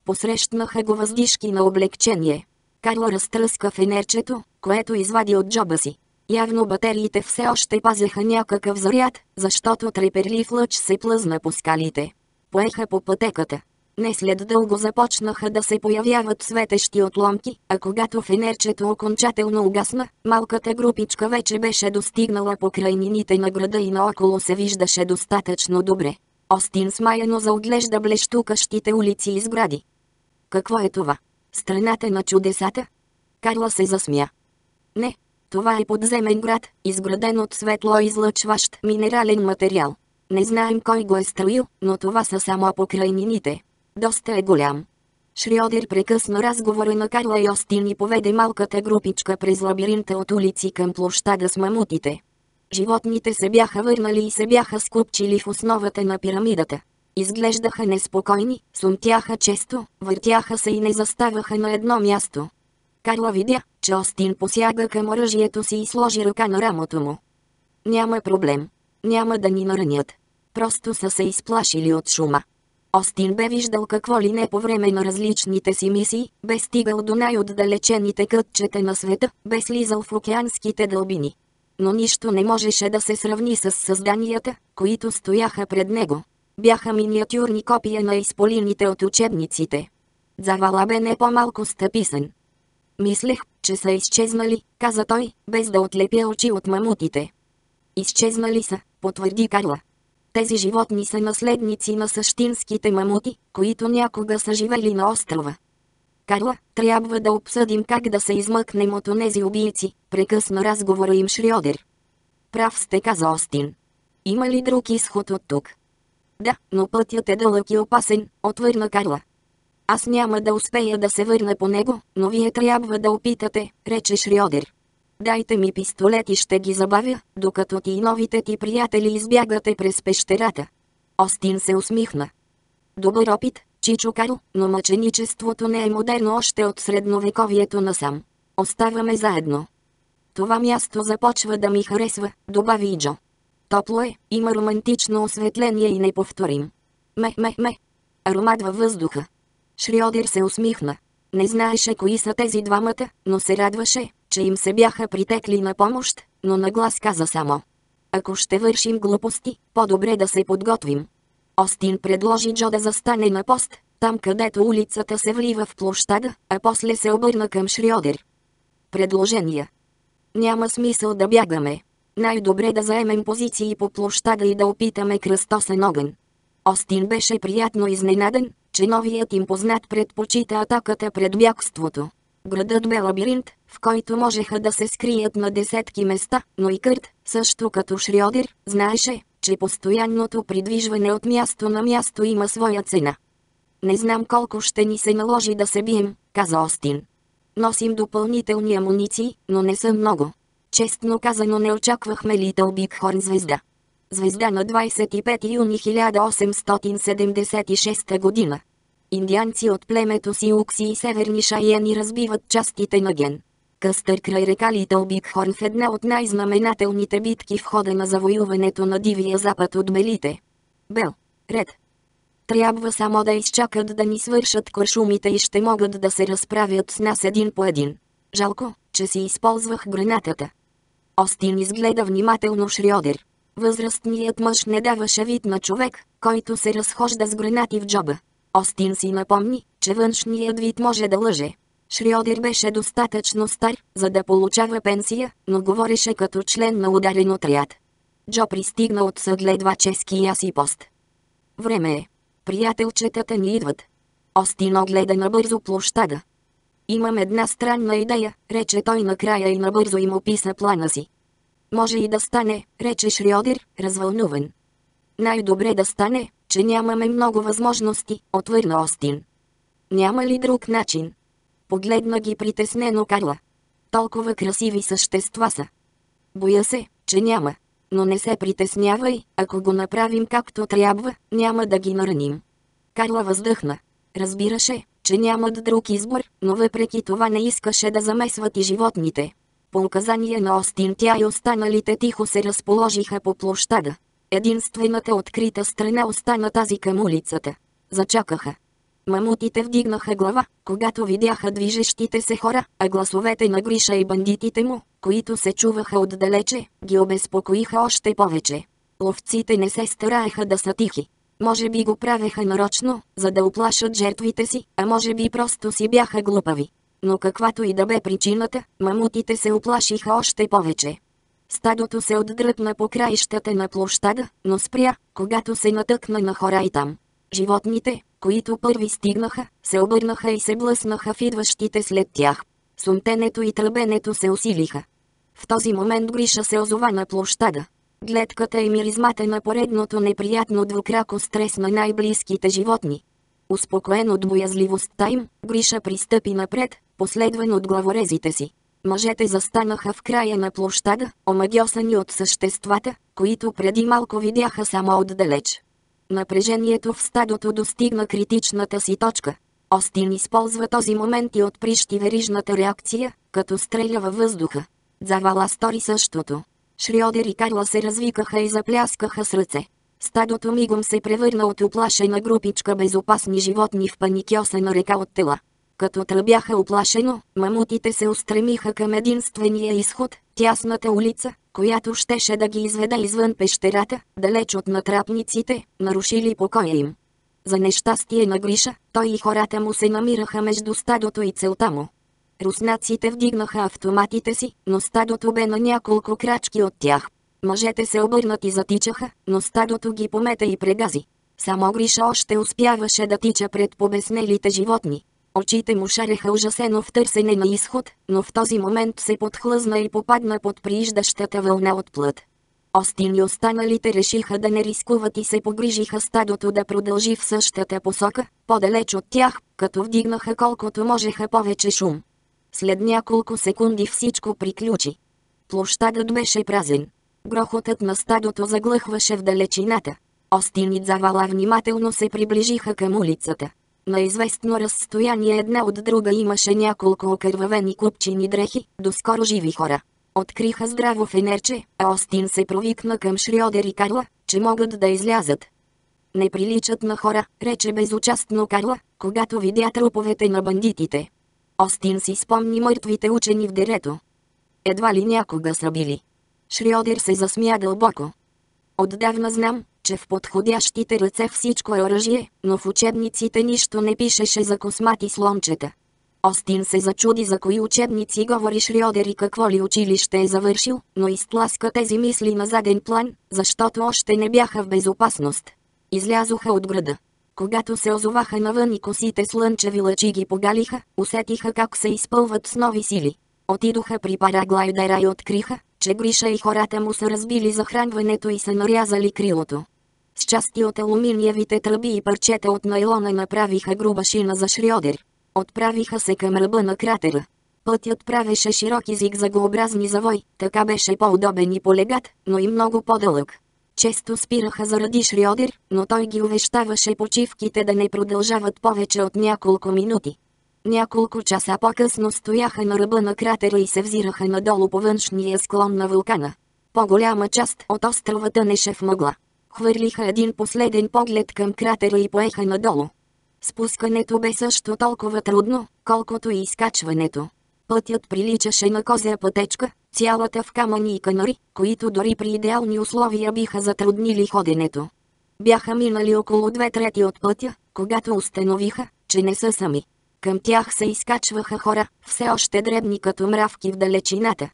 Посрещнаха го въздишки на облегчение. Карла разтръска фенерчето, което извади от джоба си. Явно батериите все още пазеха някакъв заряд, защото треперлив лъч се плъзна по скалите. Поеха по пътеката. Не след дълго започнаха да се появяват светещи отломки, а когато фенерчето окончателно угасна, малката групичка вече беше достигнала по крайнините на града и наоколо се виждаше достатъчно добре. Остин смаяно заоглежда блещукащите улици и сгради. Какво е това? Страната на чудесата? Карла се засмя. Не, това е подземен град, изграден от светло излъчващ минерален материал. Не знаем кой го е строил, но това са само покрайнините. Доста е голям. Шриодер прекъсна разговора на Карла и Остин и поведе малката групичка през лабиринта от улици към площада с мамутите. Животните се бяха върнали и се бяха скупчили в основата на пирамидата. Изглеждаха неспокойни, сумтяха често, въртяха се и не заставаха на едно място. Карла видя, че Остин посяга към оръжието си и сложи ръка на рамото му. Няма проблем. Няма да ни наранят. Просто са се изплашили от шума. Остин бе виждал какво ли не по време на различните си мисии, бе стигал до най-отдалечените кътчета на света, бе слизал в океанските дълбини. Но нищо не можеше да се сравни с създанията, които стояха пред него. Бяха миниатюрни копия на изполините от учебниците. Завала бе не по-малко стъписен. Мислех, че са изчезнали, каза той, без да отлепя очи от мамутите. Изчезнали са, потвърди Карла. Тези животни са наследници на същинските мамути, които някога са живели на острова. Карла, трябва да обсъдим как да се измъкнем от онези убийци, прекъсна разговора им Шриодер. Прав сте, каза Остин. Има ли друг изход от тук? Да, но пътят е дълъг и опасен, отвърна Карла. Аз няма да успея да се върна по него, но вие трябва да опитате, рече Шриодер. Дайте ми пистолет и ще ги забавя, докато ти и новите ти приятели избягате през пещерата. Остин се усмихна. Добър опит, Чичо Карл, но мъченичеството не е модерно още от средновековието насам. Оставаме заедно. това място започва да ми харесва, добави Джо. Топло е, има романтично осветление и неповторим. Ме, ме, ме. Аромат във въздуха. Шриодер се усмихна. Не знаеше кои са тези двамата, но се радваше, че им се бяха притекли на помощ, но на глас каза само. Ако ще вършим глупости, по-добре да се подготвим. Остин предложи Джо да застане на пост, там където улицата се влива в площада, а после се обърна към Шриодер. Предложения. Няма смисъл да бягаме. Най-добре да заемем позиции по площада и да опитаме кръстосен огън. Остин беше приятно изненадан, че новият им познат предпочита атаката пред бягството. Градът бе лабиринт, в който можеха да се скрият на десетки места, но и Кърт, също като Шриодер, знаеше, че постоянното придвижване от място на място има своя цена. Не знам колко ще ни се наложи да се бием, каза Остин. Носим допълнителни амуниции, но не са много. Честно казано не очаквахме Литъл Биг Хорн звезда. Звезда на 25 юни 1876 година. Индианци от племето си Укси и северни шайени разбиват частите на ген. Къстър край река Литъл Хорн в една от най-знаменателните битки в хода на завоюването на Дивия запад от белите. Бел. Ред. Трябва само да изчакат да ни свършат куршумите и ще могат да се разправят с нас един по един. Жалко, че си използвах гранатата. Остин изгледа внимателно Шриодер. Възрастният мъж не даваше вид на човек, който се разхожда с гранати в джоба. Остин си напомни, че външният вид може да лъже. Шриодер беше достатъчно стар, за да получава пенсия, но говореше като член на ударен отряд. Джо пристигна от съгледваческия си пост. Време е. Приятелчетата ни идват. Остин огледа набързо площада. Имам една странна идея, рече той накрая и набързо им описа плана си. Може и да стане, рече Шриодер, развълнуван. Най-добре да стане, че нямаме много възможности, отвърна Остин. Няма ли друг начин? Погледна ги притеснено Карла. Толкова красиви същества са. Боя се, че няма. Но не се притеснявай, ако го направим както трябва, няма да ги нараним. Карла въздъхна. Разбираше, че нямат друг избор, но въпреки това не искаше да замесват и животните. По указание на Остин тя и останалите тихо се разположиха по площада. Единствената открита страна остана тази към улицата. Зачакаха. Мамутите вдигнаха глава, когато видяха движещите се хора, а гласовете на Гриша и бандитите му, които се чуваха отдалече, ги обезпокоиха още повече. Ловците не се стараеха да са тихи. Може би го правеха нарочно, за да оплашат жертвите си, а може би просто си бяха глупави. Но каквато и да бе причината, мамутите се оплашиха още повече. Стадото се отдръпна по краищата на площада, но спря, когато се натъкна на хора и там. Животните, които първи стигнаха, се обърнаха и се блъснаха в идващите след тях. Сумтенето и тръбенето се усилиха. В този момент Гриша се озова на площада. Гледката и миризмата на поредното неприятно двукрако стрес на най-близките животни. Успокоен от боязливостта им, Гриша пристъпи напред, последван от главорезите си. Мъжете застанаха в края на площада, омагьосани от съществата, които преди малко видяха само отдалеч. Напрежението в стадото достигна критичната си точка. Остин използва този момент и отприщи верижната реакция, като стреля във въздуха. Завала стори същото. Шриодер и Карла се развикаха и запляскаха с ръце. Стадото мигом се превърна от оплашена групичка безопасни животни в паникьосена река от тела. Като тръбяха оплашено, мамутите се устремиха към единствения изход, тясната улица, която щеше да ги изведе извън пещерата, далеч от натрапниците, нарушили покоя им. За нещастие на Гриша, той и хората му се намираха между стадото и целта му. Руснаците вдигнаха автоматите си, но стадото бе на няколко крачки от тях. Мъжете се обърнат и затичаха, но стадото ги помета и прегази. Само Гриша още успяваше да тича пред побеснелите животни. Очите му шареха ужасено в търсене на изход, но в този момент се подхлъзна и попадна под прииждащата вълна от плът. Остин и останалите решиха да не рискуват и се погрижиха стадото да продължи в същата посока, по-далеч от тях, като вдигнаха колкото можеха повече шум. След няколко секунди всичко приключи. Площадът беше празен. Грохотът на стадото заглъхваше в далечината. Остин и Завала внимателно се приближиха към улицата. На известно разстояние една от друга имаше няколко окървавени купчини дрехи, доскоро живи хора. Откриха здраво фенерче, а Остин се провикна към Шриодер и Карла, че могат да излязат. Не приличат на хора, рече безучастно Карла, когато видя труповете на бандитите. Остин си спомни мъртвите учени в дерето. Едва ли някога са били. Шриодер се засмя дълбоко. Отдавна знам, че в подходящите ръце всичко е оръжие, но в учебниците нищо не пишеше за космати слончета. Остин се зачуди за кои учебници говори Шриодер и какво ли училище е завършил, но изтласка тези мисли на заден план, защото още не бяха в безопасност. Излязоха от града. Когато се озоваха навън и косите слънчеви лъчи ги погалиха, усетиха как се изпълват с нови сили. Отидоха при параглайдера и откриха, че Гриша и хората му са разбили захранването и са нарязали крилото. С части от алуминиевите тръби и парчета от найлона направиха груба шина за Шриодер. Отправиха се към ръба на кратера. Пътят правеше широки зигзагообразни завой, така беше по-удобен и полегат, но и много по-дълъг. Често спираха заради Шриодер, но той ги увещаваше почивките да не продължават повече от няколко минути. Няколко часа по-късно стояха на ръба на кратера и се взираха надолу по външния склон на вулкана. По-голяма част от острова тънеше в мъгла. Хвърлиха един последен поглед към кратера и поеха надолу. Спускането бе също толкова трудно, колкото и изкачването. Пътят приличаше на козя пътечка, цялата в камъни и канари, които дори при идеални условия биха затруднили ходенето. Бяха минали около две трети от пътя, когато установиха, че не са сами. Към тях се изкачваха хора, все още дребни като мравки в далечината.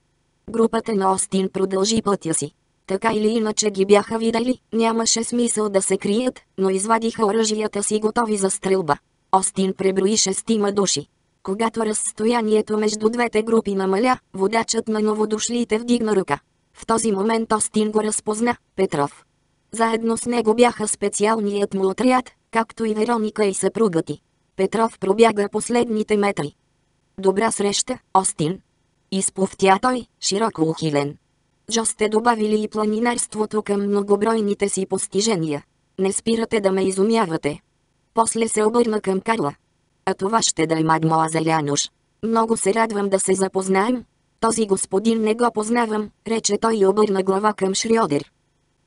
Групата на Остин продължи пътя си. Така или иначе ги бяха видели, нямаше смисъл да се крият, но извадиха оръжията си готови за стрелба. Остин преброи шестима души. Когато разстоянието между двете групи намаля, водачът на новодошлите вдигна ръка. В този момент Остин го разпозна, Петров. Заедно с него бяха специалният му отряд, както и Вероника и съпругати. Петров пробяга последните метри. Добра среща, Остин. Изповтя той, широко ухилен. Джо сте добавили и планинарството към многобройните си постижения. Не спирате да ме изумявате. После се обърна към Карла. А това ще да е мадмоазел Януш. Много се радвам да се запознаем. Този господин не го познавам, рече той и обърна глава към Шриодер.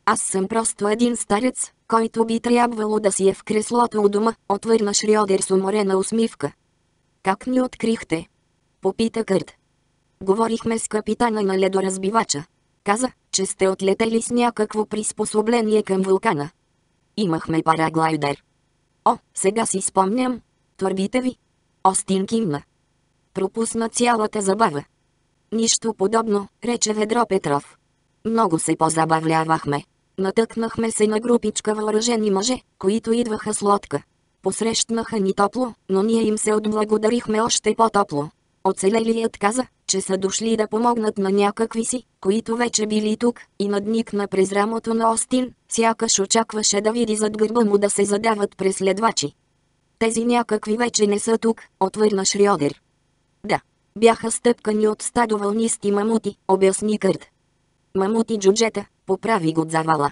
Аз съм просто един старец, който би трябвало да си е в креслото у дома, отвърна Шриодер с уморена усмивка. Как ни открихте? Попита Кърт. Говорихме с капитана на ледоразбивача. Каза, че сте отлетели с някакво приспособление към вулкана. Имахме параглайдер. О, сега си спомням. Твърдите ви? Остин кимна. Пропусна цялата забава. Нищо подобно, рече Ведро Петров. Много се позабавлявахме. Натъкнахме се на групичка въоръжени мъже, които идваха с лодка. Посрещнаха ни топло, но ние им се отблагодарихме още по-топло. Оцелелият каза, че са дошли да помогнат на някакви си, които вече били тук, и надникна през рамото на Остин, сякаш очакваше да види зад гърба му да се задават преследвачи. Тези някакви вече не са тук, отвърна Шриодер. Да, бяха стъпкани от стадо вълнисти мамути, обясни Кърт. Мамути джуджета, поправи го завала.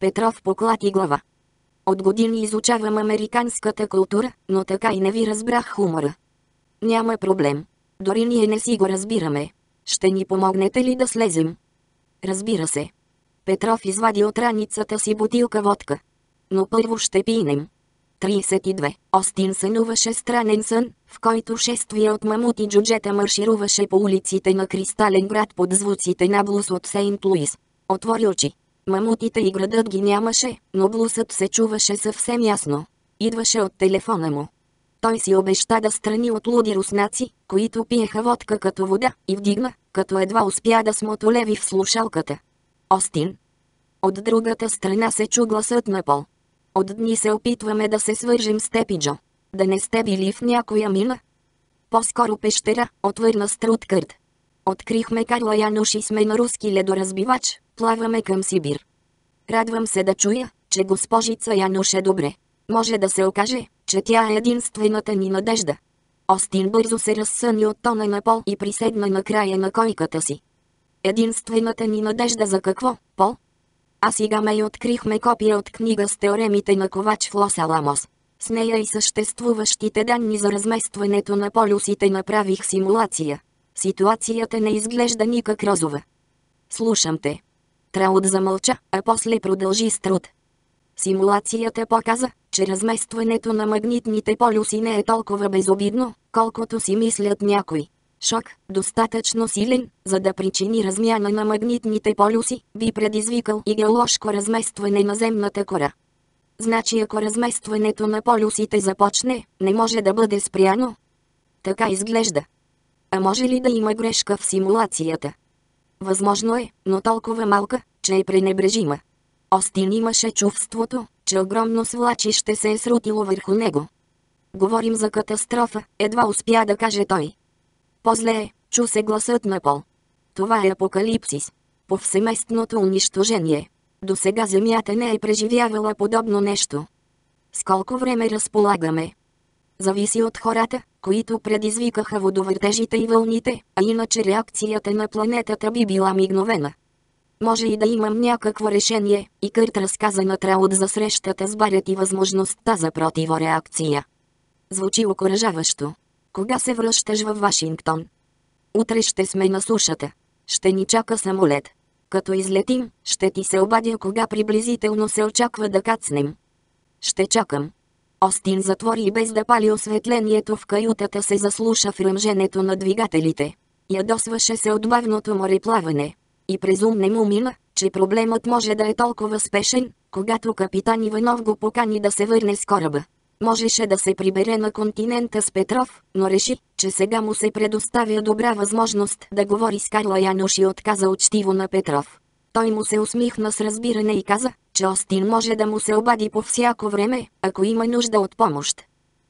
Петров поклати глава. От години изучавам американската култура, но така и не ви разбрах хумора. Няма проблем. Дори ние не си го разбираме. Ще ни помогнете ли да слезем? Разбира се. Петров извади от раницата си бутилка водка. Но първо ще пинем. 32. Остин сънуваше странен сън, в който шествие от мамути джуджета маршируваше по улиците на Кристален град под звуците на блус от Сейнт Луис. Отвори очи. Мамутите и градът ги нямаше, но блусът се чуваше съвсем ясно. Идваше от телефона му. Той си обеща да страни от луди руснаци, които пиеха водка като вода, и вдигна, като едва успя да смотолеви в слушалката. Остин. От другата страна се чу гласът на Пол. От дни се опитваме да се свържем с Тепиджо. Да не сте били в някоя мина? По-скоро пещера, отвърна Струткърт. Открихме Карла Януш и сме на руски ледоразбивач, плаваме към Сибир. Радвам се да чуя, че госпожица Януш е добре. Може да се окаже, че тя е единствената ни надежда. Остин бързо се разсъни от тона на Пол и приседна на края на койката си. Единствената ни надежда за какво, Пол? А сега ме и открихме копия от книга с теоремите на Ковач в Лос Аламос. С нея и съществуващите данни за разместването на полюсите направих симулация. Ситуацията не изглежда никак розова. Слушам те. Да замълча, а после продължи с труд. Симулацията показа, че разместването на магнитните полюси не е толкова безобидно, колкото си мислят някои. Шок, достатъчно силен, за да причини размяна на магнитните полюси, би предизвикал и геоложко разместване на земната кора. Значи ако разместването на полюсите започне, не може да бъде спряно. Така изглежда. А може ли да има грешка в симулацията? Възможно е, но толкова малка, че е пренебрежима. Остин имаше чувството, че огромно свлачище се е срутило върху него. Говорим за катастрофа, едва успя да каже той. По-зле е, чу се гласът на Пол. Това е апокалипсис. Повсеместното унищожение. До сега Земята не е преживявала подобно нещо. С колко време разполагаме? Зависи от хората, които предизвикаха водовъртежите и вълните, а иначе реакцията на планетата би била мигновена. Може и да имам някакво решение, и Кърт разказа на Траут за срещата с Барет и възможността за противореакция. Звучи окоръжаващо. Кога се връщаш в Вашингтон? Утре ще сме на сушата. Ще ни чака самолет. Като излетим, ще ти се обадя кога приблизително се очаква да кацнем. Ще чакам. Остин затвори и без да пали осветлението в каютата се заслуша в ръмженето на двигателите. Ядосваше се от бавното мореплаване. И през не му мина, че проблемът може да е толкова спешен, когато капитан Иванов го покани да се върне с кораба. Можеше да се прибере на континента с Петров, но реши, че сега му се предоставя добра възможност да говори с Карла Януш и отказа учтиво на Петров. Той му се усмихна с разбиране и каза, че Остин може да му се обади по всяко време, ако има нужда от помощ.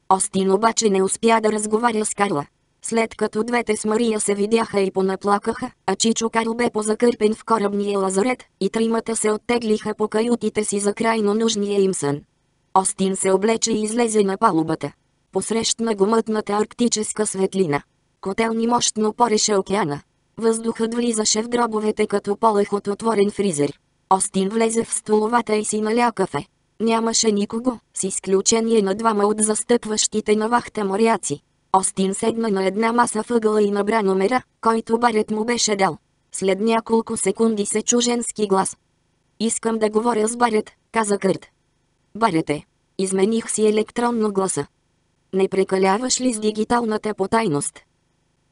Остин обаче не успя да разговаря с Карла. След като двете с Мария се видяха и понаплакаха, а Чичо Карл бе позакърпен в корабния лазарет, и тримата се оттеглиха по каютите си за крайно нужния им сън. Остин се облече и излезе на палубата. Посрещна го мътната арктическа светлина. Котелни мощно пореше океана. Въздухът влизаше в гробовете като полех от отворен фризер. Остин влезе в столовата и си наля кафе. Нямаше никого, с изключение на двама от застъпващите на вахта моряци. Остин седна на една маса въгъла и набра номера, който барет му беше дал. След няколко секунди се чу женски глас. Искам да говоря с Барет, каза Кърт. Барете. Измених си електронно гласа. Не прекаляваш ли с дигиталната потайност?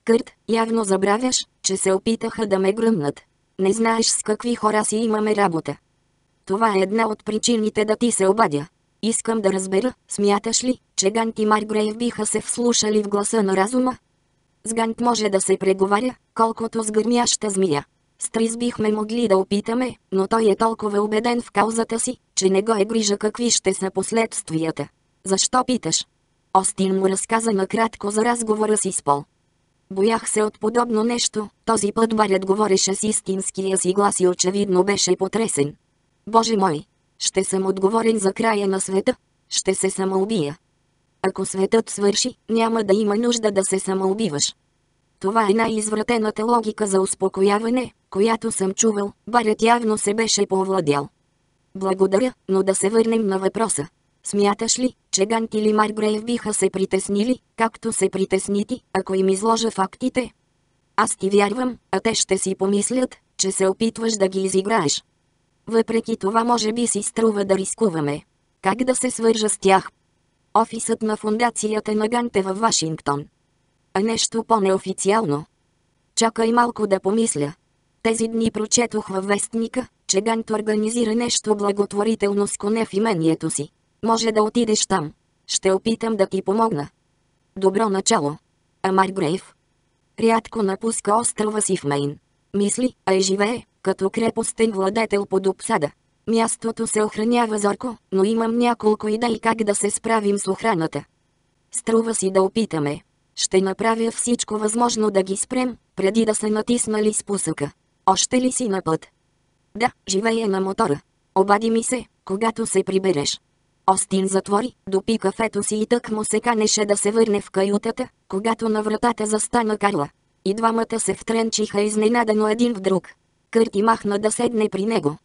Кърт, явно забравяш, че се опитаха да ме гръмнат. Не знаеш с какви хора си имаме работа. Това е една от причините да ти се обадя. Искам да разбера, смяташ ли, че Гант и Маргрейв биха се вслушали в гласа на разума? С Гант може да се преговаря, колкото с гърмяща змия. С Трис бихме могли да опитаме, но той е толкова убеден в каузата си, че не го е грижа какви ще са последствията. Защо питаш? Остин му разказа накратко за разговора си с Пол. Боях се от подобно нещо, този път барят говореше с истинския си глас и очевидно беше потресен. Боже мой! Ще съм отговорен за края на света. Ще се самоубия. Ако светът свърши, няма да има нужда да се самоубиваш. Това е най-извратената логика за успокояване, която съм чувал, барят явно се беше повладял. Благодаря, но да се върнем на въпроса. Смяташ ли, че Гант или Маргрейв биха се притеснили, както се притесни ти, ако им изложа фактите? Аз ти вярвам, а те ще си помислят, че се опитваш да ги изиграеш. Въпреки това може би си струва да рискуваме. Как да се свържа с тях? Офисът на фундацията на Ганте във Вашингтон. А нещо по-неофициално. Чакай малко да помисля. Тези дни прочетох във вестника, че Гант организира нещо благотворително с коне в имението си. Може да отидеш там. Ще опитам да ти помогна. Добро начало. А Маргрейв? Рядко напуска острова си в Мейн. Мисли, а и живее, като крепостен владетел под обсада. Мястото се охранява зорко, но имам няколко идеи как да се справим с охраната. Струва си да опитаме. Ще направя всичко възможно да ги спрем, преди да са натиснали спусъка. Още ли си на път? Да, живея на мотора. Обади ми се, когато се прибереш. Остин затвори, допи кафето си и тък му се канеше да се върне в каютата, когато на вратата застана Карла. И двамата се втренчиха изненадано един в друг. Кърти махна да седне при него.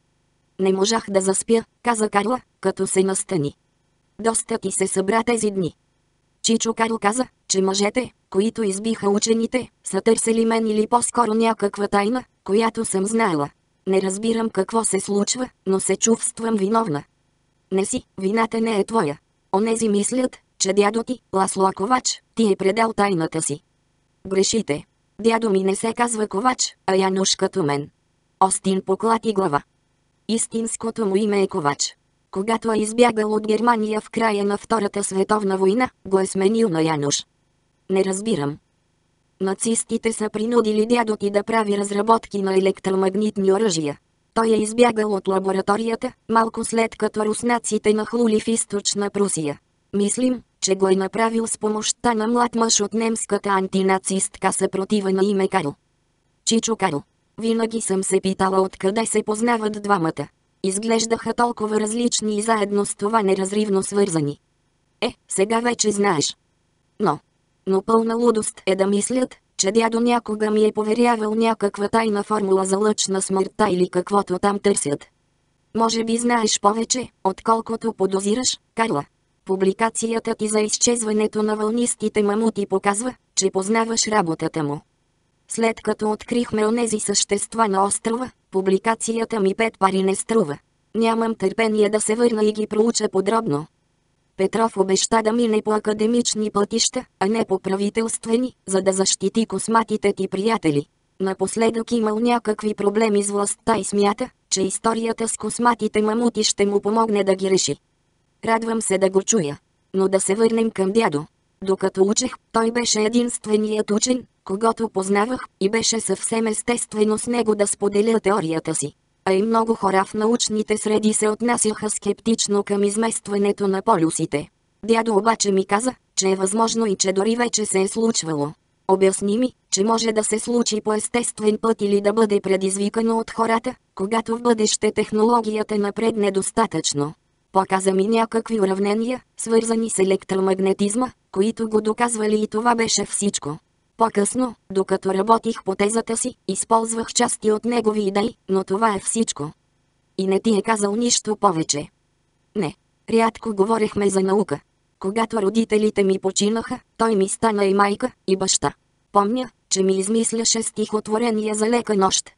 Не можах да заспя, каза Карла, като се настани. Доста ти се събра тези дни. Чичо Карл каза, че мъжете, които избиха учените, са търсили мен или по-скоро някаква тайна, която съм знаела. Не разбирам какво се случва, но се чувствам виновна. Не си, вината не е твоя. Онези мислят, че дядо ти, Ласло Ковач, ти е предал тайната си. Грешите. Дядо ми не се казва Ковач, а Януш като мен. Остин поклати глава. Истинското му име е Ковач. Когато е избягал от Германия в края на Втората световна война, го е сменил на Януш. Не разбирам. Нацистите са принудили дядо ти да прави разработки на електромагнитни оръжия. Той е избягал от лабораторията, малко след като руснаците нахлули в източна Прусия. Мислим, че го е направил с помощта на млад мъж от немската антинацистка съпротива на име Карл. Чичо Карл. Винаги съм се питала откъде се познават двамата. Изглеждаха толкова различни и заедно с това неразривно свързани. Е, сега вече знаеш. Но, но пълна лудост е да мислят, че дядо някога ми е поверявал някаква тайна формула за лъч на смъртта или каквото там търсят. Може би знаеш повече, отколкото подозираш, Карла. Публикацията ти за изчезването на вълнистите мамути показва, че познаваш работата му. След като открихме онези същества на острова, публикацията ми пет пари не струва. Нямам търпение да се върна и ги проуча подробно. Петров обеща да мине по академични пътища, а не по правителствени, за да защити косматите ти приятели. Напоследък имал някакви проблеми с властта и смята, че историята с косматите мамути ще му помогне да ги реши. Радвам се да го чуя. Но да се върнем към дядо. Докато учех, той беше единственият учен, когато познавах, и беше съвсем естествено с него да споделя теорията си. А и много хора в научните среди се отнасяха скептично към изместването на полюсите. Дядо обаче ми каза, че е възможно и че дори вече се е случвало. Обясни ми, че може да се случи по естествен път или да бъде предизвикано от хората, когато в бъдеще технологията напредне достатъчно. Показа ми някакви уравнения, свързани с електромагнетизма, които го доказвали и това беше всичко. По-късно, докато работих по тезата си, използвах части от негови идеи, но това е всичко. И не ти е казал нищо повече. Не. Рядко говорехме за наука. Когато родителите ми починаха, той ми стана и майка, и баща. Помня, че ми измисляше стихотворения за лека нощ.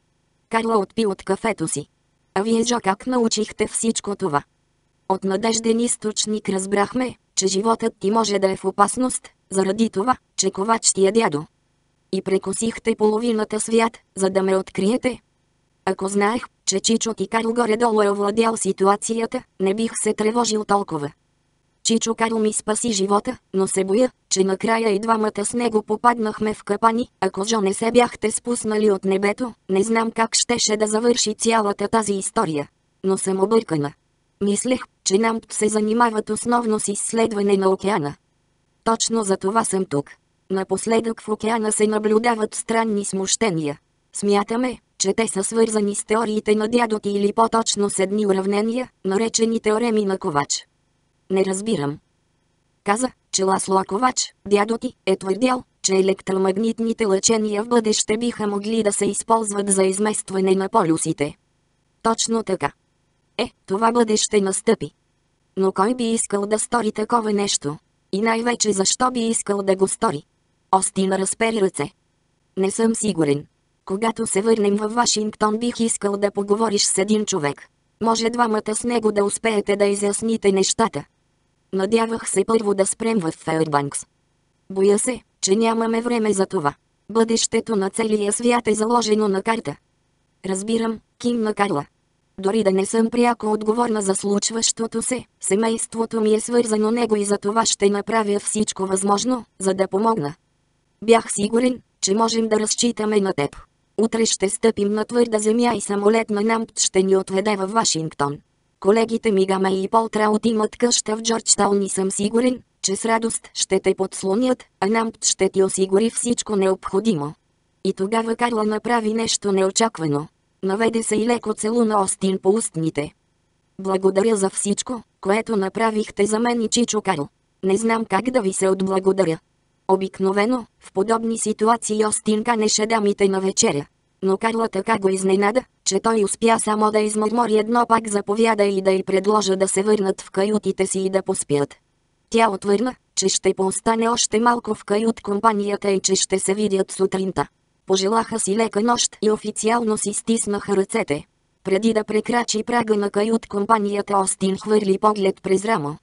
Карла отпи от кафето си. А вие, Джо, как научихте всичко това? От надежден източник разбрахме, че животът ти може да е в опасност, заради това, че ковач ти е дядо. И прекосихте половината свят, за да ме откриете. Ако знаех, че Чичо ти Карл горе-долу е овладял ситуацията, не бих се тревожил толкова. Чичо Карл ми спаси живота, но се боя, че накрая и двамата с него попаднахме в капани. Ако Жо не се бяхте спуснали от небето, не знам как щеше да завърши цялата тази история. Но съм объркана. Мислех, че НАМП се занимават основно с изследване на океана. Точно за това съм тук. Напоследък в океана се наблюдават странни смущения. Смятаме, че те са свързани с теориите на дядо ти или по-точно с едни уравнения, наречени теореми на Ковач. Не разбирам. Каза, че Ласло Ковач, дядо ти, е твърдял, че електромагнитните лъчения в бъдеще биха могли да се използват за изместване на полюсите. Точно така. Е, това бъдеще настъпи. Но кой би искал да стори такова нещо? И най-вече защо би искал да го стори? Остин разпери ръце. Не съм сигурен. Когато се върнем във Вашингтон бих искал да поговориш с един човек. Може двамата с него да успеете да изясните нещата. Надявах се първо да спрем в Фейрбанкс. Боя се, че нямаме време за това. Бъдещето на целия свят е заложено на карта. Разбирам, кимна Карла. Дори да не съм пряко отговорна за случващото се, семейството ми е свързано него и за това ще направя всичко възможно, за да помогна. Бях сигурен, че можем да разчитаме на теб. Утре ще стъпим на твърда земя и самолет на Нампт ще ни отведе във Вашингтон. Колегите ми Гаме и Пол Траут имат къща в Джорджтаун и съм сигурен, че с радост ще те подслонят, а Нампт ще ти осигури всичко необходимо. И тогава Карла направи нещо неочаквано. Наведе се и леко целуна Остин по устните. Благодаря за всичко, което направихте за мен и Чичо Карл. Не знам как да ви се отблагодаря. Обикновено, в подобни ситуации Остин канеше дамите на вечеря. Но Карла така го изненада, че той успя само да измърмори едно пак заповяда и да й предложа да се върнат в каютите си и да поспят. Тя отвърна, че ще поостане още малко в кают компанията и че ще се видят сутринта. Пожелаха си лека нощ и официално си стиснаха ръцете. Преди да прекрачи прага на кают компанията Остин хвърли поглед през рамо.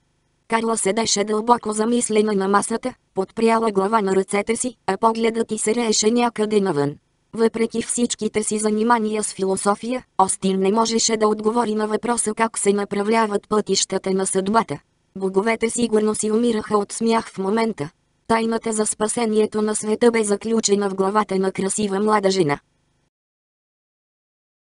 Карла седеше дълбоко замислена на масата, подпряла глава на ръцете си, а погледът и се рееше някъде навън. Въпреки всичките си занимания с философия, Остин не можеше да отговори на въпроса как се направляват пътищата на съдбата. Боговете сигурно си умираха от смях в момента. Тайната за спасението на света бе заключена в главата на красива млада жена.